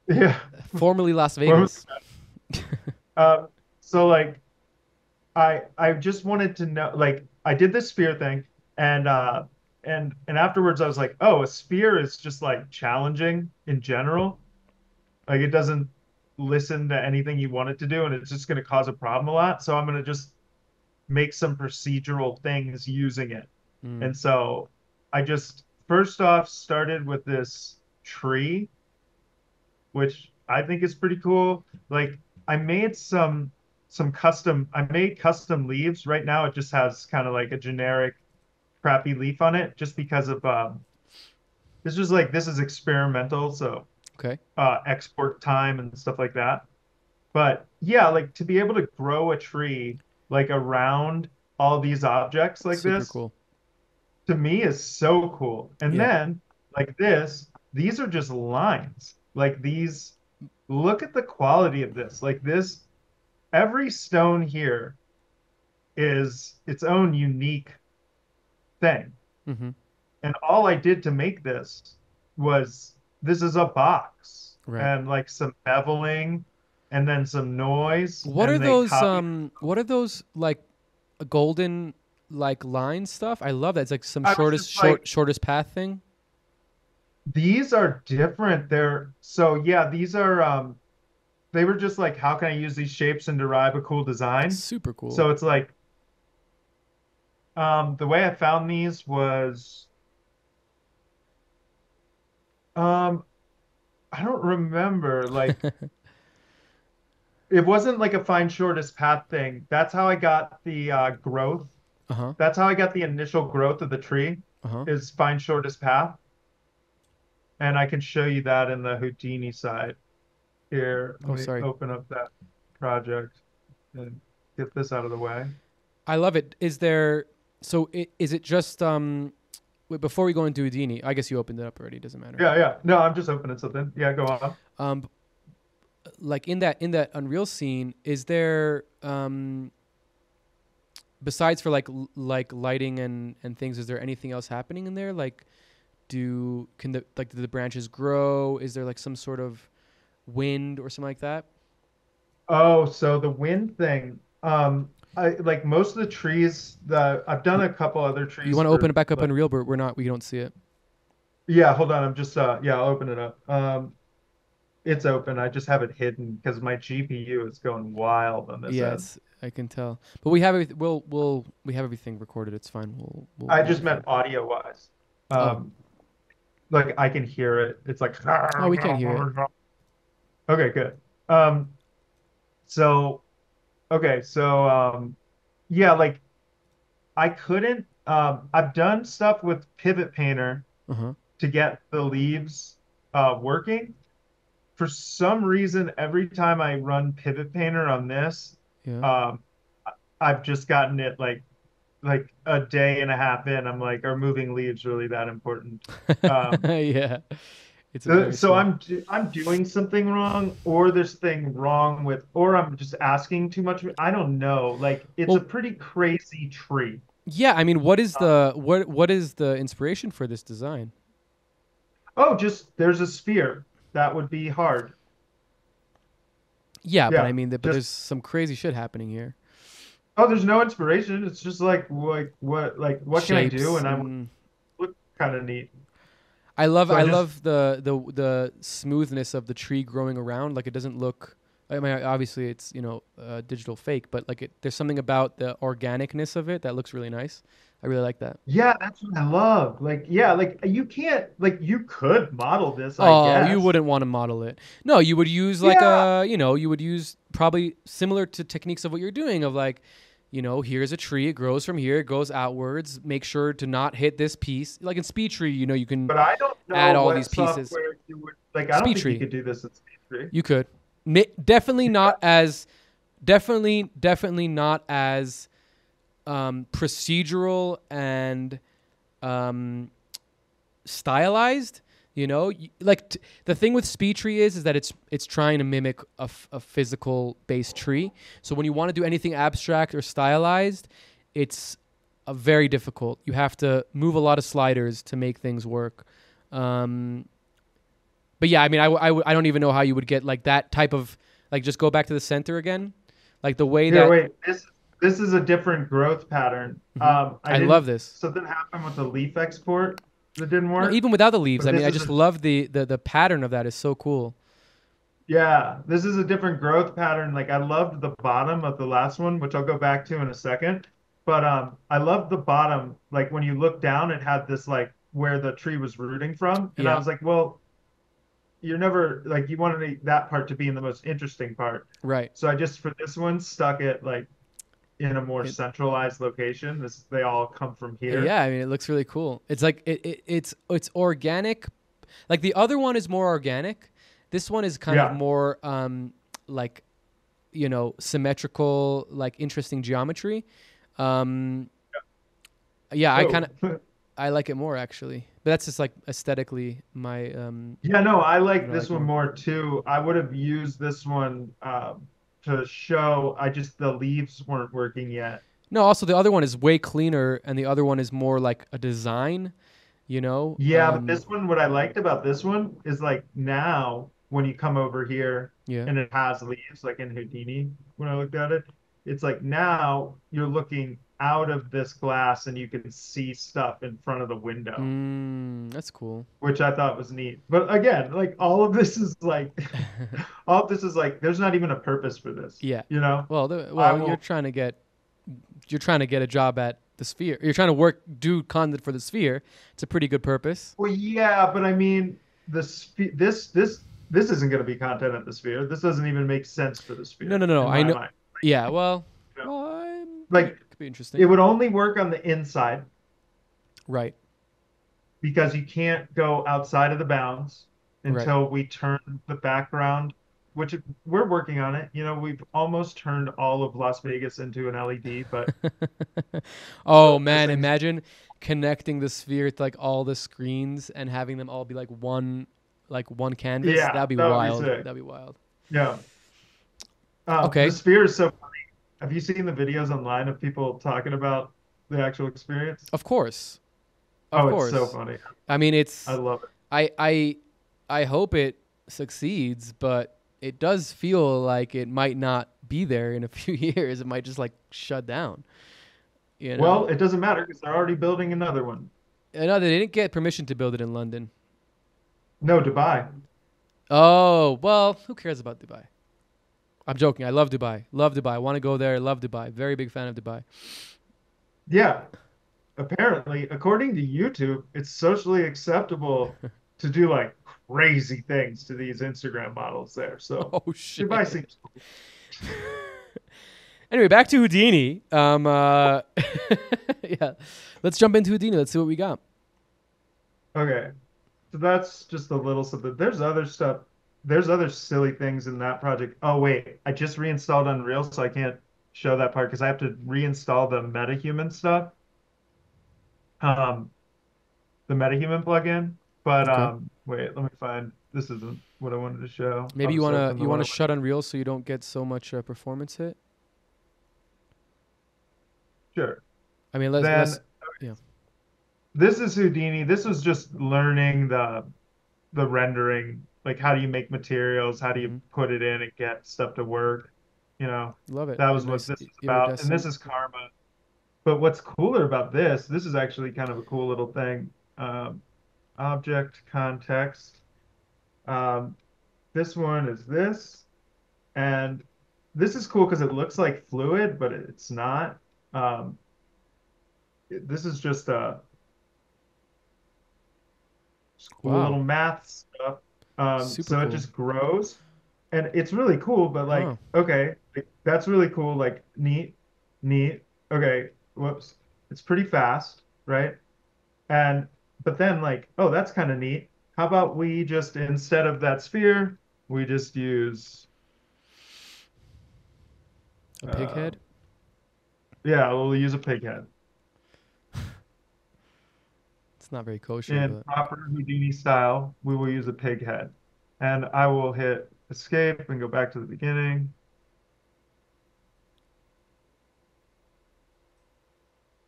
[SPEAKER 3] yeah.
[SPEAKER 1] Formerly Las Vegas.
[SPEAKER 3] Um, so like, I I just wanted to know, like, I did this sphere thing, and uh, and and afterwards I was like, oh, a sphere is just like challenging in general, like it doesn't listen to anything you want it to do, and it's just going to cause a problem a lot. So I'm going to just make some procedural things using it.
[SPEAKER 1] Mm.
[SPEAKER 3] And so I just first off started with this tree, which I think is pretty cool. Like I made some some custom I made custom leaves. Right now it just has kind of like a generic crappy leaf on it just because of um this was like this is experimental, so
[SPEAKER 1] Okay.
[SPEAKER 3] uh export time and stuff like that. But yeah, like to be able to grow a tree like around all these objects like
[SPEAKER 1] Super
[SPEAKER 3] this
[SPEAKER 1] cool.
[SPEAKER 3] to me is so cool. And
[SPEAKER 1] Yeah.
[SPEAKER 3] then like this, these are just lines. Like these, look at the quality of this. Like this, every stone here is its own unique thing.
[SPEAKER 1] hmm
[SPEAKER 3] And all I did to make this was this is a box
[SPEAKER 1] Right.
[SPEAKER 3] and like some beveling and then some noise.
[SPEAKER 1] What are those
[SPEAKER 3] copied-
[SPEAKER 1] um what are those like golden like line stuff? I love that. It's like some
[SPEAKER 3] I
[SPEAKER 1] shortest short
[SPEAKER 3] like-
[SPEAKER 1] shortest path thing.
[SPEAKER 3] These are different. They're so yeah, these are um they were just like how can I use these shapes and derive a cool design?
[SPEAKER 1] Super cool.
[SPEAKER 3] So it's like um the way I found these was um I don't remember like it wasn't like a find shortest path thing. That's how I got the uh growth.
[SPEAKER 1] uh-huh.
[SPEAKER 3] That's how I got the initial growth of the tree.
[SPEAKER 1] Uh-huh.
[SPEAKER 3] is find shortest path. And I can show you that in the Houdini side. Here, let
[SPEAKER 1] Oh,
[SPEAKER 3] me
[SPEAKER 1] sorry.
[SPEAKER 3] open up that project and get this out of the way.
[SPEAKER 1] I love it. Is there so i- is it just um wait, before we go into Houdini, I guess you opened it up already, doesn't matter.
[SPEAKER 3] Yeah, yeah. No, I'm just opening something. Yeah, go on.
[SPEAKER 1] Um like in that in that Unreal scene, is there um besides for like l- like lighting and and things, is there anything else happening in there? Like do can the like do the branches grow? Is there like some sort of wind or something like that?
[SPEAKER 3] Oh, so the wind thing. Um, I like most of the trees. The I've done a couple other trees.
[SPEAKER 1] You want to open it back up
[SPEAKER 3] like-
[SPEAKER 1] Unreal, but we're not we don't see it.
[SPEAKER 3] Yeah, hold on. I'm just uh yeah, I'll open it up. Um it's open. I just have it hidden because my GPU is going wild on this
[SPEAKER 1] yeah,
[SPEAKER 3] end.
[SPEAKER 1] I can tell. But we have everything. We'll we'll we have everything recorded. It's fine. We'll. we'll
[SPEAKER 3] I just meant audio wise.
[SPEAKER 1] Oh.
[SPEAKER 3] Um, like I can hear it. It's like
[SPEAKER 1] Oh, we can hear it.
[SPEAKER 3] Okay, good. Um, so okay, so um, yeah, like I couldn't. Um, I've done stuff with Pivot Painter
[SPEAKER 1] Uh-huh.
[SPEAKER 3] to get the leaves uh, working. For some reason, every time I run Pivot Painter on this,
[SPEAKER 1] Yeah.
[SPEAKER 3] um, I've just gotten it like like a day and a half in. I'm like, are moving leaves really that important? um,
[SPEAKER 1] yeah. It's
[SPEAKER 3] So, so I'm I'm doing something wrong, or there's thing wrong with, or I'm just asking too much. I don't know. Like it's
[SPEAKER 1] Well-
[SPEAKER 3] a pretty crazy tree.
[SPEAKER 1] Yeah, I mean, what is the what what is the inspiration for this design?
[SPEAKER 3] Oh, just there's a sphere. That would be hard.
[SPEAKER 1] Yeah, but I mean, the, but
[SPEAKER 3] just-
[SPEAKER 1] there's some crazy shit happening here.
[SPEAKER 3] Oh, there's no inspiration. It's just like like what like what can I do?
[SPEAKER 1] Shapes
[SPEAKER 3] And I
[SPEAKER 1] and-
[SPEAKER 3] look kind of neat.
[SPEAKER 1] I love
[SPEAKER 3] So I
[SPEAKER 1] I
[SPEAKER 3] just-
[SPEAKER 1] love the the the smoothness of the tree growing around. Like it doesn't look. I mean, obviously it's you know uh, digital fake, but like it, there's something about the organicness of it that looks really nice. I really like that.
[SPEAKER 3] Yeah, that's what I love. Like yeah, like you can't like you could model this, I
[SPEAKER 1] Oh,
[SPEAKER 3] guess.
[SPEAKER 1] you wouldn't want to model it. No, you would use like
[SPEAKER 3] Yeah.
[SPEAKER 1] a, you know, you would use probably similar to techniques of what you're doing of like, you know, here's a tree, it grows from here, it goes outwards. Make sure to not hit this piece. Like in SpeedTree, you know, you can,
[SPEAKER 3] But I don't know
[SPEAKER 1] add all these pieces.
[SPEAKER 3] you would like. I don't think
[SPEAKER 1] SpeedTree.
[SPEAKER 3] you could do this in SpeedTree.
[SPEAKER 1] you could. Definitely not as, definitely, definitely not as um, procedural and um, stylized. You know, like t- the thing with SpeedTree is, is that it's it's trying to mimic a, f- a physical based tree. So when you want to do anything abstract or stylized, it's a very difficult. You have to move a lot of sliders to make things work. Um, but yeah, I mean, I, w- I, w- I don't even know how you would get like that type of like just go back to the center again, like the way
[SPEAKER 3] Yeah,
[SPEAKER 1] that
[SPEAKER 3] wait. This this is a different growth pattern.
[SPEAKER 1] Mhm.
[SPEAKER 3] Um,
[SPEAKER 1] I,
[SPEAKER 3] didn't-
[SPEAKER 1] love this.
[SPEAKER 3] Something happened with the leaf export that didn't
[SPEAKER 1] No,
[SPEAKER 3] work.
[SPEAKER 1] even without the leaves,
[SPEAKER 3] But
[SPEAKER 1] I mean, I just
[SPEAKER 3] a-
[SPEAKER 1] love the, the the pattern of that is so cool.
[SPEAKER 3] Yeah, this is a different growth pattern. Like I loved the bottom of the last one, which I'll go back to in a second. But um, I love the bottom. Like when you look down, it had this like where the tree was rooting from, and I was like, well, you're never like you wanted that part to be in the most interesting part.
[SPEAKER 1] Right.
[SPEAKER 3] So I just for this one stuck it like in a more
[SPEAKER 1] It-
[SPEAKER 3] centralized location. This they all come from here.
[SPEAKER 1] Yeah, I mean, it looks really cool. It's like it, it it's it's organic. Like the other one is more organic. This one is kind of more um like you know symmetrical, like interesting geometry. Um, yeah, I
[SPEAKER 3] Oh.
[SPEAKER 1] kind of I like it more actually, but that's just like aesthetically my um.
[SPEAKER 3] Yeah, no, I like
[SPEAKER 1] I
[SPEAKER 3] this
[SPEAKER 1] like
[SPEAKER 3] one more too. I would have used this one um, to show. I just the leaves weren't working yet.
[SPEAKER 1] No, also the other one is way cleaner, and the other one is more like a design. You know.
[SPEAKER 3] Yeah,
[SPEAKER 1] Um,
[SPEAKER 3] but this one, what I liked about this one is like now when you come over here
[SPEAKER 1] Yeah.
[SPEAKER 3] and it has leaves, like in Houdini, when I looked at it, it's like now you're looking out of this glass and you can see stuff in front of the window,
[SPEAKER 1] Mm, that's cool.
[SPEAKER 3] which I thought was neat. But again, like all of this is like, all of this is like, there's not even a purpose for this,
[SPEAKER 1] yeah.
[SPEAKER 3] you know?
[SPEAKER 1] Well, the, well,
[SPEAKER 3] will-
[SPEAKER 1] you're trying to get you're trying to get a job at the Sphere. You're trying to work do content for the Sphere. It's a pretty good purpose.
[SPEAKER 3] Well, yeah, but I mean, the spe this this this isn't going to be content at the Sphere. This doesn't even make sense for the Sphere.
[SPEAKER 1] No, no, no, I know-
[SPEAKER 3] mind.
[SPEAKER 1] Yeah. Well,
[SPEAKER 3] Yeah.
[SPEAKER 1] well I'm,
[SPEAKER 3] Like,
[SPEAKER 1] could be interesting.
[SPEAKER 3] It would only work on the inside
[SPEAKER 1] right.
[SPEAKER 3] because you can't go outside of the bounds
[SPEAKER 1] Right.
[SPEAKER 3] until we turn the background, which we're working on it. You know, we've almost turned all of Las Vegas into an LED, but
[SPEAKER 1] oh man, imagine connecting the Sphere to like all the screens and having them all be like one like one canvas.
[SPEAKER 3] Yeah,
[SPEAKER 1] That'd be
[SPEAKER 3] that would
[SPEAKER 1] wild.
[SPEAKER 3] sick.
[SPEAKER 1] That'd be wild.
[SPEAKER 3] yeah. Um,
[SPEAKER 1] Okay.
[SPEAKER 3] The Sphere is so funny. Have you seen the videos online of people talking about the actual experience?
[SPEAKER 1] Of course. Of
[SPEAKER 3] oh,
[SPEAKER 1] course.
[SPEAKER 3] it's so funny.
[SPEAKER 1] I mean, it's
[SPEAKER 3] I love it.
[SPEAKER 1] I I I hope it succeeds, but it does feel like it might not be there in a few years. It might just like shut down. You know?
[SPEAKER 3] Well, it doesn't matter because they're already building another one.
[SPEAKER 1] Uh, no, they didn't get permission to build it in London.
[SPEAKER 3] No, Dubai.
[SPEAKER 1] Oh well, who cares about Dubai? I'm joking. I love Dubai. Love Dubai. I want to go there. Love Dubai. Very big fan of Dubai.
[SPEAKER 3] Yeah. Apparently, according to YouTube, it's socially acceptable to do like crazy things to these Instagram models there. So
[SPEAKER 1] Oh shit.
[SPEAKER 3] Dubai seems cool.
[SPEAKER 1] Anyway, back to Houdini. Um, uh, yeah, let's jump into Houdini. Let's see what we got.
[SPEAKER 3] Okay. So that's just a little something. There's other stuff. There's other silly things in that project. Oh, wait. I just reinstalled Unreal, so I can't show that part because I have to reinstall the MetaHuman stuff. Um, the MetaHuman plugin. But
[SPEAKER 1] Okay.
[SPEAKER 3] um, wait, let me find. This isn't what I wanted to show.
[SPEAKER 1] Maybe
[SPEAKER 3] I'll
[SPEAKER 1] you wanna you wanna shut Unreal so you don't get so much uh, performance hit.
[SPEAKER 3] Sure.
[SPEAKER 1] I mean, let's,
[SPEAKER 3] Then
[SPEAKER 1] let's yeah.
[SPEAKER 3] this is Houdini. This was just learning the the rendering, like how do you make materials, how do you
[SPEAKER 1] Mhm.
[SPEAKER 3] put it in and get stuff to work, you know.
[SPEAKER 1] love it.
[SPEAKER 3] That was what this is about. And this is Karma. But what's cooler about this, this is actually kind of a cool little thing. Um, object context. Um, this one is this. And this is cool because it looks like fluid, but it's not. Um, this is just a cool
[SPEAKER 1] Wow.
[SPEAKER 3] little math stuff. Um, so it just grows, and it's really cool. But like,
[SPEAKER 1] Oh.
[SPEAKER 3] okay, like, that's really cool. Like, neat, neat. Okay, whoops. It's pretty fast, right? And but then like, oh, that's kind of neat. How about we just instead of that sphere, we just use
[SPEAKER 1] a pig
[SPEAKER 3] uh,
[SPEAKER 1] head.
[SPEAKER 3] yeah, we'll use a pig head.
[SPEAKER 1] It's not very kosher,
[SPEAKER 3] In
[SPEAKER 1] but
[SPEAKER 3] proper Houdini style, we will use a pig head. And I will hit escape and go back to the beginning.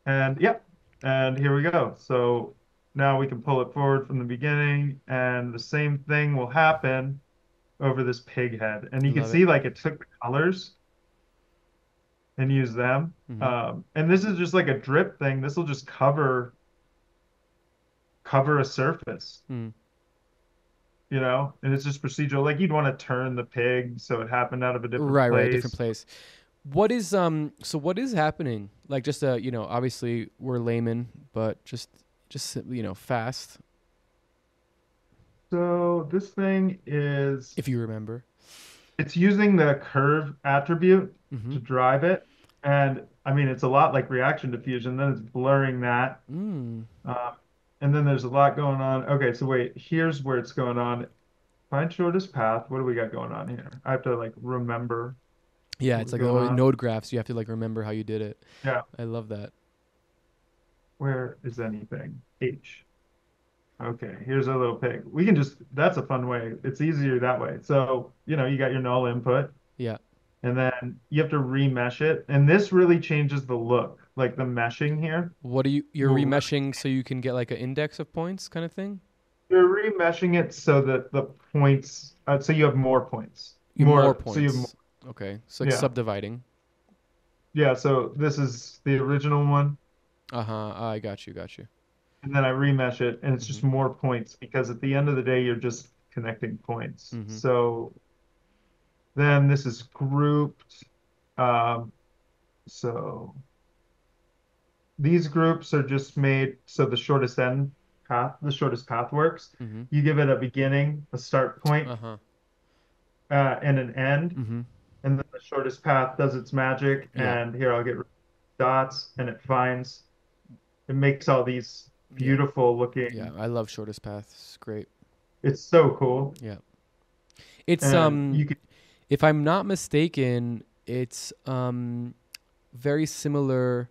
[SPEAKER 3] And yep, and here we go. So now we can pull it forward from the beginning, and the same thing will happen over this pig head. And you can
[SPEAKER 1] Love it.
[SPEAKER 3] see like it took the colors and used them.
[SPEAKER 1] Mhm.
[SPEAKER 3] Um, and this is just like a drip thing. This will just cover cover a surface,
[SPEAKER 1] Hmm.
[SPEAKER 3] you know? And it's just procedural. Like you'd want to turn the pig so it happened out of a different
[SPEAKER 1] right,
[SPEAKER 3] place.
[SPEAKER 1] right, different place. What is um? So what is happening? Like just uh, you know, obviously we're laymen, but just just you know, fast
[SPEAKER 3] So this thing is
[SPEAKER 1] if you remember.
[SPEAKER 3] it's using the curve attribute
[SPEAKER 1] Mm-hmm.
[SPEAKER 3] to drive it. And I mean, it's a lot like reaction diffusion. Then it's blurring that.
[SPEAKER 1] Mm.
[SPEAKER 3] Um, and then there's a lot going on. Okay, so wait, here's where it's going on. Find shortest path. What do we got going on here? I have to like remember.
[SPEAKER 1] Yeah, it's like node graphs. You have to like remember how you did it.
[SPEAKER 3] Yeah.
[SPEAKER 1] I love that.
[SPEAKER 3] Where is anything? H. Okay, here's a little pig. We can just, that's a fun way. It's easier that way. So, you know, you got your null input. And then you have to remesh it. And this really changes the look, like the meshing here.
[SPEAKER 1] What are you? You're remeshing so you can get like an index of points, kind of thing.
[SPEAKER 3] You're remeshing it so that the points, uh, so you have more points.
[SPEAKER 1] Have more,
[SPEAKER 3] so you have
[SPEAKER 1] points. Okay, so like
[SPEAKER 3] Yeah.
[SPEAKER 1] subdividing.
[SPEAKER 3] Yeah, so this is the original one.
[SPEAKER 1] Uh huh. I got you. Got you.
[SPEAKER 3] And then I remesh it, and it's just
[SPEAKER 1] Mm-hmm.
[SPEAKER 3] more points because at the end of the day, you're just connecting points.
[SPEAKER 1] Mhm.
[SPEAKER 3] So then this is grouped. Um, so these groups are just made so the shortest end path, the shortest path works.
[SPEAKER 1] Mm-hmm.
[SPEAKER 3] You give it a beginning, a start point,
[SPEAKER 1] Uh huh.
[SPEAKER 3] uh, and an end,
[SPEAKER 1] Mm-hmm.
[SPEAKER 3] and then the shortest path does its magic.
[SPEAKER 1] Yeah.
[SPEAKER 3] And here I'll get dots, and it finds, it makes all these beautiful looking.
[SPEAKER 1] Yeah, I love shortest paths. Great.
[SPEAKER 3] It's so cool. Yeah.
[SPEAKER 1] It's
[SPEAKER 3] And
[SPEAKER 1] um.
[SPEAKER 3] you could
[SPEAKER 1] if I'm not mistaken, it's um very similar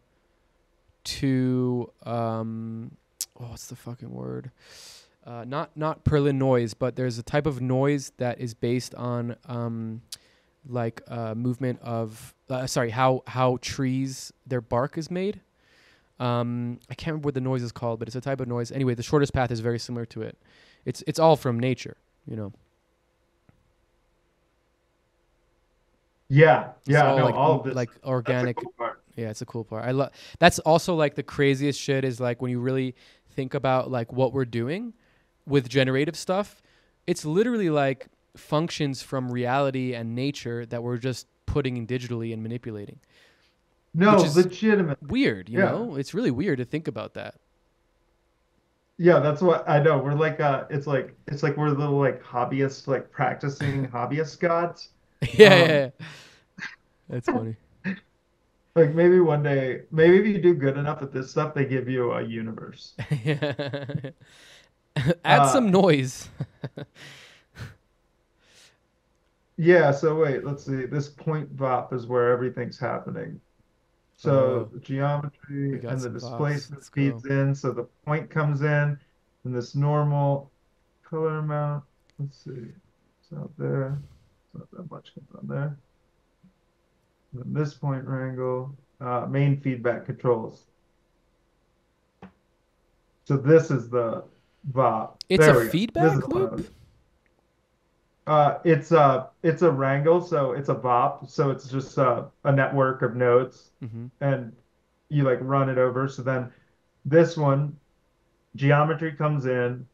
[SPEAKER 1] to um oh what's the fucking word? Uh, not not Perlin noise, but there's a type of noise that is based on um like uh, movement of uh, sorry how how trees their bark is made. Um, I can't remember what the noise is called, but it's a type of noise. Anyway, the shortest path is very similar to it. It's it's all from nature, you know.
[SPEAKER 3] Yeah, yeah,
[SPEAKER 1] all
[SPEAKER 3] no,
[SPEAKER 1] like
[SPEAKER 3] all of this.
[SPEAKER 1] like organic
[SPEAKER 3] cool.
[SPEAKER 1] Yeah, it's a cool part. I love. That's also like the craziest shit is like when you really think about like what we're doing with generative stuff. It's literally like functions from reality and nature that we're just putting in digitally and manipulating.
[SPEAKER 3] No, legitimate.
[SPEAKER 1] Weird, you
[SPEAKER 3] Yeah.
[SPEAKER 1] know? It's really weird to think about that.
[SPEAKER 3] Yeah, that's what I know. We're like uh it's like it's like we're little like hobbyists like practicing hobbyist gods.
[SPEAKER 1] yeah,
[SPEAKER 3] Um,
[SPEAKER 1] yeah, yeah. That's funny.
[SPEAKER 3] Like maybe one day, maybe if you do good enough at this stuff, they give you a universe.
[SPEAKER 1] yeah. Add
[SPEAKER 3] Uh,
[SPEAKER 1] some noise.
[SPEAKER 3] Yeah, so wait, let's see. This point VOP is where everything's happening. So the geometry and the
[SPEAKER 1] VOPs.
[SPEAKER 3] displacement feeds in. So the point comes in, and this normal color amount. Let's see. It's out there. Not that much comes on there. Then this point wrangle, uh, main feedback controls. So this is the VOP.
[SPEAKER 1] It's
[SPEAKER 3] There
[SPEAKER 1] a feedback loop?
[SPEAKER 3] Uh, it's a it's a wrangle, so it's a VOP, so it's just a, a network of nodes,
[SPEAKER 1] hmm
[SPEAKER 3] and you like run it over. So then this one, geometry comes in,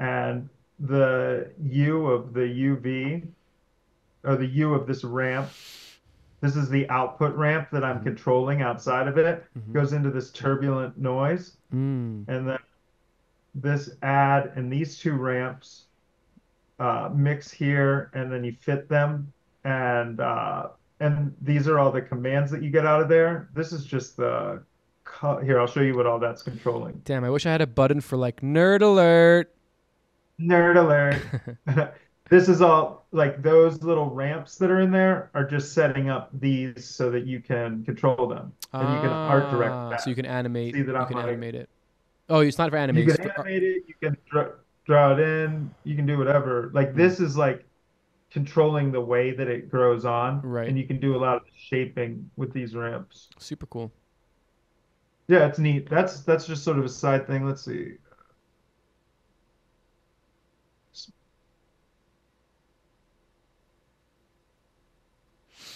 [SPEAKER 3] and the U of the UV, or the U of this ramp, this is the output ramp that I'm
[SPEAKER 1] Mhm.
[SPEAKER 3] controlling outside of it,
[SPEAKER 1] Mhm.
[SPEAKER 3] goes into this turbulent noise.
[SPEAKER 1] Mm.
[SPEAKER 3] And then this add and these two ramps uh, mix here, and then you fit them, and uh, and these are all the commands that you get out of there. This is just the co- here. I'll show you what all that's controlling.
[SPEAKER 1] Damn, I wish I had a button for like nerd alert.
[SPEAKER 3] Nerd alert. This is all like those little ramps that are in there are just setting up these so that you can control them and you can art direct
[SPEAKER 1] Ah,
[SPEAKER 3] that.
[SPEAKER 1] So you can animate.
[SPEAKER 3] See that
[SPEAKER 1] you
[SPEAKER 3] I'm
[SPEAKER 1] can
[SPEAKER 3] like-
[SPEAKER 1] animate it. Oh, it's not for animation. You can
[SPEAKER 3] animate it, you can draw, draw it in, you can do whatever. Like this is like controlling the way that it grows on,
[SPEAKER 1] Right.
[SPEAKER 3] and you can do a lot of shaping with these ramps.
[SPEAKER 1] Super cool.
[SPEAKER 3] Yeah, it's neat. That's that's just sort of a side thing. Let's see.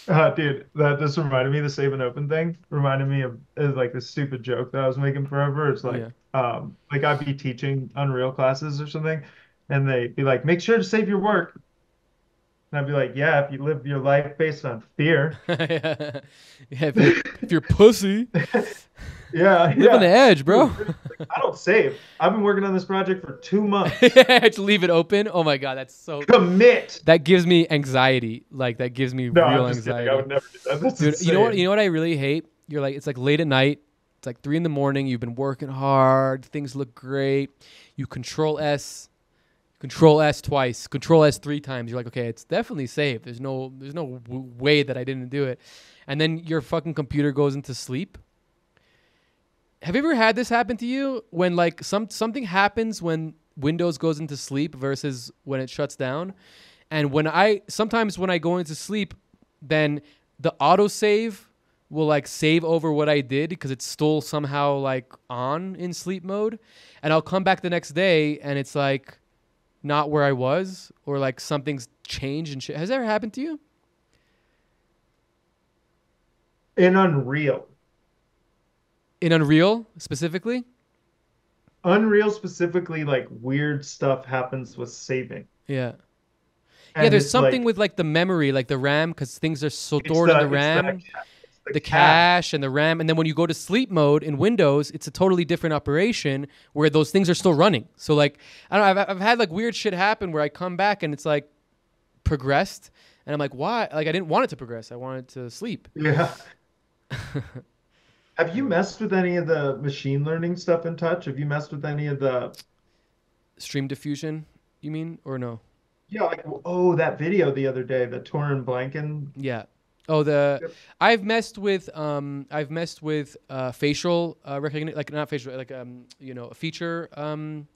[SPEAKER 3] Uh, dude, that just reminded me of the save and open thing. Reminded me of, of like this stupid joke that I was making forever. It's like, um, like I'd be teaching Unreal classes or something, and they'd be like, "Make sure to save your work." And I'd be like, "Yeah, if you live your life based on fear."
[SPEAKER 1] yeah, if you're, if you're pussy,
[SPEAKER 3] Yeah,
[SPEAKER 1] live on the edge, bro.
[SPEAKER 3] I don't save. I've been working on this project for two months.
[SPEAKER 1] to leave it open. Oh my god, that's so.
[SPEAKER 3] Commit.
[SPEAKER 1] That gives me anxiety. Like that gives me
[SPEAKER 3] No,
[SPEAKER 1] real
[SPEAKER 3] I'm just kidding.
[SPEAKER 1] anxiety.
[SPEAKER 3] I would never do that. That's
[SPEAKER 1] Dude, you know what? You know what I really hate? You're like, it's like late at night. It's like three in the morning. You've been working hard. Things look great. You control S, control S twice, control S three times. You're like, okay, it's definitely saved. There's no, there's no w- way that I didn't do it. And then your fucking computer goes into sleep. Have you ever had this happen to you when like some something happens when Windows goes into sleep versus when it shuts down? And when I sometimes when I go into sleep, then the autosave will like save over what I did because it's still somehow like on in sleep mode. And I'll come back the next day and it's like not where I was or like something's changed and shit. Has that ever happened to you?
[SPEAKER 3] in Unreal.
[SPEAKER 1] In Unreal specifically?
[SPEAKER 3] Unreal specifically, like weird stuff happens with saving.
[SPEAKER 1] Yeah.
[SPEAKER 3] And
[SPEAKER 1] yeah, there's something
[SPEAKER 3] like,
[SPEAKER 1] with like the memory, like the RAM, because things are so stored in the RAM.
[SPEAKER 3] it's
[SPEAKER 1] the
[SPEAKER 3] cache.
[SPEAKER 1] cache and the RAM. And then when you go to sleep mode in Windows, it's a totally different operation where those things are still running. So like I don't know, I've, I've had like weird shit happen where I come back and it's like progressed, and I'm like, why? Like I didn't want it to progress. I wanted to sleep.
[SPEAKER 3] Yeah. Have you messed with any of the machine learning stuff in Touch? Have you messed with any of the
[SPEAKER 1] StreamDiffusion, you mean, or no?
[SPEAKER 3] yeah, like oh that video the other day, the Torin Blanken.
[SPEAKER 1] Yeah. Oh, the
[SPEAKER 3] Yep.
[SPEAKER 1] I've messed with um I've messed with uh facial uh recognition like not facial like um you know a feature um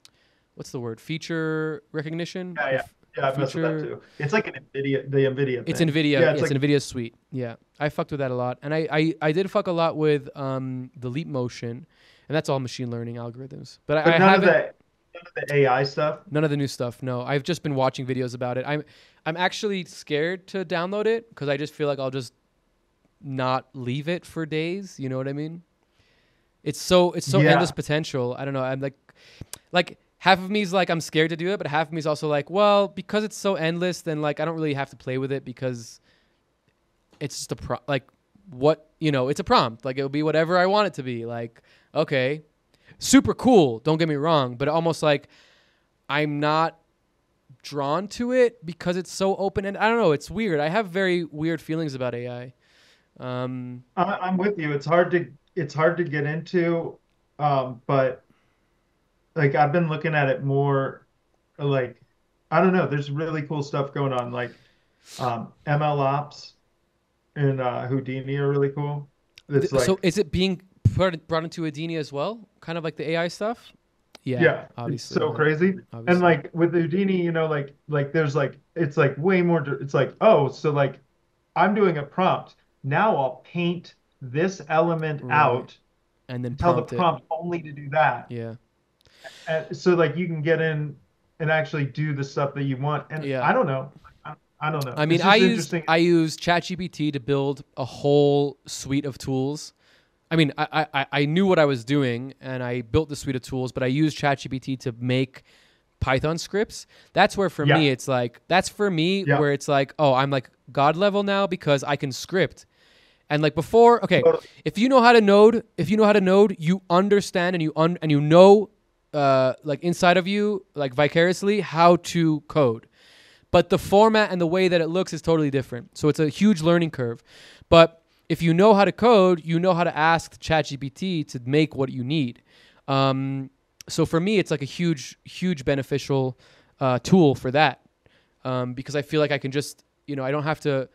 [SPEAKER 1] what's the word feature recognition
[SPEAKER 3] Yeah, yeah.
[SPEAKER 1] f-
[SPEAKER 3] Yeah, I've messed with that too. It's like an Nvidia, the Nvidia
[SPEAKER 1] It's
[SPEAKER 3] thing.
[SPEAKER 1] Nvidia.
[SPEAKER 3] Yeah,
[SPEAKER 1] it's
[SPEAKER 3] it's like
[SPEAKER 1] Nvidia suite. Yeah, I fucked with that a lot, and I, I, I did fuck a lot with um the Leap Motion, and that's all machine learning algorithms. But,
[SPEAKER 3] but
[SPEAKER 1] I, I
[SPEAKER 3] none of
[SPEAKER 1] haven't
[SPEAKER 3] the none of the AI stuff.
[SPEAKER 1] none of the new stuff. No, I've just been watching videos about it. I'm I'm actually scared to download it because I just feel like I'll just not leave it for days. You know what I mean? It's so it's so
[SPEAKER 3] Yeah.
[SPEAKER 1] endless potential. I don't know. I'm like, like half of me is like I'm scared to do it, but half of me is also like, well, because it's so endless, then like I don't really have to play with it because it's just a pro like what you know, it's a prompt. Like it'll be whatever I want it to be. Like, okay. Super cool, don't get me wrong, but almost like I'm not drawn to it because it's so open and I don't know, it's weird. I have very weird feelings about AI. Um
[SPEAKER 3] I'm with you. It's hard to it's hard to get into, um, but like I've been looking at it more like I don't know, there's really cool stuff going on. Like um MLOPs and uh Houdini are really cool. It's like
[SPEAKER 1] so is it being brought, brought into Houdini as well? Kind of like the AI stuff? Yeah,
[SPEAKER 3] yeah,
[SPEAKER 1] obviously.
[SPEAKER 3] so crazy. And like with Houdini, you know, like like there's like it's like way more it's like, oh, so like I'm doing a prompt. Now I'll paint this element
[SPEAKER 1] Right.
[SPEAKER 3] out,
[SPEAKER 1] and then
[SPEAKER 3] tell the
[SPEAKER 1] prompt it.
[SPEAKER 3] prompt only to do that.
[SPEAKER 1] Yeah.
[SPEAKER 3] And so like you can get in and actually do the stuff that you want. And
[SPEAKER 1] Yeah.
[SPEAKER 3] I don't know. I, I don't know.
[SPEAKER 1] I mean, I use. I use ChatGPT to build a whole suite of tools. I mean, I, I I knew what I was doing, and I built the suite of tools, but I used ChatGPT to make Python scripts. That's where for me it's like that's for me
[SPEAKER 3] Yeah.
[SPEAKER 1] where it's like, oh, I'm like god level now because I can script. And like before, okay,
[SPEAKER 3] Totally.
[SPEAKER 1] if you know how to node, if you know how to node, you understand and you un- and you know uh like inside of you like vicariously how to code but the format and the way that it looks is totally different. So it's a huge learning curve. But if you know how to code, you know how to ask ChatGPT to make what you need. Um, so for me, it's like a huge, huge beneficial uh, tool for that um, because I feel like I can just, you know, I don't have to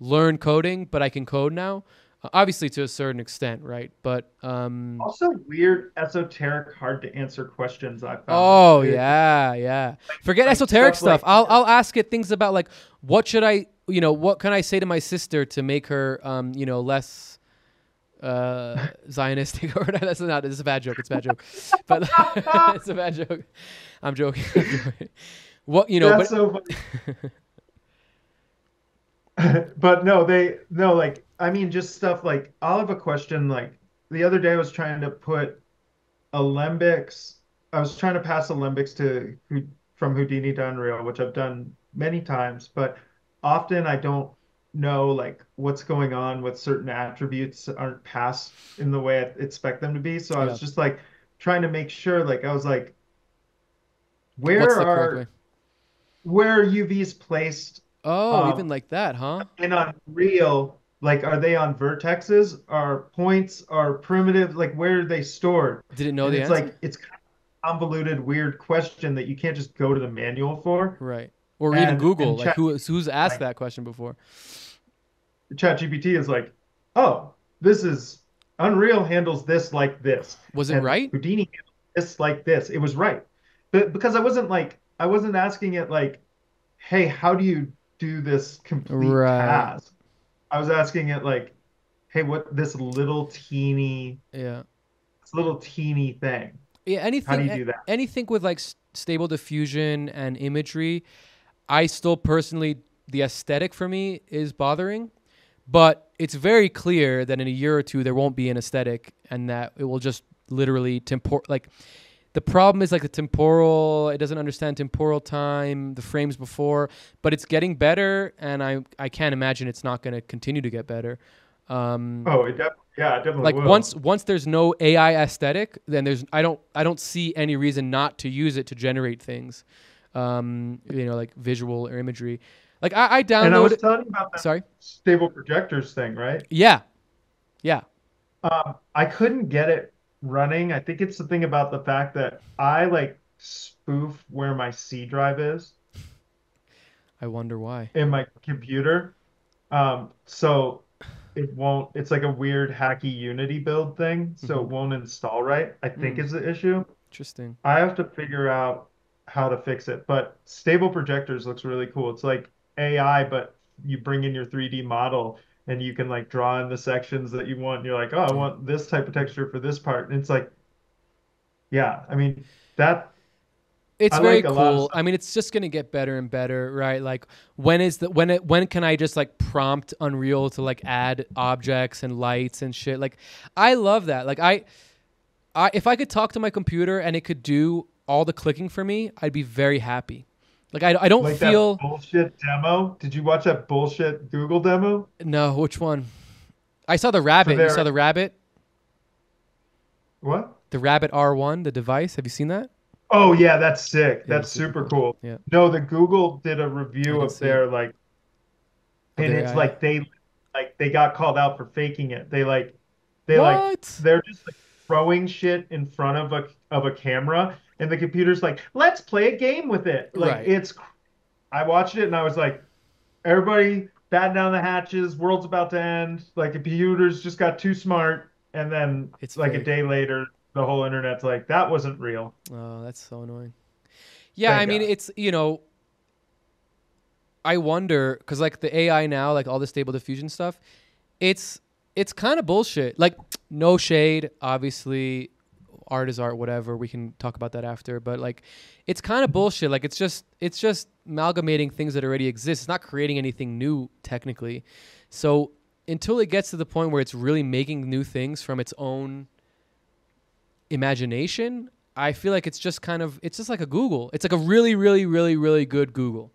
[SPEAKER 1] learn coding, but I can code now. Obviously, to a certain extent, right? But um,
[SPEAKER 3] also weird, esoteric, hard to answer questions I found.
[SPEAKER 1] Oh
[SPEAKER 3] It-
[SPEAKER 1] yeah, yeah. Forget
[SPEAKER 3] like
[SPEAKER 1] esoteric
[SPEAKER 3] stuff
[SPEAKER 1] stuff.
[SPEAKER 3] like-
[SPEAKER 1] I'll I'll ask it things about like what should I you know what can I say to my sister to make her um you know less uh Zionistic or not? that's not it's a bad joke it's a bad joke but it's a bad joke I'm joking, I'm joking. what you know
[SPEAKER 3] That's
[SPEAKER 1] but
[SPEAKER 3] so funny. but no, they no like I mean just stuff like I'll have a question like the other day I was trying to put alembics I was trying to pass alembics to from Houdini to Unreal, which I've done many times, but often I don't know like what's going on with certain attributes aren't passed in the way I expect them to be. So I was just like trying to make sure like I was like where
[SPEAKER 1] what's the correct
[SPEAKER 3] are where are UVs placed
[SPEAKER 1] oh
[SPEAKER 3] um,
[SPEAKER 1] even like that huh
[SPEAKER 3] in Unreal? Like, are they on vertexes? Are points? Are primitives? Like, where are they stored?
[SPEAKER 1] did it know
[SPEAKER 3] And
[SPEAKER 1] the
[SPEAKER 3] it's
[SPEAKER 1] answer
[SPEAKER 3] like it's kind of convoluted, weird question that you can't just go to the manual for.
[SPEAKER 1] right or even Google like who who's asked
[SPEAKER 3] like-
[SPEAKER 1] that question before
[SPEAKER 3] ChatGPT is like, oh, this is Unreal handles this like this.
[SPEAKER 1] was it
[SPEAKER 3] and
[SPEAKER 1] right
[SPEAKER 3] Houdini handles this like this. It was right. But because I wasn't like, I wasn't asking it like, hey, how do you do this complete
[SPEAKER 1] Right.
[SPEAKER 3] task? I was asking it like, hey, what this little teeny,
[SPEAKER 1] yeah
[SPEAKER 3] this little teeny thing.
[SPEAKER 1] yeah anything
[SPEAKER 3] How do you do that?
[SPEAKER 1] anything with like stable diffusion and imagery, I still personally the aesthetic for me is bothering, but it's very clear that in a year or two there won't be an aesthetic and that it will just literally tempor like the problem is like the temporal it doesn't understand temporal time the frames before but it's getting better and i i can't imagine it's not going to continue to get better um
[SPEAKER 3] Oh, it def- yeah, it definitely
[SPEAKER 1] like
[SPEAKER 3] will.
[SPEAKER 1] once once there's no AI aesthetic, then there's I don't I don't see any reason not to use it to generate things, um, you know, like visual or imagery. Like I, I
[SPEAKER 3] and I was
[SPEAKER 1] downloaded.
[SPEAKER 3] telling you about that
[SPEAKER 1] Sorry.
[SPEAKER 3] StableProjectorz thing, right?
[SPEAKER 1] Yeah, yeah.
[SPEAKER 3] Um, I couldn't get it running. I think it's the thing about the fact that I like spoof where my C drive is
[SPEAKER 1] I wonder why.
[SPEAKER 3] in my computer. Um, so it won't, it's like a weird hacky Unity build thing, so it
[SPEAKER 1] Mhm.
[SPEAKER 3] won't install right, I think
[SPEAKER 1] Mm.
[SPEAKER 3] is the issue.
[SPEAKER 1] Interesting.
[SPEAKER 3] I have to figure out how to fix it. But StableProjectorz looks really cool. It's like AI, but you bring in your 3D model and you can like draw in the sections that you want. And you're like, oh, I want this type of texture for this part. And it's like, yeah, I mean, that
[SPEAKER 1] It's
[SPEAKER 3] I
[SPEAKER 1] very
[SPEAKER 3] like a lot of
[SPEAKER 1] cool. I mean, it's just gonna get better and better, right? Like when is the when it when can I just like prompt Unreal to like add objects and lights and shit? Like I love that. Like I, I if I could talk to my computer and it could do all the clicking for me, I'd be very happy. Like I, I don't
[SPEAKER 3] Like
[SPEAKER 1] feel
[SPEAKER 3] that bullshit demo. Did you watch that bullshit Google demo?
[SPEAKER 1] no. Which one? I saw the rabbit. You saw the rabbit,
[SPEAKER 3] What?
[SPEAKER 1] the rabbit R1, the device. Have you seen that?
[SPEAKER 3] Oh yeah, that's sick.
[SPEAKER 1] Yeah,
[SPEAKER 3] That's
[SPEAKER 1] super
[SPEAKER 3] super cool.
[SPEAKER 1] Yeah.
[SPEAKER 3] No, the Google did a review of their like, and
[SPEAKER 1] their
[SPEAKER 3] it's
[SPEAKER 1] AI.
[SPEAKER 3] like they, like they got called out for faking it. They like, they like,
[SPEAKER 1] what?
[SPEAKER 3] they're just like throwing shit in front of a of a camera, and the computer's like, let's play a game with it. Like
[SPEAKER 1] Right.
[SPEAKER 3] it's, I watched it and I was like, everybody batten down the hatches. World's about to end. Like the computers just got too smart, and then
[SPEAKER 1] It's
[SPEAKER 3] like a day later, the whole internet's like, that wasn't real.
[SPEAKER 1] Oh, that's so annoying. Yeah,
[SPEAKER 3] Thank
[SPEAKER 1] I mean,
[SPEAKER 3] God.
[SPEAKER 1] it's you know, I wonder because like the AI now, like all the stable diffusion stuff, it's it's kind of bullshit. Like no shade, obviously, art is art, whatever. We can talk about that after, but like it's kind of bullshit. Like it's just it's just amalgamating things that already exist. It's not creating anything new technically. So until it gets to the point where it's really making new things from its own imagination, I feel like it's just kind of it's just like a Google. It's like a really, really, really, really good Google.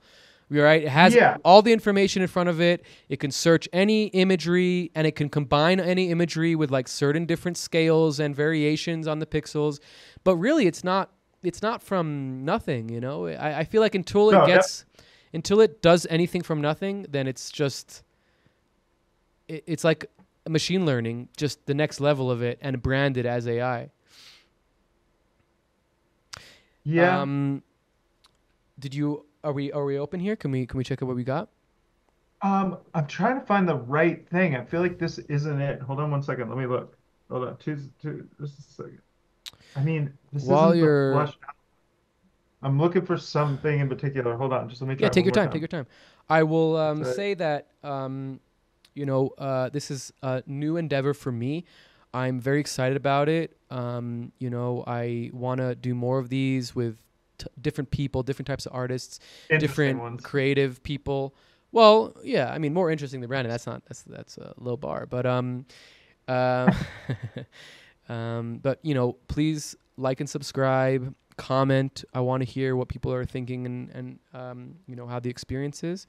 [SPEAKER 1] Right. It has
[SPEAKER 3] Yeah.
[SPEAKER 1] all the information in front of it. It can search any imagery and it can combine any imagery with like certain different scales and variations on the pixels. But really, it's not. It's not from nothing. You know. I, I feel like until it
[SPEAKER 3] No, that-
[SPEAKER 1] gets, until it does anything from nothing, then it's just. It, it's like machine learning, just the next level of it, and branded as AI.
[SPEAKER 3] Yeah.
[SPEAKER 1] Um, did you? Are we? Are we open here? Can we? Can we check out what we got?
[SPEAKER 3] Um, I'm trying to find the right thing. I feel like this isn't it. Hold on one second. Let me look. Hold on. Two, two, just a second. I mean, this
[SPEAKER 1] While
[SPEAKER 3] isn't
[SPEAKER 1] you're-
[SPEAKER 3] out. I'm looking for something in particular. Hold on. Just let me try
[SPEAKER 1] Yeah, take your time. Take your time. I will um,
[SPEAKER 3] Sorry.
[SPEAKER 1] say that um, you know uh, this is a new endeavor for me. I'm very excited about it. Um, you know, I want to do more of these with t- different people, different types of artists, different
[SPEAKER 3] ones.
[SPEAKER 1] creative people. Well, yeah, I mean more interesting than Brandon. That's not that's that's a low bar, but um, uh, um, but you know, please like and subscribe, comment. I want to hear what people are thinking and and um, you know how the experience is.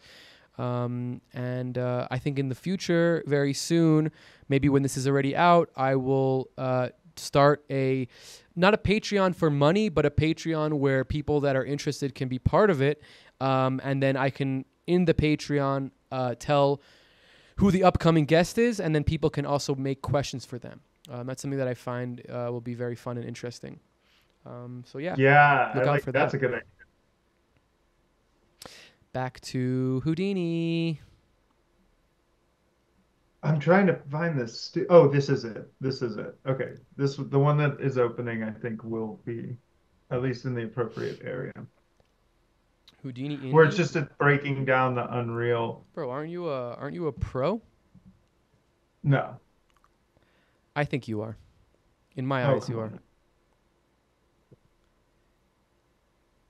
[SPEAKER 1] Um, and uh, I think in the future, very soon, maybe when this is already out, I will uh, start a not a Patreon for money, but a Patreon where people that are interested can be part of it, um, and then I can in the Patreon uh, tell who the upcoming guest is, and then people can also make questions for them. Um, that's something that I find uh, will be very fun and interesting. Um, so yeah,
[SPEAKER 3] Yeah,
[SPEAKER 1] Look
[SPEAKER 3] I
[SPEAKER 1] out
[SPEAKER 3] like
[SPEAKER 1] for
[SPEAKER 3] that's
[SPEAKER 1] that.
[SPEAKER 3] a good idea.
[SPEAKER 1] back to Houdini.
[SPEAKER 3] I'm trying to find this. Stu- oh, this is it. This is it. Okay, this the one that is opening. I think will be at least in the appropriate area
[SPEAKER 1] Houdini Indie.
[SPEAKER 3] where it's just it breaking down the Unreal.
[SPEAKER 1] bro. Aren't you a aren't you a pro?
[SPEAKER 3] No.
[SPEAKER 1] I think you are. In my
[SPEAKER 3] Oh,
[SPEAKER 1] eyes, you are.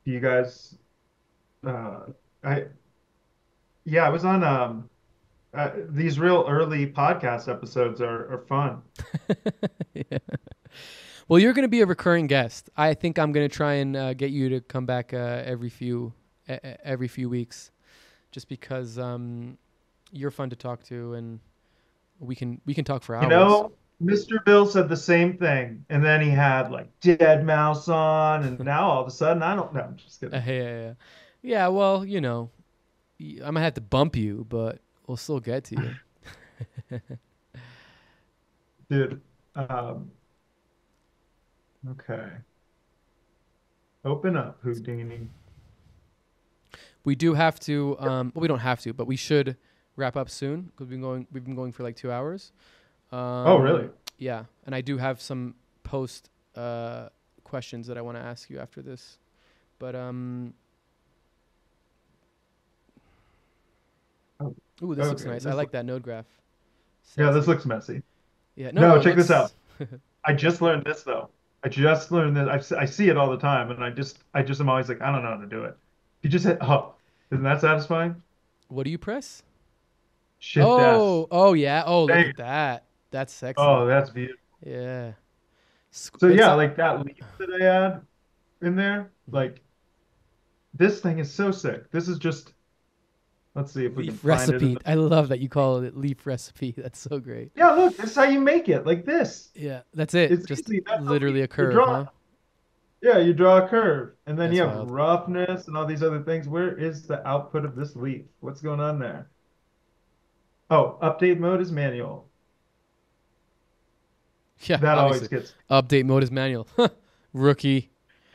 [SPEAKER 3] Do you guys? Uh, I. Yeah, I was on um. Uh, these real early podcast episodes are, are fun.
[SPEAKER 1] Yeah. Well, you're going to be a recurring guest. I think I'm going to try and uh, get you to come back uh, every few every few weeks, just because um, you're fun to talk to, and we can we can talk for hours.
[SPEAKER 3] You know, Mr. Bill said the same thing, and then he had like Deadmau5 on, and now all of a sudden I don't know. I'm just kidding.
[SPEAKER 1] yeah, yeah, yeah. Yeah, Well, you know, I might have to bump you, but we'll still get to you.
[SPEAKER 3] Dude, um, okay. Open up, Houdini.
[SPEAKER 1] we do have to. Um, well, we don't have to, but we should wrap up soon because we've been going. We've been going for like two hours. Um,
[SPEAKER 3] Oh, really?
[SPEAKER 1] Yeah, and I do have some post uh, questions that I want to ask you after this, but um.
[SPEAKER 3] Oh,
[SPEAKER 1] Ooh, this looks
[SPEAKER 3] okay,
[SPEAKER 1] nice. I like that node graph.
[SPEAKER 3] Yeah, this looks messy.
[SPEAKER 1] Yeah,
[SPEAKER 3] No,
[SPEAKER 1] no,
[SPEAKER 3] check this
[SPEAKER 1] let's-
[SPEAKER 3] I just learned this though. I just learned that. I see it all the time, and I just, I just am always like, I don't know how to do it. You just hit up. Isn't that satisfying?
[SPEAKER 1] What do you press?
[SPEAKER 3] Shit,
[SPEAKER 1] oh, oh yeah. Oh, look at that. That's sexy.
[SPEAKER 3] Oh, that's beautiful.
[SPEAKER 1] Yeah. Squ-
[SPEAKER 3] So yeah, like that leaf that I had, in there. Like this thing is so sick. This is just let's see if we
[SPEAKER 1] Leaf
[SPEAKER 3] can find it.
[SPEAKER 1] recipe.
[SPEAKER 3] the-
[SPEAKER 1] I love that you call it leaf recipe. That's so great.
[SPEAKER 3] Yeah, look, this is how you make it. Like this.
[SPEAKER 1] Yeah, that's it.
[SPEAKER 3] It's
[SPEAKER 1] Just.
[SPEAKER 3] That's
[SPEAKER 1] literally a
[SPEAKER 3] you
[SPEAKER 1] curve,
[SPEAKER 3] draw-
[SPEAKER 1] huh?
[SPEAKER 3] Yeah, you draw a curve, and then you have
[SPEAKER 1] wild.
[SPEAKER 3] roughness and all these other things. Where is the output of this leaf? What's going on there? Oh, update mode is manual.
[SPEAKER 1] Yeah,
[SPEAKER 3] That always gets.
[SPEAKER 1] Update mode is manual. Rookie.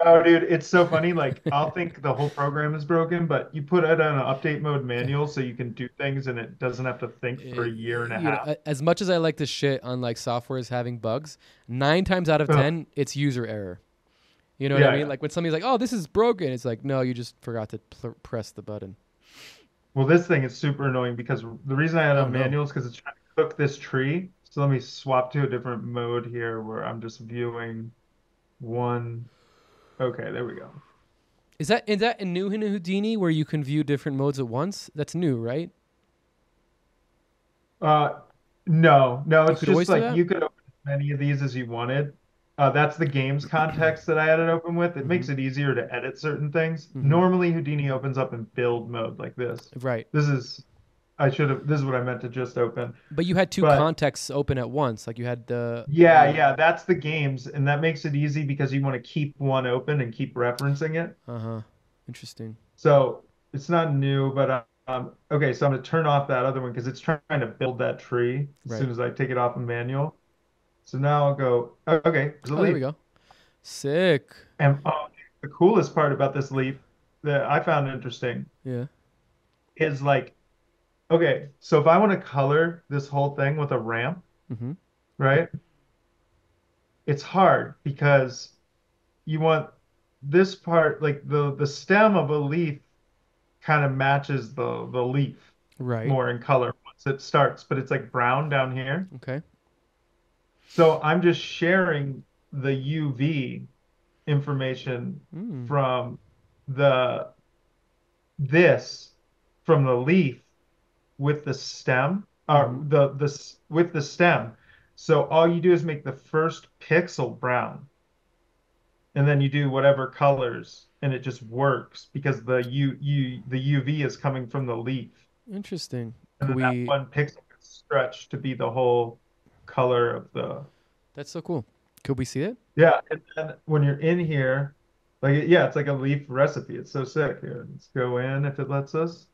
[SPEAKER 3] Oh, dude, it's so funny. Like, I'll think the whole program is broken, but you put it on an update mode manual so you can do things and it doesn't have to think for a year and a
[SPEAKER 1] You know,
[SPEAKER 3] half.
[SPEAKER 1] a- as much as I like to shit on like softwares having bugs, nine times out of ten, it's user error. You know what I mean?
[SPEAKER 3] yeah.
[SPEAKER 1] Like when somebody's like, "Oh, this is broken," it's like, "No, you just forgot to pl- press the button."
[SPEAKER 3] Well, this thing is super annoying because the reason I had
[SPEAKER 1] Oh,
[SPEAKER 3] on
[SPEAKER 1] no.
[SPEAKER 3] manual is because it's trying to cook this tree. So let me swap to a different mode here where I'm just viewing one. Okay, there we go.
[SPEAKER 1] Is that is that in new in Houdini where you can view different modes at once? That's new, right?
[SPEAKER 3] Uh, no, no, it's just like you could open as many of these as you wanted. Uh, that's the games context that I had it open with. It makes
[SPEAKER 1] Mm-hmm.
[SPEAKER 3] it easier to edit certain things.
[SPEAKER 1] Mhm.
[SPEAKER 3] Normally, Houdini opens up in build mode like this.
[SPEAKER 1] Right.
[SPEAKER 3] This is, I should have, this is what I meant to just open.
[SPEAKER 1] But you had two
[SPEAKER 3] But-
[SPEAKER 1] contexts open at once. Like you had the
[SPEAKER 3] Yeah, yeah, that's the games, and that makes it easy because you want to keep one open and keep referencing it.
[SPEAKER 1] Uh huh. Interesting.
[SPEAKER 3] So it's not new, but um, okay, so I'm gonna turn off that other one because it's trying to build that tree as
[SPEAKER 1] Right.
[SPEAKER 3] soon as I take it off in manual. So now I'll go, oh, okay, there's a
[SPEAKER 1] Oh, there we go. Sick.
[SPEAKER 3] And oh, the coolest part about this leaf that I found interesting
[SPEAKER 1] Yeah.
[SPEAKER 3] is like, okay, so if I want to color this whole thing with a ramp,
[SPEAKER 1] Mm-hmm.
[SPEAKER 3] right? It's hard because you want this part, like the the stem of a leaf kind of matches the the leaf
[SPEAKER 1] Right.
[SPEAKER 3] more in color once it starts, but it's like brown down here.
[SPEAKER 1] Okay.
[SPEAKER 3] So I'm just sharing the UV information
[SPEAKER 1] Mm.
[SPEAKER 3] from the this from the leaf with the stem or
[SPEAKER 1] Mhm.
[SPEAKER 3] the the with the stem. So all you do is make the first pixel brown. And then you do whatever colors and it just works because the U, U the UV is coming from the leaf.
[SPEAKER 1] Interesting.
[SPEAKER 3] And
[SPEAKER 1] we?
[SPEAKER 3] that one pixel gets stretched to be the whole color of the
[SPEAKER 1] That's so cool. Could we see it?
[SPEAKER 3] Yeah, and then when you're in here, like yeah, it's like a leaf recipe. It's so sick. Here, let's go in if it lets us.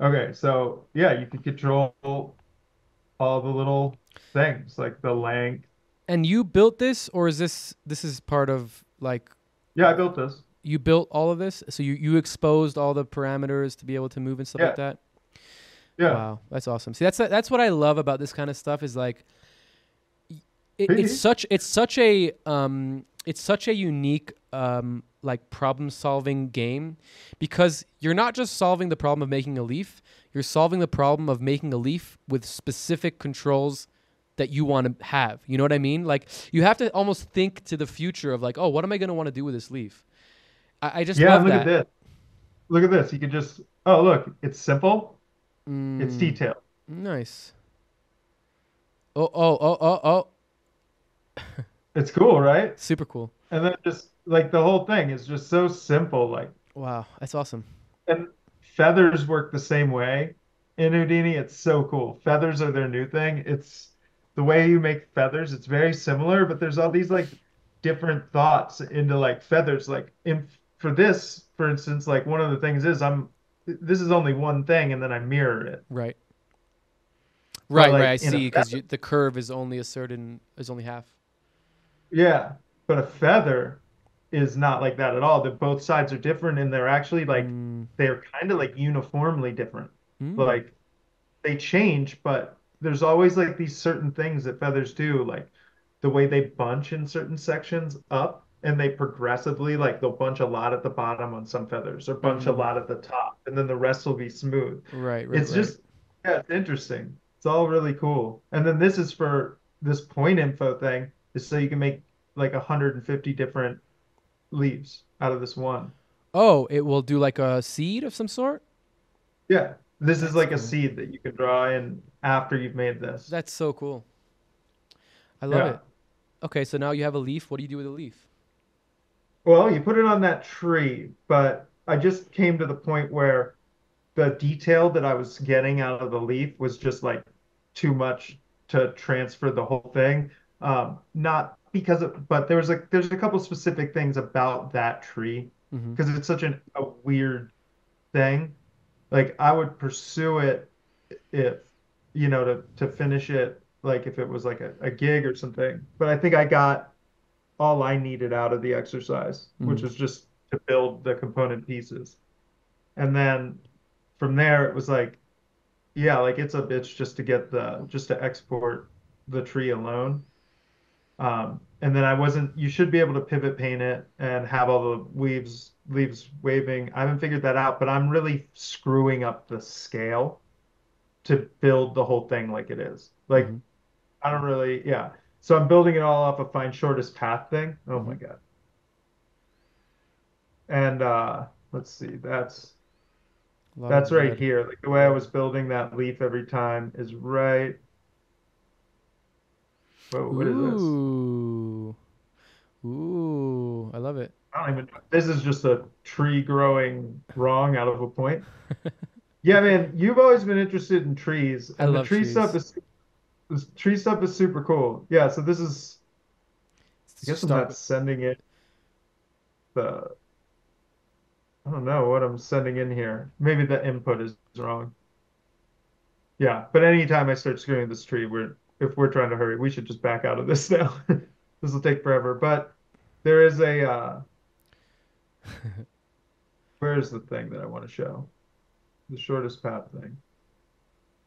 [SPEAKER 3] Okay, so yeah, you can control all the little things like the length.
[SPEAKER 1] And you built this, or is this this is part of like
[SPEAKER 3] Yeah, I built this.
[SPEAKER 1] you built all of this? So you you exposed all the parameters to be able to move and stuff like that.
[SPEAKER 3] Yeah.
[SPEAKER 1] Wow, that's awesome. See, that's that's what I love about this kind of stuff is like, it, it's such it's such a um it's such a unique um like problem solving game because you're not just solving the problem of making a leaf, you're solving the problem of making a leaf with specific controls that you want to have. You know what I mean? Like you have to almost think to the future of like, oh, what am I going to want to do with this leaf? I, I just
[SPEAKER 3] Yeah, look
[SPEAKER 1] that.
[SPEAKER 3] at this. Look at this. You can just oh look, it's simple. It's
[SPEAKER 1] Mm,
[SPEAKER 3] detailed.
[SPEAKER 1] Nice. Oh, oh, oh, oh, oh.
[SPEAKER 3] It's cool, right?
[SPEAKER 1] Super cool.
[SPEAKER 3] And then just like the whole thing is just so simple. Like
[SPEAKER 1] Wow, that's awesome.
[SPEAKER 3] and feathers work the same way in Houdini. It's so cool. Feathers are their new thing. It's the way you make feathers. It's very similar, but there's all these like different thoughts into like feathers. Like in for this, for instance, like one of the things is I'm this is only one thing, and then I mirror it.
[SPEAKER 1] Right. Right,
[SPEAKER 3] like,
[SPEAKER 1] right. I see. Because the curve is only a certain is only half.
[SPEAKER 3] Yeah, but a feather is not like that at all. That both sides are different, and they're actually like
[SPEAKER 1] Mm,
[SPEAKER 3] they're kind of like uniformly different.
[SPEAKER 1] mm.
[SPEAKER 3] like they change, but there's always like these certain things that feathers do, like the way they bunch in certain sections up and they progressively like they'll bunch a lot at the bottom on some feathers or bunch a
[SPEAKER 1] Mhm.
[SPEAKER 3] lot at the top and then the rest will be smooth.
[SPEAKER 1] right, right.
[SPEAKER 3] It's
[SPEAKER 1] right.
[SPEAKER 3] just yeah, it's interesting. It's all really cool. And then this is for this point info thing is so you can make like 150 different leaves out of this one.
[SPEAKER 1] Oh, it will do like a seed of some sort.
[SPEAKER 3] Yeah. This is like a seed that you can draw in after you've made this.
[SPEAKER 1] That's so cool. I love
[SPEAKER 3] Yeah.
[SPEAKER 1] it. Okay, so now you have a leaf. What do you do with a leaf?
[SPEAKER 3] Well, you put it on that tree, but I just came to the point where the detail that I was getting out of the leaf was just like too much to transfer the whole thing. Um, not because of, but there was like there's a couple specific things about that tree because it's such an, a weird thing. Like I would pursue it if, you know, to to finish it, like if it was like a, a gig or something. But I think I got all I needed out of the exercise, which
[SPEAKER 1] hmm
[SPEAKER 3] was just to build the component pieces. And then from there it was like, yeah, like it's a bitch just to get the just to export the tree alone. Um, and then I wasn't, you should be able to pivot paint it and have all the leaves leaves waving. I haven't figured that out, but I'm really screwing up the scale to build the whole thing like it is. Like
[SPEAKER 1] hmm
[SPEAKER 3] I don't really, yeah. So I'm building it all off a find shortest path thing. Oh
[SPEAKER 1] hmm
[SPEAKER 3] my God. And uh let's see, that's that's right here. Like the way I was building that leaf every time is right. Whoa, what is this?
[SPEAKER 1] Ooh. Ooh. I love it.
[SPEAKER 3] I don't even. This is just a tree growing wrong out of a point. Yeah, man, you've always been interested in trees,
[SPEAKER 1] I
[SPEAKER 3] and the
[SPEAKER 1] love
[SPEAKER 3] tree stuff is this tree stuff is super cool. Yeah, so this is I guess I'm not sending it the I don't know what I'm sending in here. Maybe the input is wrong. Yeah, but anytime I start screwing this tree, we're if we're trying to hurry, we should just back out of this now. This will take forever. But there is a uh where's the thing that I want to show? The shortest path thing.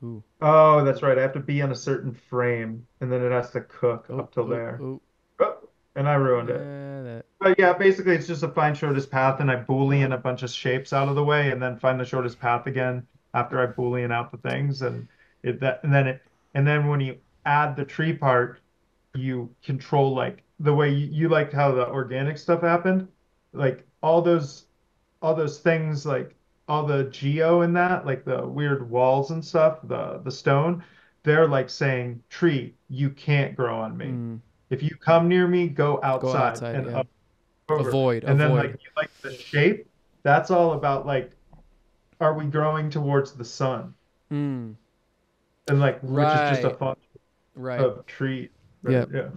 [SPEAKER 1] Ooh.
[SPEAKER 3] Oh, that's right. I have to be on a certain frame, and then it has to cook
[SPEAKER 1] Oh,
[SPEAKER 3] up till
[SPEAKER 1] oh,
[SPEAKER 3] there.
[SPEAKER 1] oh.
[SPEAKER 3] Oh, and I ruined it.
[SPEAKER 1] Yeah, that.
[SPEAKER 3] But yeah, basically it's just a find shortest path, and I Boolean a bunch of shapes out of the way, and then find the shortest path again after I Boolean out the things, and it that and then it and then when you add the tree part, you control like the way you, you liked how the organic stuff happened, like all those all those things like all the geo in that, like the weird walls and stuff, the the stone, they're like saying, tree, you can't grow on me.
[SPEAKER 1] Mm.
[SPEAKER 3] If you come near me, go
[SPEAKER 1] Go
[SPEAKER 3] outside
[SPEAKER 1] outside.
[SPEAKER 3] and
[SPEAKER 1] Yeah.
[SPEAKER 3] up over.
[SPEAKER 1] Avoid.
[SPEAKER 3] And then like you like the shape, that's all about like, are we growing towards the sun?
[SPEAKER 1] Mm.
[SPEAKER 3] And like which is just a
[SPEAKER 1] Right.
[SPEAKER 3] function
[SPEAKER 1] Right.
[SPEAKER 3] of tree.
[SPEAKER 1] Yeah.
[SPEAKER 3] Right? Yeah.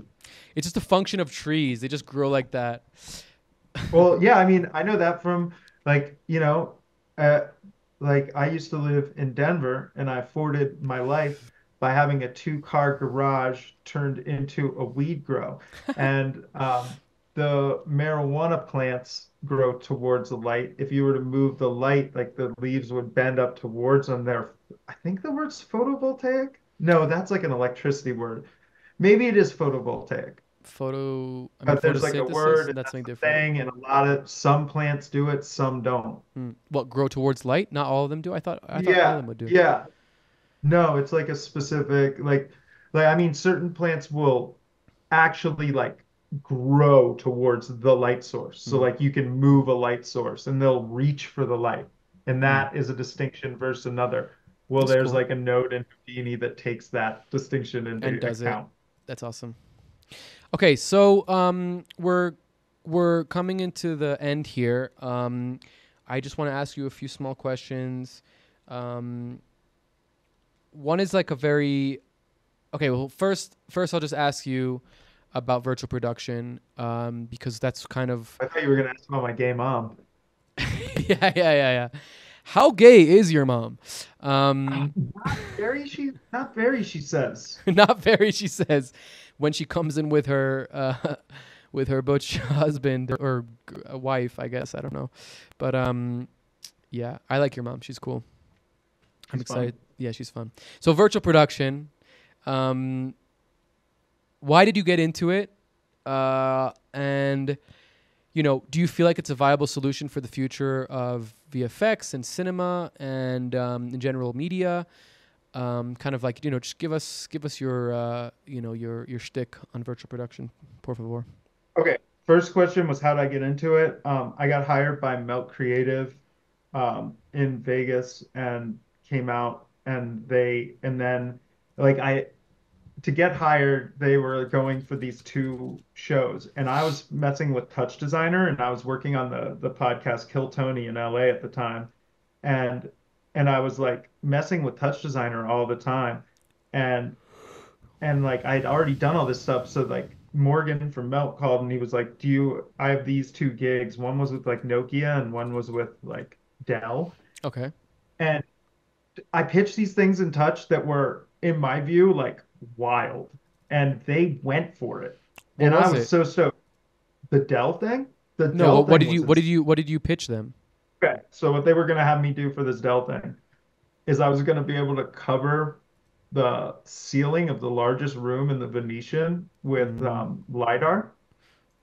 [SPEAKER 1] It's just a function of trees. They just grow like that.
[SPEAKER 3] Well, yeah, I mean, I know that from like, you know, uh, like I used to live in Denver and I afforded my life by having a two-car garage turned into a weed grow. And um, the marijuana plants grow towards the light. If you were to move the light, like the leaves would bend up towards them. There, I think the word's photovoltaic. No, that's like an electricity word. Maybe it is photovoltaic.
[SPEAKER 1] Photo. I mean
[SPEAKER 3] But there's like a word, and
[SPEAKER 1] That's
[SPEAKER 3] that's
[SPEAKER 1] something different.
[SPEAKER 3] thing, and a lot of some plants do it, some don't.
[SPEAKER 1] Mm. What grow towards light? Not all of them do. I thought. I thought all of
[SPEAKER 3] Yeah,
[SPEAKER 1] them would do.
[SPEAKER 3] yeah. No, it's like a specific, like, like I mean, certain plants will actually like grow towards the light source. So
[SPEAKER 1] Mm.
[SPEAKER 3] like you can move a light source, and they'll reach for the light, and
[SPEAKER 1] Mm.
[SPEAKER 3] that is a distinction versus another. Well,
[SPEAKER 1] That's
[SPEAKER 3] there's
[SPEAKER 1] cool.
[SPEAKER 3] like a node in Houdini that takes that distinction
[SPEAKER 1] And
[SPEAKER 3] into
[SPEAKER 1] does it.
[SPEAKER 3] account.
[SPEAKER 1] That's awesome. Okay, so um, we're we're coming into the end here. Um, I just want to ask you a few small questions. Um, one is like a very okay. Well, first, first I'll just ask you about virtual production um, because that's kind of
[SPEAKER 3] I thought you were gonna ask about my gay mom.
[SPEAKER 1] yeah, yeah, yeah, yeah. How gay is your mom? Um,
[SPEAKER 3] Not very, she, not very, she says.
[SPEAKER 1] not very, she says, when she comes in with her uh, with her butch husband or wife, I guess I don't know, but um, yeah, I like your mom. She's cool. I'm
[SPEAKER 3] She's fun.
[SPEAKER 1] excited. Yeah, she's fun. So virtual production. Um, why did you get into it? Uh, and you know, do you feel like it's a viable solution for the future of VFX and cinema and um, in general media? Um, kind of like you know, just give us give us your uh, you know your your shtick on virtual production, por favor.
[SPEAKER 3] Okay, first question was how did I get into it? Um, I got hired by Melt Creative um, in Vegas and came out and they and then like I to get hired, they were going for these two shows, and I was messing with Touch Designer, and I was working on the the podcast Kill Tony in LA at the time, and and I was like messing with Touch Designer all the time, and and like I had already done all this stuff, so like Morgan from Melt called and he was like, "Do you? I have these two gigs. One was with like Nokia and one was with like Dell."
[SPEAKER 1] Okay.
[SPEAKER 3] And I pitched these things in touch that were, in my view, like wild, and they went for it.
[SPEAKER 1] What
[SPEAKER 3] and I
[SPEAKER 1] was
[SPEAKER 3] was
[SPEAKER 1] it?
[SPEAKER 3] so stoked. The Dell thing. The
[SPEAKER 1] No.
[SPEAKER 3] Dell
[SPEAKER 1] What,
[SPEAKER 3] thing
[SPEAKER 1] did you
[SPEAKER 3] was
[SPEAKER 1] What did you What did you pitch them?
[SPEAKER 3] Okay, so what they were going to have me do for this Dell thing is I was going to be able to cover the ceiling of the largest room in the Venetian with
[SPEAKER 1] Mm.
[SPEAKER 3] um, LiDAR.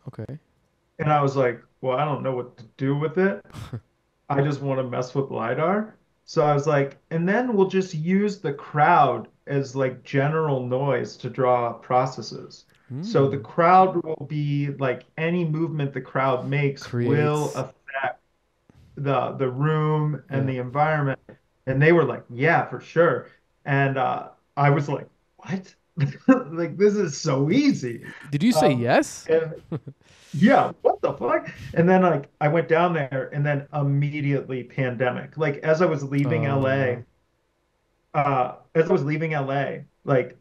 [SPEAKER 1] Okay.
[SPEAKER 3] And I was like, well, I don't know what to do with it. I just want to mess with LiDAR. So I was like, and then we'll just use the crowd as like general noise to draw processes. So the
[SPEAKER 1] Mm.
[SPEAKER 3] crowd will be like any movement the crowd makes will affect the the room and
[SPEAKER 1] Yeah.
[SPEAKER 3] the environment. And they were like, yeah, for sure. And uh, I was like, what? Like this is so easy.
[SPEAKER 1] Did you say
[SPEAKER 3] Um,
[SPEAKER 1] yes?
[SPEAKER 3] And yeah, what the fuck? And then like I went down there and then immediately pandemic. Like as I was leaving
[SPEAKER 1] Oh,
[SPEAKER 3] LA. Uh as I was leaving LA, like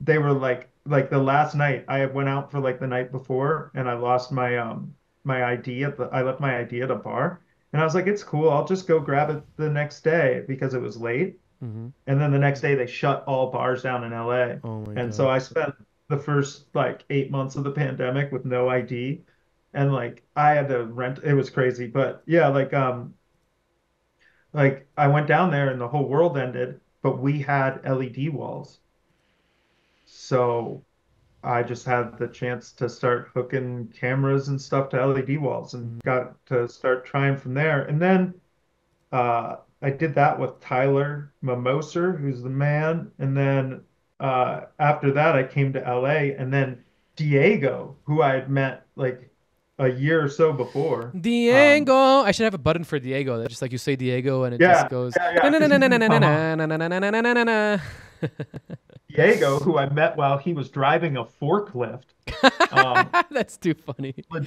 [SPEAKER 3] they were like like the last night I went out for like the night before and I lost my um my ID at the I left my ID at a bar and I was like it's cool. I'll just go grab it the next day because it was late.
[SPEAKER 1] Hmm
[SPEAKER 3] and then the next day they shut all bars down in LA
[SPEAKER 1] Oh
[SPEAKER 3] and
[SPEAKER 1] god.
[SPEAKER 3] so I spent the first like eight months of the pandemic with no ID and like I had to rent it was crazy. But yeah like um like I went down there and the whole world ended but we had LED walls so I just had the chance to start hooking cameras and stuff to LED walls and
[SPEAKER 1] Mhm.
[SPEAKER 3] got to start trying from there. And then uh, I did that with Tyler Mimoser, who's the man. And then uh, after that, I came to LA. And then Diego, who I had met like a year or so before.
[SPEAKER 1] Um, Diego, um, I should have a button for Diego. That just like you say Diego, and it
[SPEAKER 3] yeah,
[SPEAKER 1] just goes.
[SPEAKER 3] Diego, who I met while he was driving a forklift. Um,
[SPEAKER 1] That's too funny.
[SPEAKER 3] Le-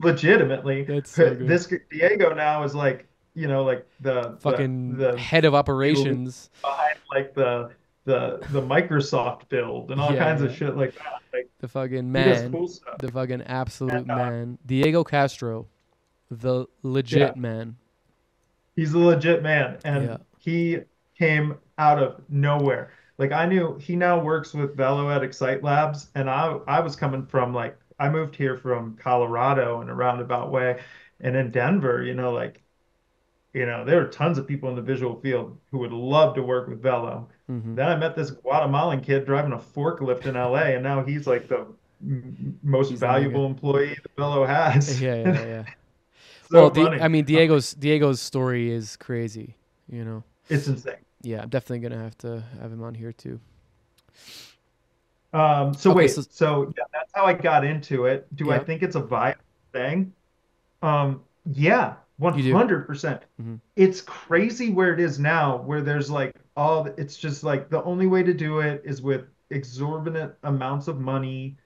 [SPEAKER 3] legitimately,
[SPEAKER 1] That's so good.
[SPEAKER 3] this Diego now is like you know like the
[SPEAKER 1] fucking
[SPEAKER 3] the, the
[SPEAKER 1] head of operations
[SPEAKER 3] behind like the the the Microsoft build and all
[SPEAKER 1] Yeah,
[SPEAKER 3] kinds of shit like that. Like
[SPEAKER 1] The fucking man.
[SPEAKER 3] cool.
[SPEAKER 1] The fucking absolute
[SPEAKER 3] And, uh,
[SPEAKER 1] man. Diego Castro. The legit
[SPEAKER 3] Yeah.
[SPEAKER 1] man.
[SPEAKER 3] He's a legit man, and
[SPEAKER 1] Yeah.
[SPEAKER 3] he came out of nowhere. Like I knew he now works with Vello at Xite Labs, and I I was coming from like I moved here from Colorado in a roundabout way, and in Denver, you know, like you know, there were tons of people in the visual field who would love to work with Vello.
[SPEAKER 1] Hmm
[SPEAKER 3] Then I met this Guatemalan kid driving a forklift in LA, and now he's like the m- most
[SPEAKER 1] He's
[SPEAKER 3] valuable employee the fellow has.
[SPEAKER 1] Yeah, yeah, yeah.
[SPEAKER 3] So
[SPEAKER 1] well, Di- I mean, Diego's Diego's story is crazy. You know.
[SPEAKER 3] It's insane.
[SPEAKER 1] Yeah, I'm definitely gonna have to have him on here too.
[SPEAKER 3] Um, so
[SPEAKER 1] Okay,
[SPEAKER 3] wait,
[SPEAKER 1] so-
[SPEAKER 3] so yeah, that's how I got into it. Do I think it's a viable thing? Um, yeah, 100%.
[SPEAKER 1] Mhm.
[SPEAKER 3] It's crazy where it is now, where there's like all, it's just like the only way to do it is with exorbitant amounts of money.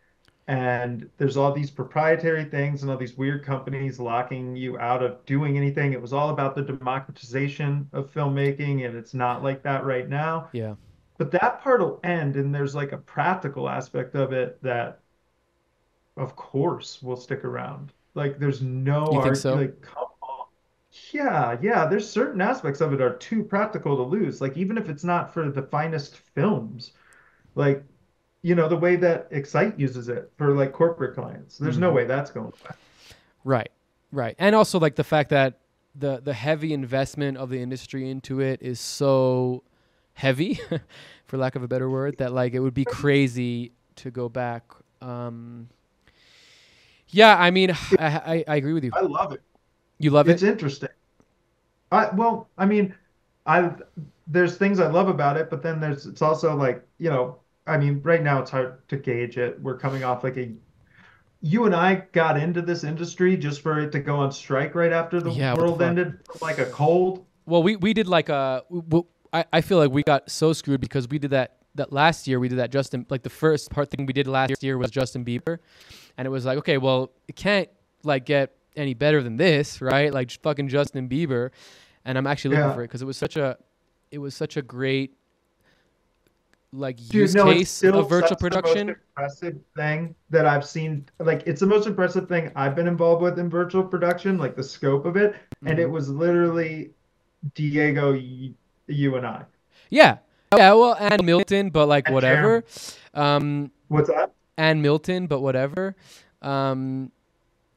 [SPEAKER 3] And there's all these proprietary things and all these weird companies locking you out of doing anything. It was all about the democratization of filmmaking, and it's not like that right now.
[SPEAKER 1] Yeah.
[SPEAKER 3] But that part will end, and there's like a practical aspect of it that, of course, will stick around. Like, there's no
[SPEAKER 1] You think
[SPEAKER 3] arg-
[SPEAKER 1] so?
[SPEAKER 3] like, come. Yeah, yeah, there's certain aspects of it are too practical to lose. Like, even if it's not for the finest films, like, you know, the way that Xite uses it for like corporate clients, there's no
[SPEAKER 1] Mhm.
[SPEAKER 3] way that's going away.
[SPEAKER 1] Right. Right. And also like the fact that the the heavy investment of the industry into it is so heavy, for lack of a better word, that like it would be crazy to go back. Um, yeah, I mean, I, I, I agree with you.
[SPEAKER 3] I love it.
[SPEAKER 1] You love it.
[SPEAKER 3] It's interesting. I well, I mean, I there's things I love about it, but then there's it's also like, you know, I mean, right now it's hard to gauge it. We're coming off like a you and I got into this industry just for it to go on strike right after the
[SPEAKER 1] Yeah, what the
[SPEAKER 3] world ended, like a cold.
[SPEAKER 1] Well, we we did like a. I I feel like we got so screwed because we did that that last year we did that Justin like the first part thing we did last year was Justin Bieber, and it was like okay, well it can't like get any better than this, right? Like fucking Justin Bieber, and I'm actually looking
[SPEAKER 3] Yeah.
[SPEAKER 1] for it because it was such a it was such a great like
[SPEAKER 3] Dude,
[SPEAKER 1] use
[SPEAKER 3] no,
[SPEAKER 1] case of virtual
[SPEAKER 3] such the most
[SPEAKER 1] production.
[SPEAKER 3] impressive thing that I've seen. Like, it's the most impressive thing I've been involved with in virtual production, like the scope of it. And it was literally Diego, y- you and I.
[SPEAKER 1] Yeah, yeah. Well, and Milton, but like
[SPEAKER 3] And
[SPEAKER 1] whatever. Um,
[SPEAKER 3] What's that?
[SPEAKER 1] and Milton, but whatever. Um,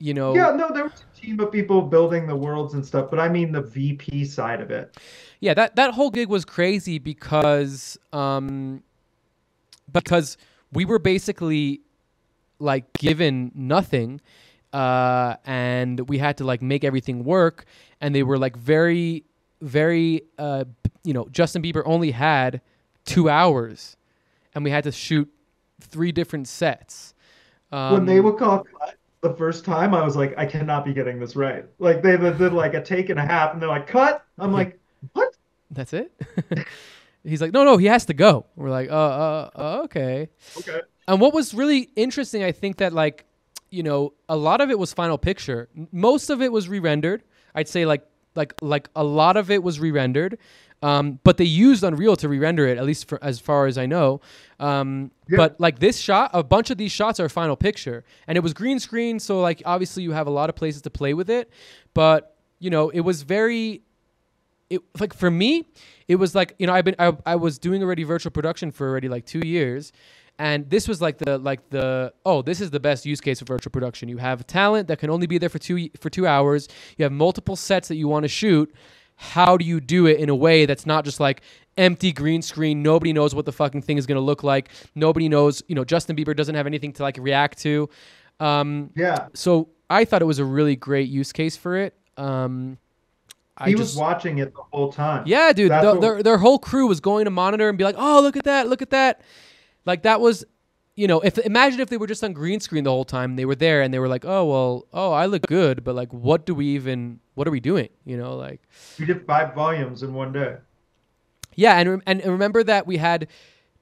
[SPEAKER 1] you know.
[SPEAKER 3] Yeah, no, there was a team of people building the worlds and stuff, but I mean the VP side of it.
[SPEAKER 1] Yeah, that that whole gig was crazy because um because we were basically like given nothing uh and we had to like make everything work and they were like very very uh you know, Justin Bieber only had 2 hours and we had to shoot three different sets. Um,
[SPEAKER 3] when they were call cut the first time, I was like, I cannot be getting this right. Like they did did, like a take and a half, and they're like, cut. I'm like, what?
[SPEAKER 1] That's it? He's like, "No, no, he has to go." We're like, "Uh, uh, uh okay."
[SPEAKER 3] Okay.
[SPEAKER 1] And what was really interesting, I think that like, you know, a lot of it was final picture. Most of it was re-rendered. I'd say like like like a lot of it was re-rendered. Um, but they used Unreal to re-render it, at least for as far as I know. Um,
[SPEAKER 3] Yeah.
[SPEAKER 1] But like this shot, a bunch of these shots are final picture, and it was green screen, so like obviously you have a lot of places to play with it. But you know, it was very it like for me, it was like you know I've been I, I was doing already virtual production for already like two years, and this was like the like the oh this is the best use case of virtual production. You have talent that can only be there for two for two hours. You have multiple sets that you want to shoot. How do you do it in a way that's not just like empty green screen? Nobody knows what the fucking thing is going to look like. Nobody knows. You know, Justin Bieber doesn't have anything to like react to. Um,
[SPEAKER 3] Yeah.
[SPEAKER 1] so I thought it was a really great use case for it. Um, I
[SPEAKER 3] He
[SPEAKER 1] just
[SPEAKER 3] was watching it the whole time.
[SPEAKER 1] yeah, dude. The-
[SPEAKER 3] what-
[SPEAKER 1] their their whole crew was going to monitor and be like, "Oh, look at that! Look at that!" Like that was, you know, if imagine if they were just on green screen the whole time. They were there and they were like, "Oh, well, oh, I look good," but like, what do we even? What are we doing? You know, like,
[SPEAKER 3] We did five volumes in one day.
[SPEAKER 1] yeah, and and remember that we had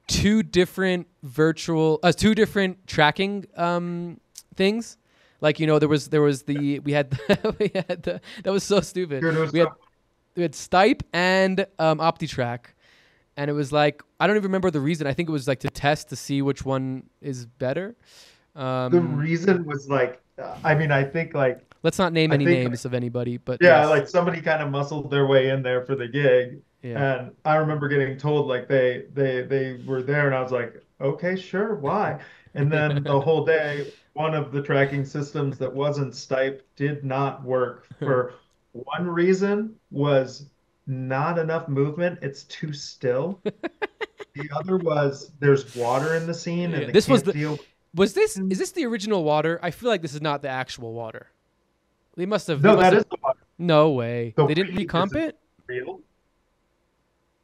[SPEAKER 1] two different virtual, uh, two different tracking um things. Like you know, there was there was the we had we had the that was so stupid.
[SPEAKER 3] It was
[SPEAKER 1] we had we had Stype and um, OptiTrack, and it was like I don't even remember the reason. I think it was like to test to see which one is better. Um,
[SPEAKER 3] the reason was like, uh, I mean, I think like,
[SPEAKER 1] let's not name
[SPEAKER 3] I
[SPEAKER 1] any
[SPEAKER 3] think-
[SPEAKER 1] names of anybody, but
[SPEAKER 3] yeah,
[SPEAKER 1] yes.
[SPEAKER 3] like somebody kind of muscled their way in there for the gig.
[SPEAKER 1] yeah,
[SPEAKER 3] And I remember getting told like they they they were there, and I was like, okay, sure, why? And then the whole day, one of the tracking systems that wasn't Stype did not work for one reason was not enough movement. It's too still. The other was there's water in the scene, and
[SPEAKER 1] this was the-
[SPEAKER 3] deal.
[SPEAKER 1] was this mm. is this the original water? I feel like this is not the actual water. They must have.
[SPEAKER 3] No,
[SPEAKER 1] must
[SPEAKER 3] that
[SPEAKER 1] have-
[SPEAKER 3] is the water.
[SPEAKER 1] no way.
[SPEAKER 3] The
[SPEAKER 1] they didn't recomp it.
[SPEAKER 3] Real?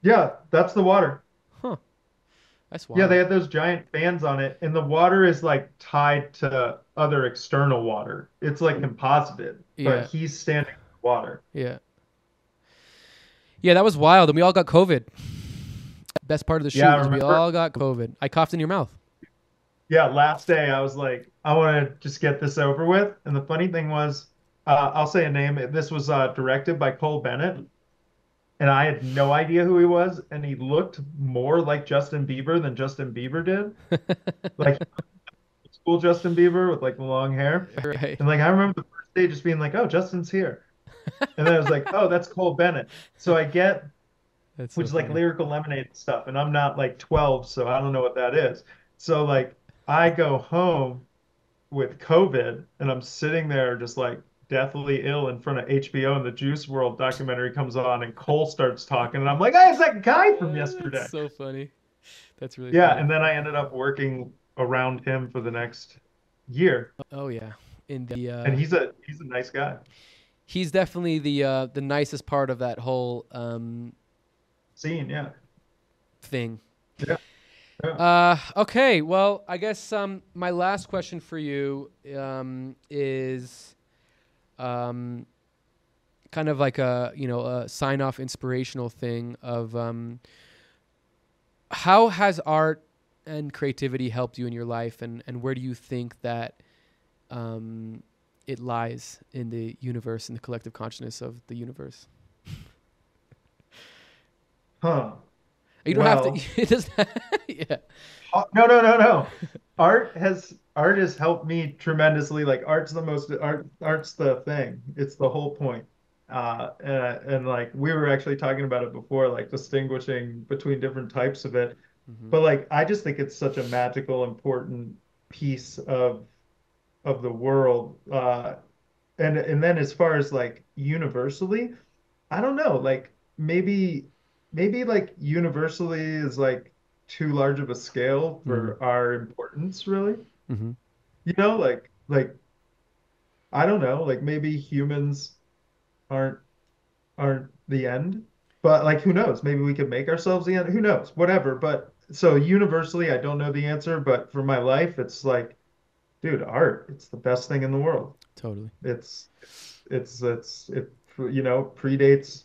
[SPEAKER 3] Yeah, that's the water. Huh.
[SPEAKER 1] That's wild.
[SPEAKER 3] Yeah, they had those giant fans on it, and the water is like tied to other external water. It's like composited,
[SPEAKER 1] Yeah.
[SPEAKER 3] but he's standing in the water.
[SPEAKER 1] Yeah. Yeah, that was wild, and we all got COVID. Best part of the shoot
[SPEAKER 3] Yeah,
[SPEAKER 1] was we all got COVID. I coughed in your mouth.
[SPEAKER 3] Yeah, last day I was like, I want to just get this over with. And the funny thing was, uh, I'll say a name. This was uh, directed by Cole Bennett, and I had no idea who he was, and he looked more like Justin Bieber than Justin Bieber did, like school Justin Bieber with like the long hair.
[SPEAKER 1] right.
[SPEAKER 3] And like I remember the first day just being like, "Oh, Justin's here," and then I was like, "Oh, that's Cole Bennett." So I get,
[SPEAKER 1] That's so
[SPEAKER 3] which is like
[SPEAKER 1] funny.
[SPEAKER 3] lyrical lemonade stuff, and I'm not like 12, so I don't know what that is. So like I go home with COVID, and I'm sitting there just like deathly ill in front of HBO, and the Juice WRLD documentary comes on, and Cole starts talking, and I'm like, "Hey, it's that guy from
[SPEAKER 1] That's
[SPEAKER 3] yesterday."
[SPEAKER 1] so funny. That's really
[SPEAKER 3] Yeah,
[SPEAKER 1] funny.
[SPEAKER 3] and then I ended up working around him for the next year,
[SPEAKER 1] oh yeah, in the uh,
[SPEAKER 3] and he's a he's a nice guy.
[SPEAKER 1] He's definitely the uh, the nicest part of that whole um,
[SPEAKER 3] Scene, yeah.
[SPEAKER 1] thing.
[SPEAKER 3] Yeah. Yeah.
[SPEAKER 1] Uh, okay, well, I guess um, my last question for you um, is um, kind of like a you know a sign off inspirational thing of um, how has art and creativity helped you in your life, and and where do you think that um, it lies in the universe, in the collective consciousness of the universe?
[SPEAKER 3] Huh.
[SPEAKER 1] You don't
[SPEAKER 3] Well-
[SPEAKER 1] have to. It doesn't. yeah.
[SPEAKER 3] Uh, No, no, no, no. Art has art has helped me tremendously. Like art's the most art art's the thing. It's the whole point. Uh, and, and like we were actually talking about it before, like distinguishing between different types of it.
[SPEAKER 1] Mhm.
[SPEAKER 3] But like I just think it's such a magical, important piece of of the world. Uh, and and then as far as like universally, I don't know, like maybe maybe like universally is like too large of a scale for our importance, really.
[SPEAKER 1] Mhm.
[SPEAKER 3] You know, like like I don't know, like maybe humans aren't aren't the end, but like who knows? Maybe we could make ourselves the end. Who knows? Whatever. But so universally, I don't know the answer, but for my life, it's like, dude, art, it's the best thing in the world.
[SPEAKER 1] Totally.
[SPEAKER 3] It's it's it's it you know predates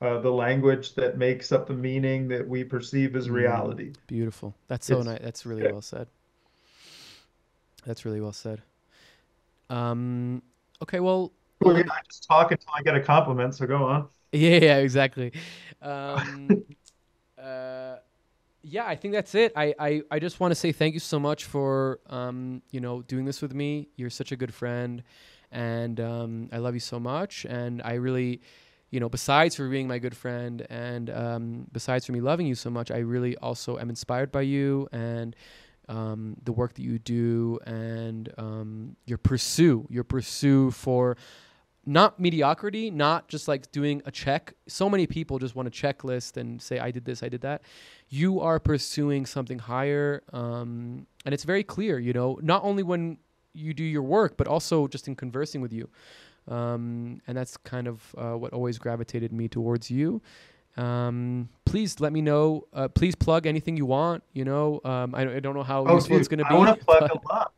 [SPEAKER 3] uh, the language that makes up the meaning that we perceive as
[SPEAKER 1] Mm.
[SPEAKER 3] reality.
[SPEAKER 1] Beautiful. That's so
[SPEAKER 3] It's-
[SPEAKER 1] nice. That's really
[SPEAKER 3] yeah.
[SPEAKER 1] well said. That's really well said. Um. Okay. Well.
[SPEAKER 3] Well, yeah, I just talk until I get a compliment, so go on.
[SPEAKER 1] Yeah, yeah, exactly. Um, uh, yeah, I think that's it. I, I, I just want to say thank you so much for um, you know doing this with me. You're such a good friend, and um, I love you so much. And I really, you know, besides for being my good friend, and um, besides for me loving you so much, I really also am inspired by you and um, the work that you do and um, your pursue, your pursue for not mediocrity, not just like doing a check. So many people just want a checklist and say, I did this, I did that. You are pursuing something higher. Um, and it's very clear, you know, not only when you do your work, but also just in conversing with you. Um, and that's kind of uh, what always gravitated me towards you. Um, please let me know. Uh, please plug anything you want. You know, um, I, I don't know how
[SPEAKER 3] Oh,
[SPEAKER 1] useful it's going to be.
[SPEAKER 3] I want to plug
[SPEAKER 1] a
[SPEAKER 3] lot.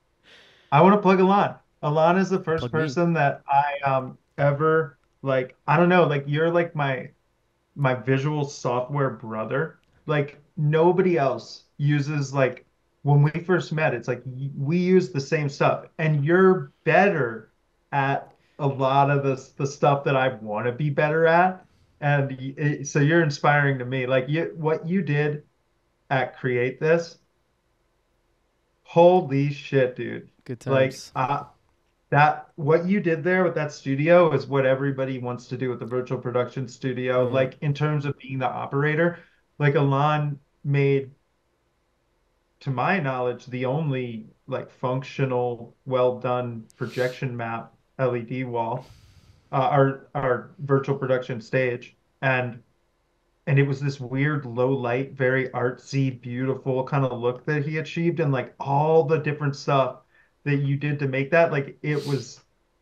[SPEAKER 3] I want to plug Alon. Alon is the first
[SPEAKER 1] Plug me.
[SPEAKER 3] person that I um ever like. I don't know, like you're like my my visual software brother. Like nobody else uses like when we first met. It's like we use the same stuff, and you're better at a lot of the the stuff that I want to be better at. And it, so you're inspiring to me. Like you, what you did at Create This. Holy shit, dude.
[SPEAKER 1] Good times
[SPEAKER 3] Like
[SPEAKER 1] times.
[SPEAKER 3] That what you did there with that studio is what everybody wants to do with the virtual production studio.
[SPEAKER 1] Mhm.
[SPEAKER 3] Like in terms of being the operator, like Alon made, to my knowledge, the only like functional, well done projection map LED wall, uh, our our virtual production stage, and and it was this weird low light, very artsy, beautiful kind of look that he achieved, and like all the different stuff that you did to make that, like it was,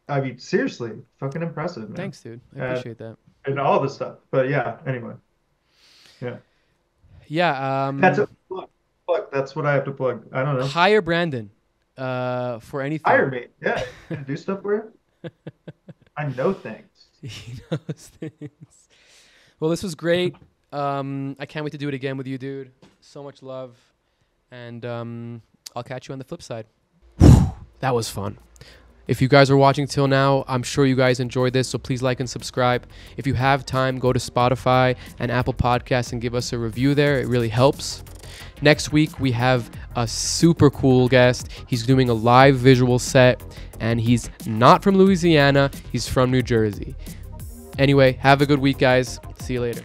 [SPEAKER 3] I mean, seriously, fucking impressive, man.
[SPEAKER 1] Thanks, dude. I appreciate that.
[SPEAKER 3] And all the stuff. But yeah, anyway,
[SPEAKER 1] Yeah. Um,
[SPEAKER 3] that's a plug. plug. That's what I have to plug. I don't know.
[SPEAKER 1] hire Brandon uh, for anything.
[SPEAKER 3] Hire me. Yeah, do stuff for you. I know things.
[SPEAKER 1] he knows things. Well, this was great. Um, I can't wait to do it again with you, dude. So much love, and um, I'll catch you on the flip side. That was fun. If you guys are watching till now, I'm sure you guys enjoyed this, so please like and subscribe. If you have time, go to Spotify and Apple Podcasts and give us a review there. It really helps. Next week, we have a super cool guest. He's doing a live visual set, and he's not from Louisiana, he's from New Jersey. Anyway, have a good week, guys. See you later.